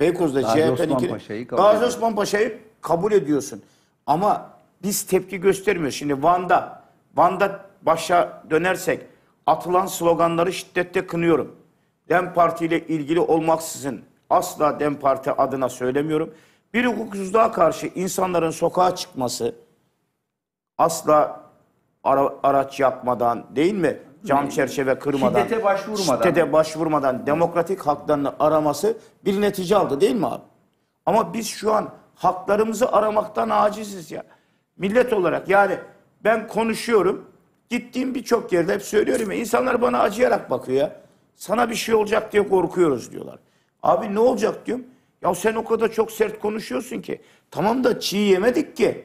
Beykoz'da CHP'ninkini. Gazi. Osman Paşa'yı kabul ediyorsun. Ama biz tepki göstermiyoruz. Şimdi Van'da, Van'da başa dönersek atılan sloganları şiddetle kınıyorum. Dem Parti ile ilgili olmaksızın asla Dem Parti adına söylemiyorum. Bir hukuksuzluğa karşı insanların sokağa çıkması asla ara- araç yakmadan değil mi? Cam çerçeve kırmadan, Şiddete başvurmadan. şiddete başvurmadan demokratik haklarını araması bir netice aldı değil mi abi? Ama biz şu an haklarımızı aramaktan aciziz ya. Millet olarak yani ben konuşuyorum. Gittiğim birçok yerde hep söylüyorum ya insanlar bana acıyarak bakıyor ya. Sana bir şey olacak diye korkuyoruz diyorlar. Abi ne olacak diyorum. Ya sen o kadar çok sert konuşuyorsun ki. Tamam da çiğ yemedik ki.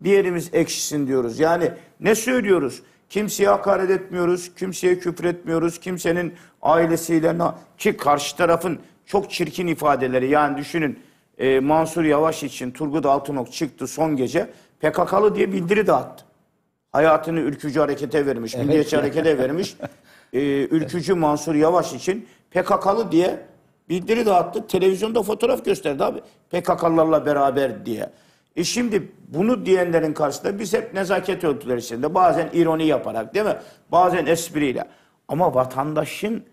Bir yerimiz ekşisin diyoruz. Yani ne söylüyoruz? Kimseye hakaret etmiyoruz, kimseye küfür etmiyoruz, kimsenin ailesiyle ki karşı tarafın çok çirkin ifadeleri. Yani düşünün e, Mansur Yavaş için Turgut Altınok çıktı son gece PKK'lı diye bildiri dağıttı. Hayatını ülkücü harekete vermiş, Evet milliyetçi harekete vermiş. [laughs] E, ülkücü Mansur Yavaş için PKK'lı diye bildiri dağıttı. Televizyonda fotoğraf gösterdi abi. PKK'lılarla beraber diye. E şimdi bunu diyenlerin karşısında biz hep nezaket örtüleri içinde bazen ironi yaparak değil mi? Bazen espriyle. Ama vatandaşın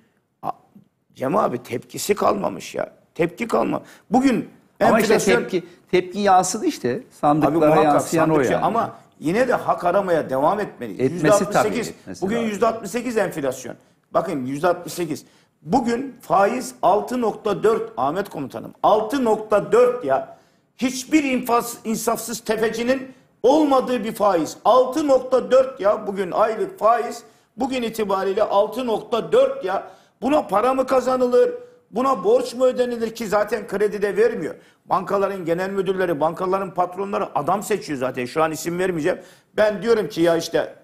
Cem abi tepkisi kalmamış ya. Tepki kalma. Bugün Ama işte enflasyon- tepki, tepki yansıdı işte. Abi Sandıklara muhakkak yansıyan o sandıkçı yani. ama yine de hak aramaya devam etmeliyiz. Etmesi %68, tabii, etmesi Bugün lazım. yüzde 68 enflasyon. Bakın yüzde 68. Bugün faiz 6.4 Ahmet Komutanım. 6.4 ya. Hiçbir infaz, insafsız tefecinin olmadığı bir faiz. 6.4 ya bugün aylık faiz. Bugün itibariyle 6.4 ya. Buna para mı kazanılır? Buna borç mu ödenilir ki zaten kredi de vermiyor. Bankaların genel müdürleri, bankaların patronları adam seçiyor zaten. Şu an isim vermeyeceğim. Ben diyorum ki ya işte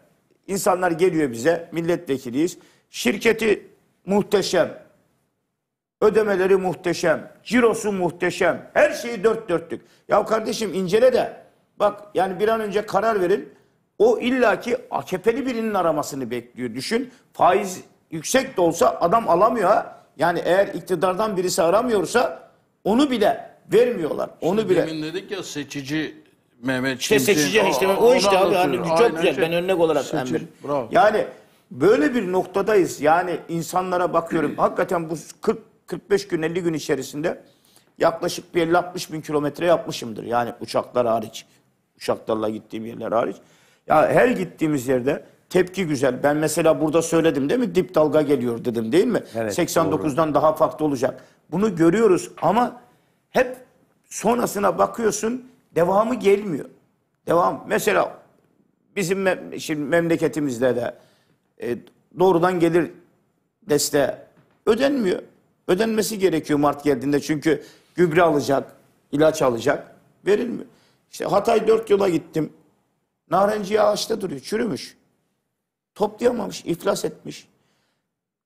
insanlar geliyor bize, milletvekiliyiz. Şirketi muhteşem. Ödemeleri muhteşem. Cirosu muhteşem. Her şeyi dört dörtlük. Ya kardeşim incele de. Bak yani bir an önce karar verin. O illaki AKP'li birinin aramasını bekliyor. Düşün faiz yüksek de olsa adam alamıyor ha. Yani eğer iktidardan birisi aramıyorsa onu bile vermiyorlar. Onu bile. Demin dedik ya seçici Mehmet İşte Şimşek, seçici işte o, işte abi hani çok Aynen güzel. şey. Ben örnek olarak Seçici, bravo. Yani böyle bir noktadayız. Yani insanlara bakıyorum. Hakikaten bu 40 45 gün 50 gün içerisinde yaklaşık bir 50-60 bin kilometre yapmışımdır. Yani uçaklar hariç. Uçaklarla gittiğim yerler hariç. Ya her gittiğimiz yerde tepki güzel. Ben mesela burada söyledim değil mi? Dip dalga geliyor dedim değil mi? Evet, 89'dan daha farklı olacak. Bunu görüyoruz ama hep sonrasına bakıyorsun devamı gelmiyor. Devam. Mesela bizim mem- şimdi memleketimizde de e, doğrudan gelir desteği ödenmiyor. Ödenmesi gerekiyor Mart geldiğinde çünkü gübre alacak, ilaç alacak, verilmiyor. İşte Hatay dört yola gittim. Narenciye ağaçta duruyor, çürümüş. Toplayamamış, iflas etmiş.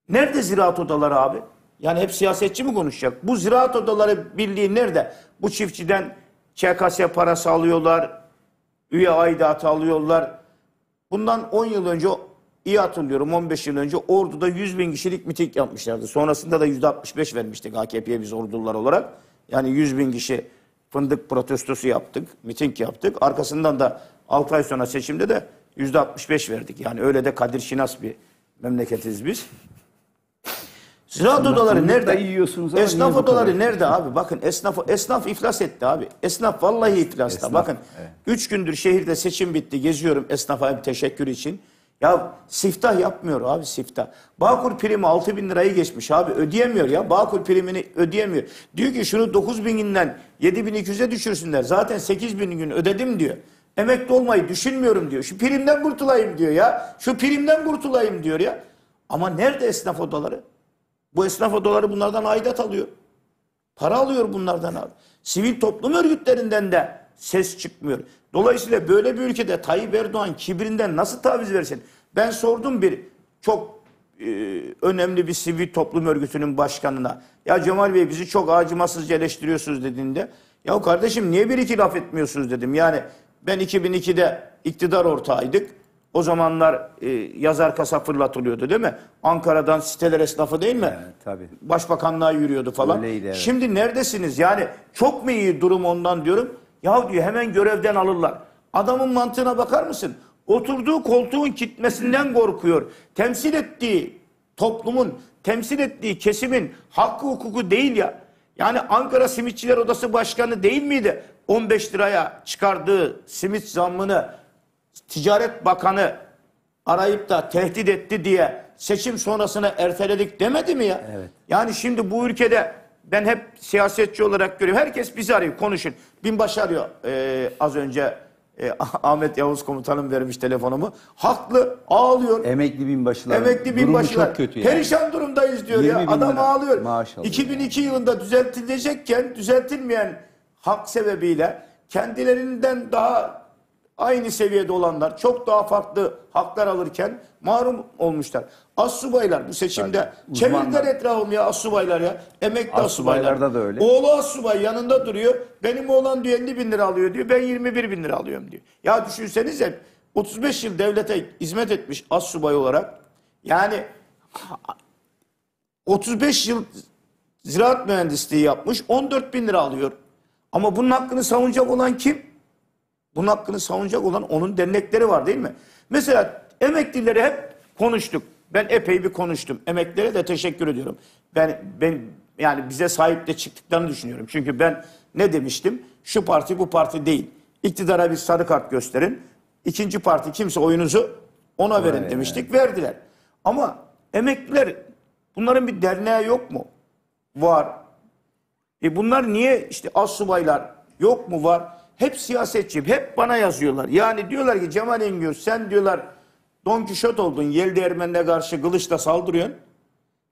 Nerede ziraat odaları abi? Yani hep siyasetçi mi konuşacak? Bu ziraat odaları birliği nerede? Bu çiftçiden ÇKS parası alıyorlar, üye aidatı alıyorlar. Bundan 10 yıl önce iyi hatırlıyorum 15 yıl önce Ordu'da 100 bin kişilik miting yapmışlardı. Sonrasında da %65 vermiştik AKP'ye biz ordular olarak. Yani 100 bin kişi fındık protestosu yaptık, miting yaptık. Arkasından da 6 ay sonra seçimde de %65 verdik. Yani öyle de Kadir Şinas bir memleketiz biz. Ziraat odaları nerede? yiyorsunuz Esnaf odaları nerede abi? Bakın esnaf esnaf iflas etti abi. Esnaf vallahi iflasta. Esnaf, Bakın evet. üç gündür şehirde seçim bitti. Geziyorum esnafa bir teşekkür için. Ya siftah yapmıyor abi siftah. Bağkur primi 6 bin lirayı geçmiş abi. Ödeyemiyor ya. Bağkur primini ödeyemiyor. Diyor ki şunu 9 bininden 7 bin 200'e düşürsünler. Zaten 8 bin gün ödedim diyor. Emekli olmayı düşünmüyorum diyor. Şu primden kurtulayım diyor ya. Şu primden kurtulayım diyor ya. Ama nerede esnaf odaları? Bu esnaf odaları bunlardan aidat alıyor. Para alıyor bunlardan abi. Sivil toplum örgütlerinden de ses çıkmıyor. Dolayısıyla böyle bir ülkede Tayyip Erdoğan kibrinden nasıl taviz versin? Ben sordum bir çok e, önemli bir sivil toplum örgütünün başkanına. Ya Cemal Bey bizi çok acımasızca eleştiriyorsunuz dediğinde. Ya kardeşim niye bir iki laf etmiyorsunuz dedim. Yani ben 2002'de iktidar ortağıydık. O zamanlar e, yazar kasa fırlatılıyordu değil mi? Ankara'dan siteler esnafı değil mi? tabii. Başbakanlığa yürüyordu falan. Öyleydi, evet. Şimdi neredesiniz? Yani çok mu iyi durum ondan diyorum. Ya diyor hemen görevden alırlar. Adamın mantığına bakar mısın? Oturduğu koltuğun gitmesinden korkuyor. Temsil ettiği toplumun, temsil ettiği kesimin hakkı hukuku değil ya. Yani Ankara Simitçiler Odası Başkanı değil miydi? 15 liraya çıkardığı simit zammını Ticaret Bakanı arayıp da tehdit etti diye seçim sonrasına erteledik demedi mi ya? Evet. Yani şimdi bu ülkede ben hep siyasetçi olarak görüyorum. Herkes bizi arıyor, konuşun. Binbaşı arıyor ee, az önce e, [laughs] Ahmet Yavuz komutanım vermiş telefonumu. Haklı, ağlıyor. Emekli binbaşılar. Emekli durumu binbaşılar. çok kötü yani. Perişan durumdayız diyor ya. 20 bin Adam lira ağlıyor. maaş alıyor 2002 yılında düzeltilecekken düzeltilmeyen hak sebebiyle kendilerinden daha aynı seviyede olanlar çok daha farklı haklar alırken mahrum olmuşlar. Assubaylar bu seçimde çevirdiler etrafım ya assubaylar ya. Emekli assubaylar. Assubaylarda da öyle. Oğlu assubay yanında duruyor. Benim oğlan diyor 50 bin lira alıyor diyor. Ben 21 bin lira alıyorum diyor. Ya düşünsenize 35 yıl devlete hizmet etmiş assubay olarak. Yani 35 yıl ziraat mühendisliği yapmış 14 bin lira alıyor. Ama bunun hakkını savunacak olan kim? Bunun hakkını savunacak olan onun dernekleri var değil mi? Mesela emeklileri hep konuştuk. Ben epey bir konuştum. Emeklilere de teşekkür ediyorum. Ben ben yani bize sahip de çıktıklarını düşünüyorum. Çünkü ben ne demiştim? Şu parti bu parti değil. İktidara bir sarı kart gösterin. İkinci parti kimse oyunuzu ona verin demiştik. Verdiler. Ama emekliler bunların bir derneği yok mu? Var. E bunlar niye işte assubaylar yok mu var? Hep siyasetçi, hep bana yazıyorlar. Yani diyorlar ki Cemal İngör sen diyorlar Don Kişot oldun, Yel Değirmenine karşı kılıçla saldırıyorsun.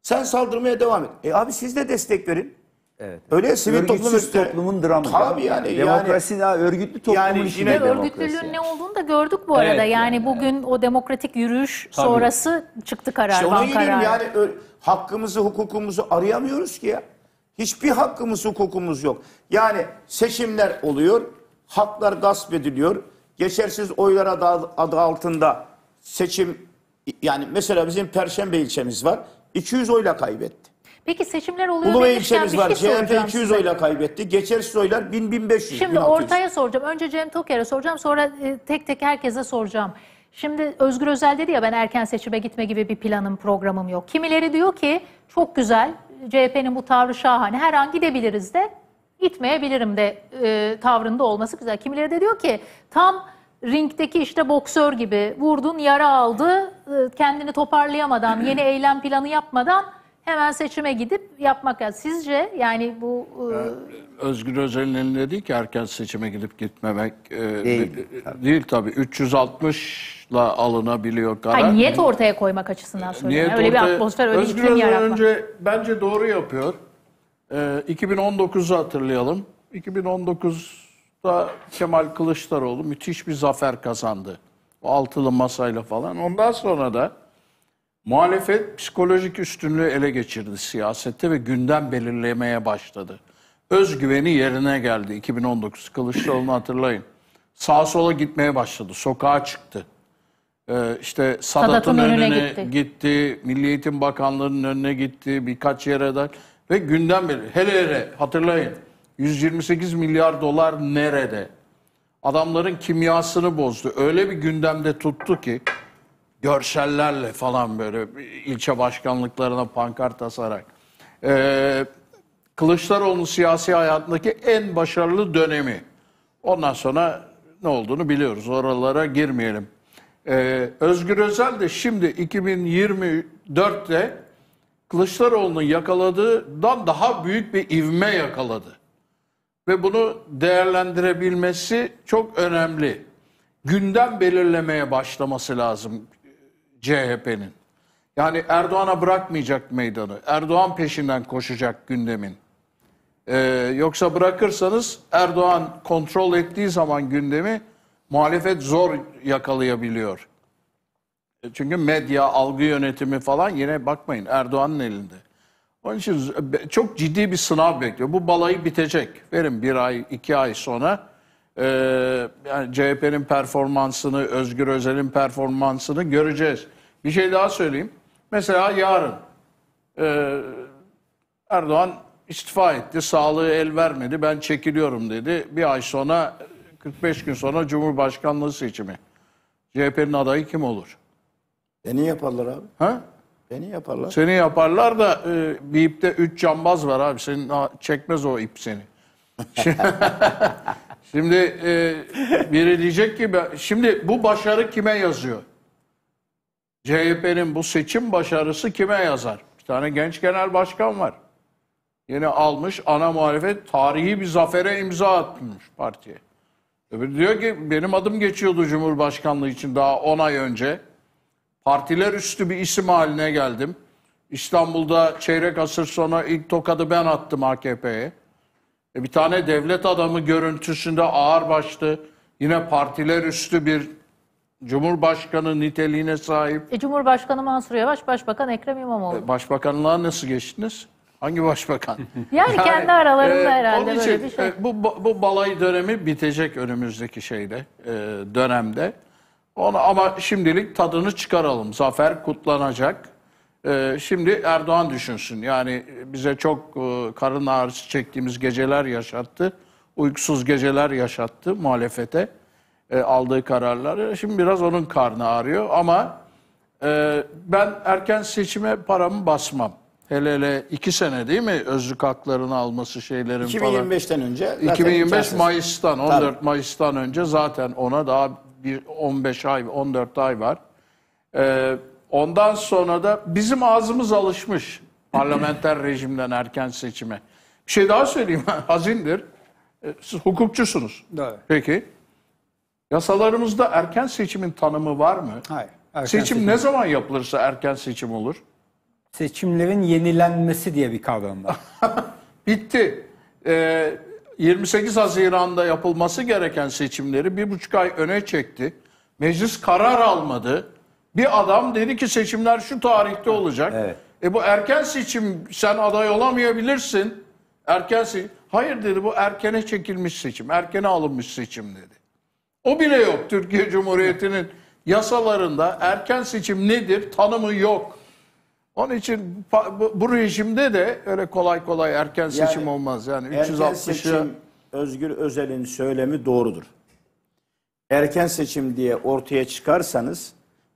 Sen saldırmaya devam et. E abi siz de destek verin. Evet. Öyle sivil toplum Örgütsüz örgütleri- toplumun dramı. Tabii yani. Demokrasi daha örgütlü toplumun Yani demokrasi. Örgütlülüğün ne olduğunu da gördük bu arada. Evet, yani bugün o demokratik yürüyüş Tabii. sonrası çıktı karar. İşte ona kararı. yani ö- hakkımızı, hukukumuzu arayamıyoruz ki ya. Hiçbir hakkımız, hukukumuz yok. Yani seçimler oluyor, haklar gasp ediliyor. Geçersiz oylar adı, adı altında seçim yani mesela bizim Perşembe ilçemiz var. 200 oyla kaybetti. Peki seçimler oluyor Ulubey demişken ilçemiz bir var. şey CHP soracağım 200 size. oyla kaybetti. Geçersiz oylar 1000-1500. Şimdi 1600. ortaya soracağım. Önce Cem Toker'e soracağım. Sonra e, tek tek herkese soracağım. Şimdi Özgür Özel dedi ya ben erken seçime gitme gibi bir planım, programım yok. Kimileri diyor ki çok güzel. CHP'nin bu tavrı şahane. Her an gidebiliriz de gitmeyebilirim de e, tavrında olması güzel. Kimileri de diyor ki tam ringdeki işte boksör gibi vurdun yara aldı e, kendini toparlayamadan yeni [laughs] eylem planı yapmadan hemen seçime gidip yapmak lazım. Sizce yani bu e, Özgür Özel'in elinde değil ki erken seçime gidip gitmemek. e, Değil, de- değil tabii. 360 ile alınabiliyor karar. Hayır, niyet ortaya koymak açısından söylüyorum. Niyet öyle bir ortaya- atmosfer, öyle bir Özgür iklim yaratmak. önce bence doğru yapıyor. Ee, 2019'u hatırlayalım. 2019'da Kemal Kılıçdaroğlu müthiş bir zafer kazandı. O altılı masayla falan. Ondan sonra da Muhalefet psikolojik üstünlüğü ele geçirdi siyasette ve gündem belirlemeye başladı. Özgüveni yerine geldi 2019 Kılıçdaroğlu'nu hatırlayın. Sağa sola gitmeye başladı, sokağa çıktı. Ee, işte Sadat'ın Sadat'ın önüne önüne, gitti. gitti. Milli Eğitim Bakanlığı'nın önüne gitti, birkaç yere de ve gündem belir. Hele hele hatırlayın 128 milyar dolar nerede? Adamların kimyasını bozdu. Öyle bir gündemde tuttu ki görsellerle falan böyle ilçe başkanlıklarına pankart asarak. Ee, Kılıçdaroğlu'nun siyasi hayatındaki en başarılı dönemi. Ondan sonra ne olduğunu biliyoruz. Oralara girmeyelim. Ee, Özgür Özel de şimdi 2024'te Kılıçdaroğlu'nun yakaladığından daha büyük bir ivme yakaladı. Ve bunu değerlendirebilmesi çok önemli. Gündem belirlemeye başlaması lazım CHP'nin. Yani Erdoğan'a bırakmayacak meydanı. Erdoğan peşinden koşacak gündemin. Ee, yoksa bırakırsanız Erdoğan kontrol ettiği zaman gündemi muhalefet zor yakalayabiliyor. Çünkü medya, algı yönetimi falan yine bakmayın Erdoğan'ın elinde. Onun için çok ciddi bir sınav bekliyor. Bu balayı bitecek. Verin bir ay, iki ay sonra e, yani CHP'nin performansını, Özgür Özel'in performansını göreceğiz. Bir şey daha söyleyeyim. Mesela yarın e, Erdoğan istifa etti, sağlığı el vermedi, ben çekiliyorum dedi. Bir ay sonra, 45 gün sonra Cumhurbaşkanlığı seçimi. CHP'nin adayı kim olur? Beni yaparlar abi. Ha? Beni yaparlar. Seni yaparlar da e, bir ipte üç cambaz var abi. Senin ha, çekmez o ip seni. [laughs] Şimdi e, biri diyecek ki ben- şimdi bu başarı kime yazıyor? CHP'nin bu seçim başarısı kime yazar? Bir tane genç genel başkan var. Yine almış ana muhalefet tarihi bir zafere imza atmış partiye. Öbürü diyor ki benim adım geçiyordu Cumhurbaşkanlığı için daha 10 ay önce. Partiler üstü bir isim haline geldim. İstanbul'da çeyrek asır sonra ilk tokadı ben attım AKP'ye. E bir tane devlet adamı görüntüsünde ağır başlı yine partiler üstü bir cumhurbaşkanı niteliğine sahip. E, Cumhurbaşkanı Mansur Yavaş, Başbakan Ekrem İmamoğlu. E, Başbakanlığa nasıl geçtiniz? Hangi başbakan? [laughs] Yani kendi aralarında herhalde onun böyle için, bir şey. e, bu, bu balayı dönemi bitecek önümüzdeki şeyde, e, dönemde. Onu, ama şimdilik tadını çıkaralım. Zafer kutlanacak. E, şimdi Erdoğan düşünsün. Yani bize çok e, karın ağrısı çektiğimiz geceler yaşattı. Uykusuz geceler yaşattı muhalefete. E, aldığı kararları. Şimdi biraz onun karnı ağrıyor ama e, ben erken seçime paramı basmam. Hele hele iki sene değil mi özlük haklarını alması şeylerin falan. 2025'ten önce zaten 2025 imkansız. Mayıs'tan 14 Tabii. Mayıs'tan önce zaten ona daha bir 15 ay 14 ay var. Ee, ondan sonra da bizim ağzımız alışmış parlamenter rejimden erken seçime. Bir şey daha söyleyeyim [laughs] hazindir. Ee, Siz hukukçusunuz. Doğru. Peki. Yasalarımızda erken seçimin tanımı var mı? Hayır. erken seçim, seçim. ne zaman yapılırsa erken seçim olur? Seçimlerin yenilenmesi diye bir kavram var. [laughs] Bitti. Ee, 28 Haziran'da yapılması gereken seçimleri bir buçuk ay öne çekti. Meclis karar almadı. Bir adam dedi ki seçimler şu tarihte olacak. E bu erken seçim sen aday olamayabilirsin. Erken seçim. Hayır dedi bu erkene çekilmiş seçim. Erkene alınmış seçim dedi. O bile yok Türkiye [laughs] Cumhuriyeti'nin yasalarında erken seçim nedir tanımı yok. Onun için bu, bu rejimde de öyle kolay kolay erken seçim Yani olmaz. Yani Erken 360'ı seçim Özgür Özel'in söylemi doğrudur. Erken seçim diye ortaya çıkarsanız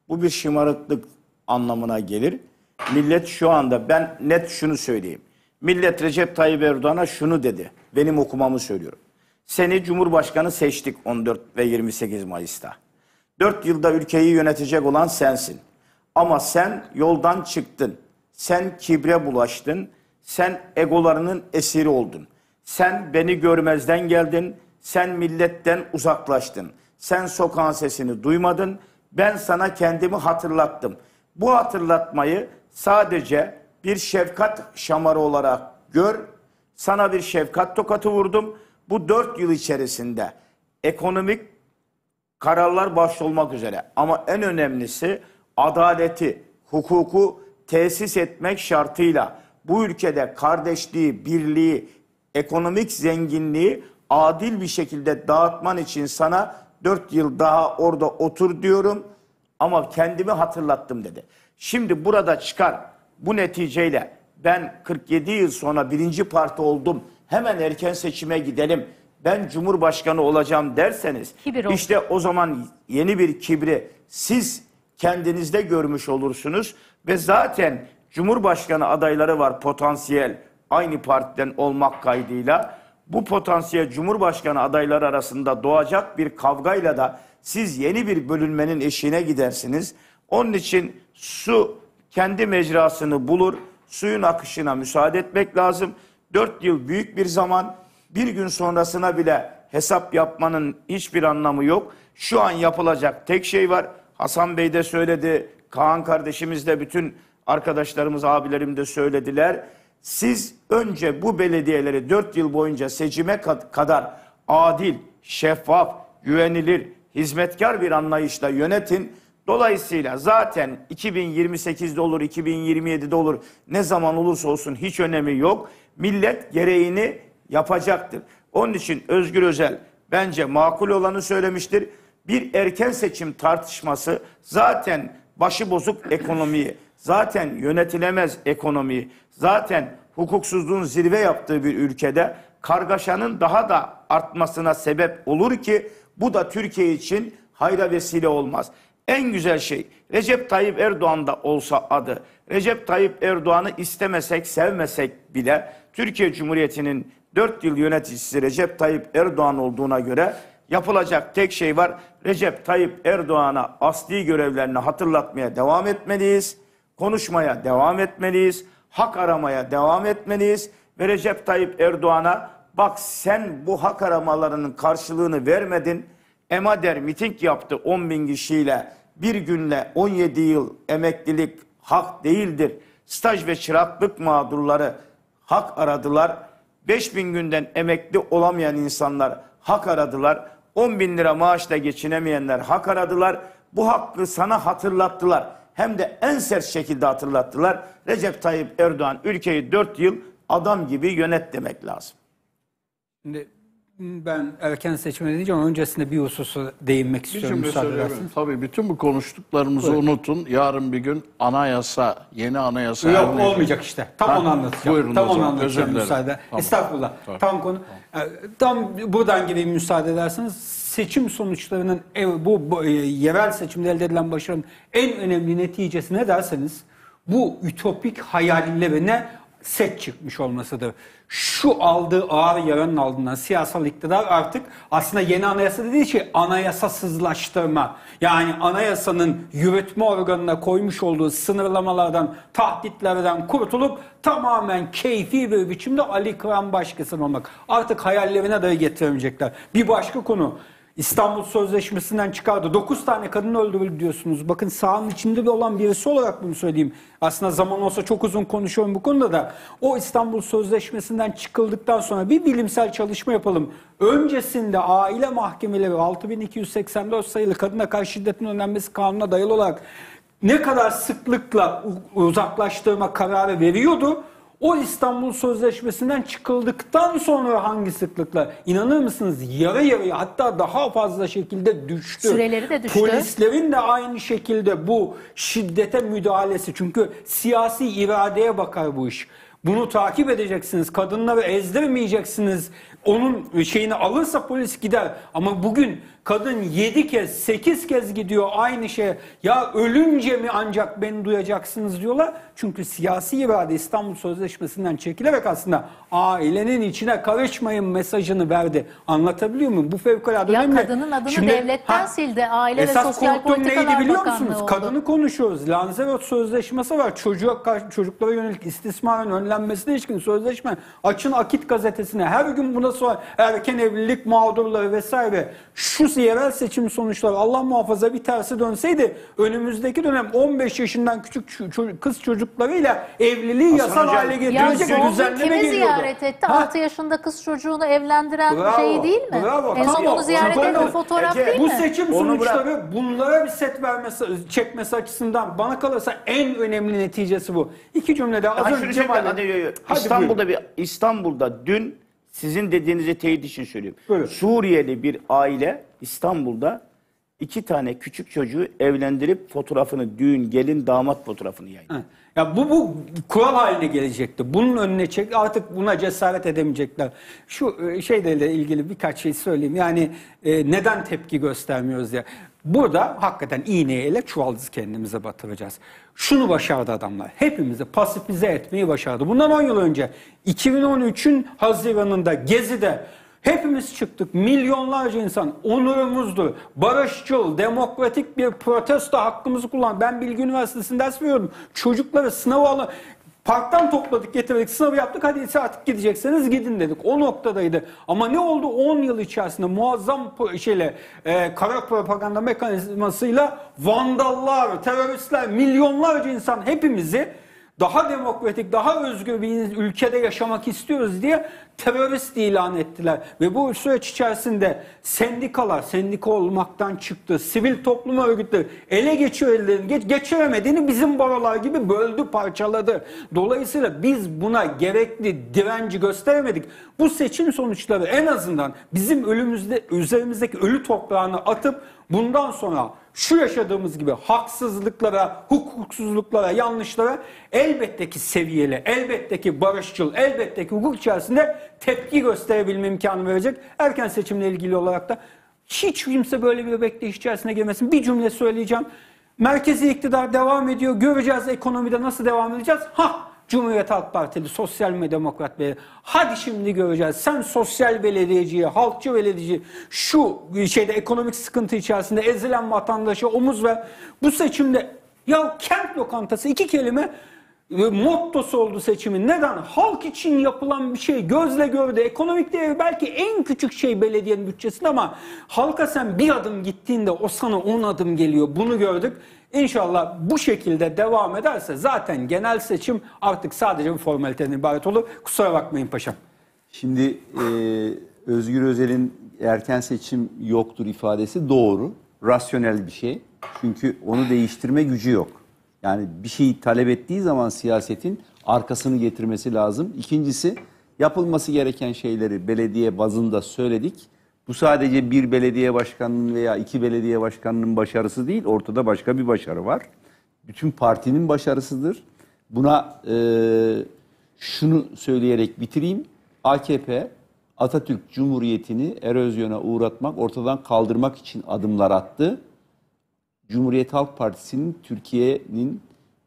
bu bir şımarıklık anlamına gelir. Millet şu anda ben net şunu söyleyeyim. Millet Recep Tayyip Erdoğan'a şunu dedi. Benim okumamı söylüyorum. Seni Cumhurbaşkanı seçtik 14 ve 28 Mayıs'ta. 4 yılda ülkeyi yönetecek olan sensin. Ama sen yoldan çıktın. Sen kibre bulaştın. Sen egolarının esiri oldun. Sen beni görmezden geldin. Sen milletten uzaklaştın. Sen sokağın sesini duymadın. Ben sana kendimi hatırlattım. Bu hatırlatmayı sadece bir şefkat şamarı olarak gör. Sana bir şefkat tokatı vurdum. Bu dört yıl içerisinde ekonomik kararlar başta olmak üzere ama en önemlisi adaleti, hukuku tesis etmek şartıyla bu ülkede kardeşliği, birliği, ekonomik zenginliği adil bir şekilde dağıtman için sana 4 yıl daha orada otur diyorum ama kendimi hatırlattım dedi. Şimdi burada çıkar. Bu neticeyle ben 47 yıl sonra birinci parti oldum. Hemen erken seçime gidelim. Ben cumhurbaşkanı olacağım derseniz işte o zaman yeni bir kibri siz kendinizde görmüş olursunuz ve zaten cumhurbaşkanı adayları var potansiyel aynı partiden olmak kaydıyla bu potansiyel cumhurbaşkanı adayları arasında doğacak bir kavgayla da siz yeni bir bölünmenin eşiğine gidersiniz. Onun için su kendi mecrasını bulur, suyun akışına müsaade etmek lazım. Dört yıl büyük bir zaman, bir gün sonrasına bile hesap yapmanın hiçbir anlamı yok. Şu an yapılacak tek şey var. Hasan Bey de söyledi, Kaan kardeşimiz de bütün arkadaşlarımız, abilerim de söylediler. Siz önce bu belediyeleri 4 yıl boyunca seçime kad- kadar adil, şeffaf, güvenilir, hizmetkar bir anlayışla yönetin. Dolayısıyla zaten 2028'de olur, 2027'de olur, ne zaman olursa olsun hiç önemi yok. Millet gereğini yapacaktır. Onun için Özgür Özel bence makul olanı söylemiştir. Bir erken seçim tartışması zaten başı bozuk ekonomiyi, zaten yönetilemez ekonomiyi, zaten hukuksuzluğun zirve yaptığı bir ülkede kargaşanın daha da artmasına sebep olur ki bu da Türkiye için hayra vesile olmaz. En güzel şey Recep Tayyip Erdoğan'da olsa adı, Recep Tayyip Erdoğan'ı istemesek, sevmesek bile Türkiye Cumhuriyeti'nin 4 yıl yöneticisi Recep Tayyip Erdoğan olduğuna göre yapılacak tek şey var. Recep Tayyip Erdoğan'a asli görevlerini hatırlatmaya devam etmeliyiz. Konuşmaya devam etmeliyiz. Hak aramaya devam etmeliyiz. Ve Recep Tayyip Erdoğan'a bak sen bu hak aramalarının karşılığını vermedin. Emader miting yaptı 10 bin kişiyle. Bir günle 17 yıl emeklilik hak değildir. Staj ve çıraklık mağdurları hak aradılar. 5 bin günden emekli olamayan insanlar hak aradılar. 10 bin lira maaşla geçinemeyenler hak aradılar. Bu hakkı sana hatırlattılar. Hem de en sert şekilde hatırlattılar. Recep Tayyip Erdoğan ülkeyi 4 yıl adam gibi yönet demek lazım. Şimdi ben erken seçime diyeceğim ama öncesinde bir hususa değinmek Bir istiyorum cümle müsaade söyleyebilirim. ederseniz. Tabii bütün bu konuştuklarımızı Buyurun. unutun. Yarın bir gün anayasa, yeni anayasa. Yok neyse- olmayacak işte. Tam Ha, onu anlatacağım. Buyurun tam o onu anlatacağım müsaade. Tamam. Estağfurullah. Tamam. Tam konu. e, Tam buradan gireyim müsaade ederseniz. Seçim sonuçlarının bu, bu e, yerel seçimde elde edilen başarının en önemli neticesi ne derseniz bu ütopik hayallerine set çıkmış olmasıdır. Şu aldığı ağır yaranın ardından siyasal iktidar artık aslında yeni anayasa dediği şey anayasasızlaştırma. Yani anayasanın yürütme organına koymuş olduğu sınırlamalardan, tahditlerden kurtulup tamamen keyfi bir biçimde Ali Kıran başkasının olmak. Artık hayallerine dahi getiremeyecekler. Bir başka konu. İstanbul Sözleşmesi'nden çıkardı. 9 tane kadın öldürüldü diyorsunuz. Bakın sahanın içinde de olan birisi olarak bunu söyleyeyim. Aslında zaman olsa çok uzun konuşuyorum bu konuda da. O İstanbul Sözleşmesi'nden çıkıldıktan sonra bir bilimsel çalışma yapalım. Öncesinde aile mahkemeleri 6284 sayılı kadına karşı şiddetin önlenmesi kanununa dayalı olarak ne kadar sıklıkla uzaklaştırma kararı veriyordu? O İstanbul Sözleşmesi'nden çıkıldıktan sonra hangi sıklıkla? İnanır mısınız? Yarı yarıya hatta daha fazla şekilde düştü. Süreleri de düştü. Polislerin de aynı şekilde bu şiddete müdahalesi. Çünkü siyasi iradeye bakar bu iş. Bunu takip edeceksiniz. Kadınları ezdirmeyeceksiniz. Onun şeyini alırsa polis gider. Ama bugün kadın 7 kez 8 kez gidiyor aynı şeye. Ya ölünce mi ancak beni duyacaksınız diyorlar. Çünkü siyasi irade İstanbul Sözleşmesi'nden çekilerek aslında ailenin içine karışmayın mesajını verdi. Anlatabiliyor muyum? Bu fevkalade Ya önemli. kadının adını Şimdi- devletten Ha, sildi. Aile ve Sosyal Politikalar neydi biliyor musunuz? oldu. Kadını konuşuyoruz. Lanzarote Sözleşmesi var. Çocuğa karşı, çocuklara yönelik istismarın önlenmesine ilişkin sözleşme. Açın Akit gazetesine her gün buna sonra erken evlilik mağdurları vesaire. Şu şu yerel seçim sonuçları Allah muhafaza bir tersi dönseydi önümüzdeki dönem 15 yaşından küçük ço- ço- kız çocuklarıyla evliliği Hasan yasal Hocam, hale Ya getirecek Zongul düzenleme kimi geliyordu. ziyaret etti? Ha? 6 yaşında kız çocuğunu evlendiren Bravo, şey değil mi? bravo. En son onu ziyaret eden o fotoğraf Ece, değil Bu mi? seçim Onu sonuçları bunlara bir set vermesi, çekmesi açısından bana kalırsa en önemli neticesi bu. İki cümlede az önce şunu Cemal söyle, hadi, yo, yo. Hadi İstanbul'da bir İstanbul'da dün sizin dediğinize teyit için söylüyorum. Buyurun. Suriyeli bir aile İstanbul'da iki tane küçük çocuğu evlendirip fotoğrafını düğün gelin damat fotoğrafını yayınladı. Ya bu bu kural haline gelecekti. Bunun önüne çek artık buna cesaret edemeyecekler. Şu e, şeyle ilgili birkaç şey söyleyeyim. Yani e, neden tepki göstermiyoruz diye. Burada hakikaten iğneyle çuvaldızı kendimize batıracağız. Şunu başardı adamlar. Hepimizi pasifize etmeyi başardı. Bundan 10 yıl önce 2013'ün Haziran'ında Gezi'de Hepimiz çıktık. Milyonlarca insan onurumuzdu. Barışçıl, demokratik bir protesto hakkımızı kullan. Ben Bilgi Üniversitesi'nde ders veriyorum. Çocukları sınav alın. Parktan topladık getirdik sınavı yaptık hadi artık gidecekseniz gidin dedik. O noktadaydı. Ama ne oldu 10 yıl içerisinde muazzam şeyle e, kara propaganda mekanizmasıyla vandallar, teröristler, milyonlarca insan hepimizi daha demokratik, daha özgür bir ülkede yaşamak istiyoruz diye terörist ilan ettiler. Ve bu süreç içerisinde sendikalar, sendika olmaktan çıktı. Sivil toplum örgütleri ele geçiyor ellerini. Geç, geçiremediğini bizim barolar gibi böldü, parçaladı. Dolayısıyla biz buna gerekli direnci gösteremedik. Bu seçim sonuçları en azından bizim ölümüzde, üzerimizdeki ölü toprağını atıp bundan sonra şu yaşadığımız gibi haksızlıklara, hukuksuzluklara, yanlışlara elbette ki seviyeli, elbette ki barışçıl, elbette ki hukuk içerisinde tepki gösterebilme imkanı verecek. Erken seçimle ilgili olarak da hiç kimse böyle bir bekleyiş içerisine girmesin. Bir cümle söyleyeceğim. Merkezi iktidar devam ediyor. Göreceğiz ekonomide nasıl devam edeceğiz. Ha Cumhuriyet Halk Partili, sosyal mi demokrat belediye. Hadi şimdi göreceğiz. Sen sosyal belediyeciye, halkçı belediyeci şu şeyde ekonomik sıkıntı içerisinde ezilen vatandaşa omuz ver. Bu seçimde ya kent lokantası iki kelime e, mottosu oldu seçimin. Neden? Halk için yapılan bir şey gözle gördü. Ekonomik değeri belki en küçük şey belediyenin bütçesinde ama halka sen bir adım gittiğinde o sana on adım geliyor. Bunu gördük. İnşallah bu şekilde devam ederse zaten genel seçim artık sadece bir formaliteden ibaret olur. Kusura bakmayın paşam. Şimdi e, Özgür Özel'in erken seçim yoktur ifadesi doğru. Rasyonel bir şey. Çünkü onu değiştirme gücü yok. Yani bir şeyi talep ettiği zaman siyasetin arkasını getirmesi lazım. İkincisi yapılması gereken şeyleri belediye bazında söyledik. Bu sadece bir belediye başkanının veya iki belediye başkanının başarısı değil. Ortada başka bir başarı var. Bütün partinin başarısıdır. Buna e, şunu söyleyerek bitireyim. AKP Atatürk Cumhuriyeti'ni erozyona uğratmak, ortadan kaldırmak için adımlar attı. Cumhuriyet Halk Partisi'nin Türkiye'nin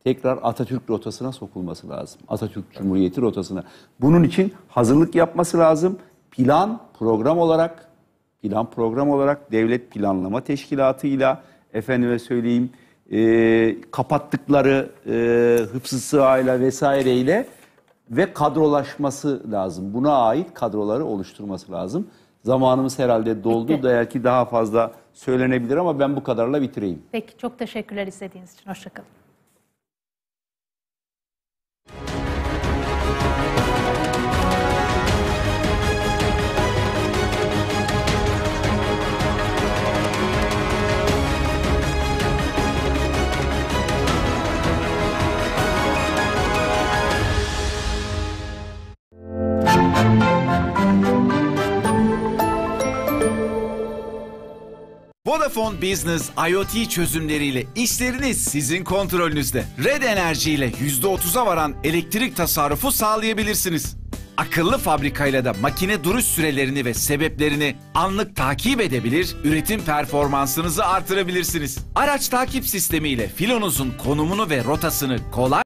tekrar Atatürk rotasına sokulması lazım. Atatürk Cumhuriyeti rotasına. Bunun için hazırlık yapması lazım. Plan, program olarak, plan program olarak devlet planlama teşkilatıyla efendime söyleyeyim e, kapattıkları e, hıfzı sığayla vesaireyle ve kadrolaşması lazım. Buna ait kadroları oluşturması lazım. Zamanımız herhalde doldu. Bitti. Belki daha fazla söylenebilir ama ben bu kadarla bitireyim. Peki çok teşekkürler izlediğiniz için. Hoşçakalın. Vodafone Business IoT çözümleriyle işleriniz sizin kontrolünüzde. Red Enerji ile %30'a varan elektrik tasarrufu sağlayabilirsiniz. Akıllı fabrikayla da makine duruş sürelerini ve sebeplerini anlık takip edebilir, üretim performansınızı artırabilirsiniz. Araç takip sistemiyle filonuzun konumunu ve rotasını kolay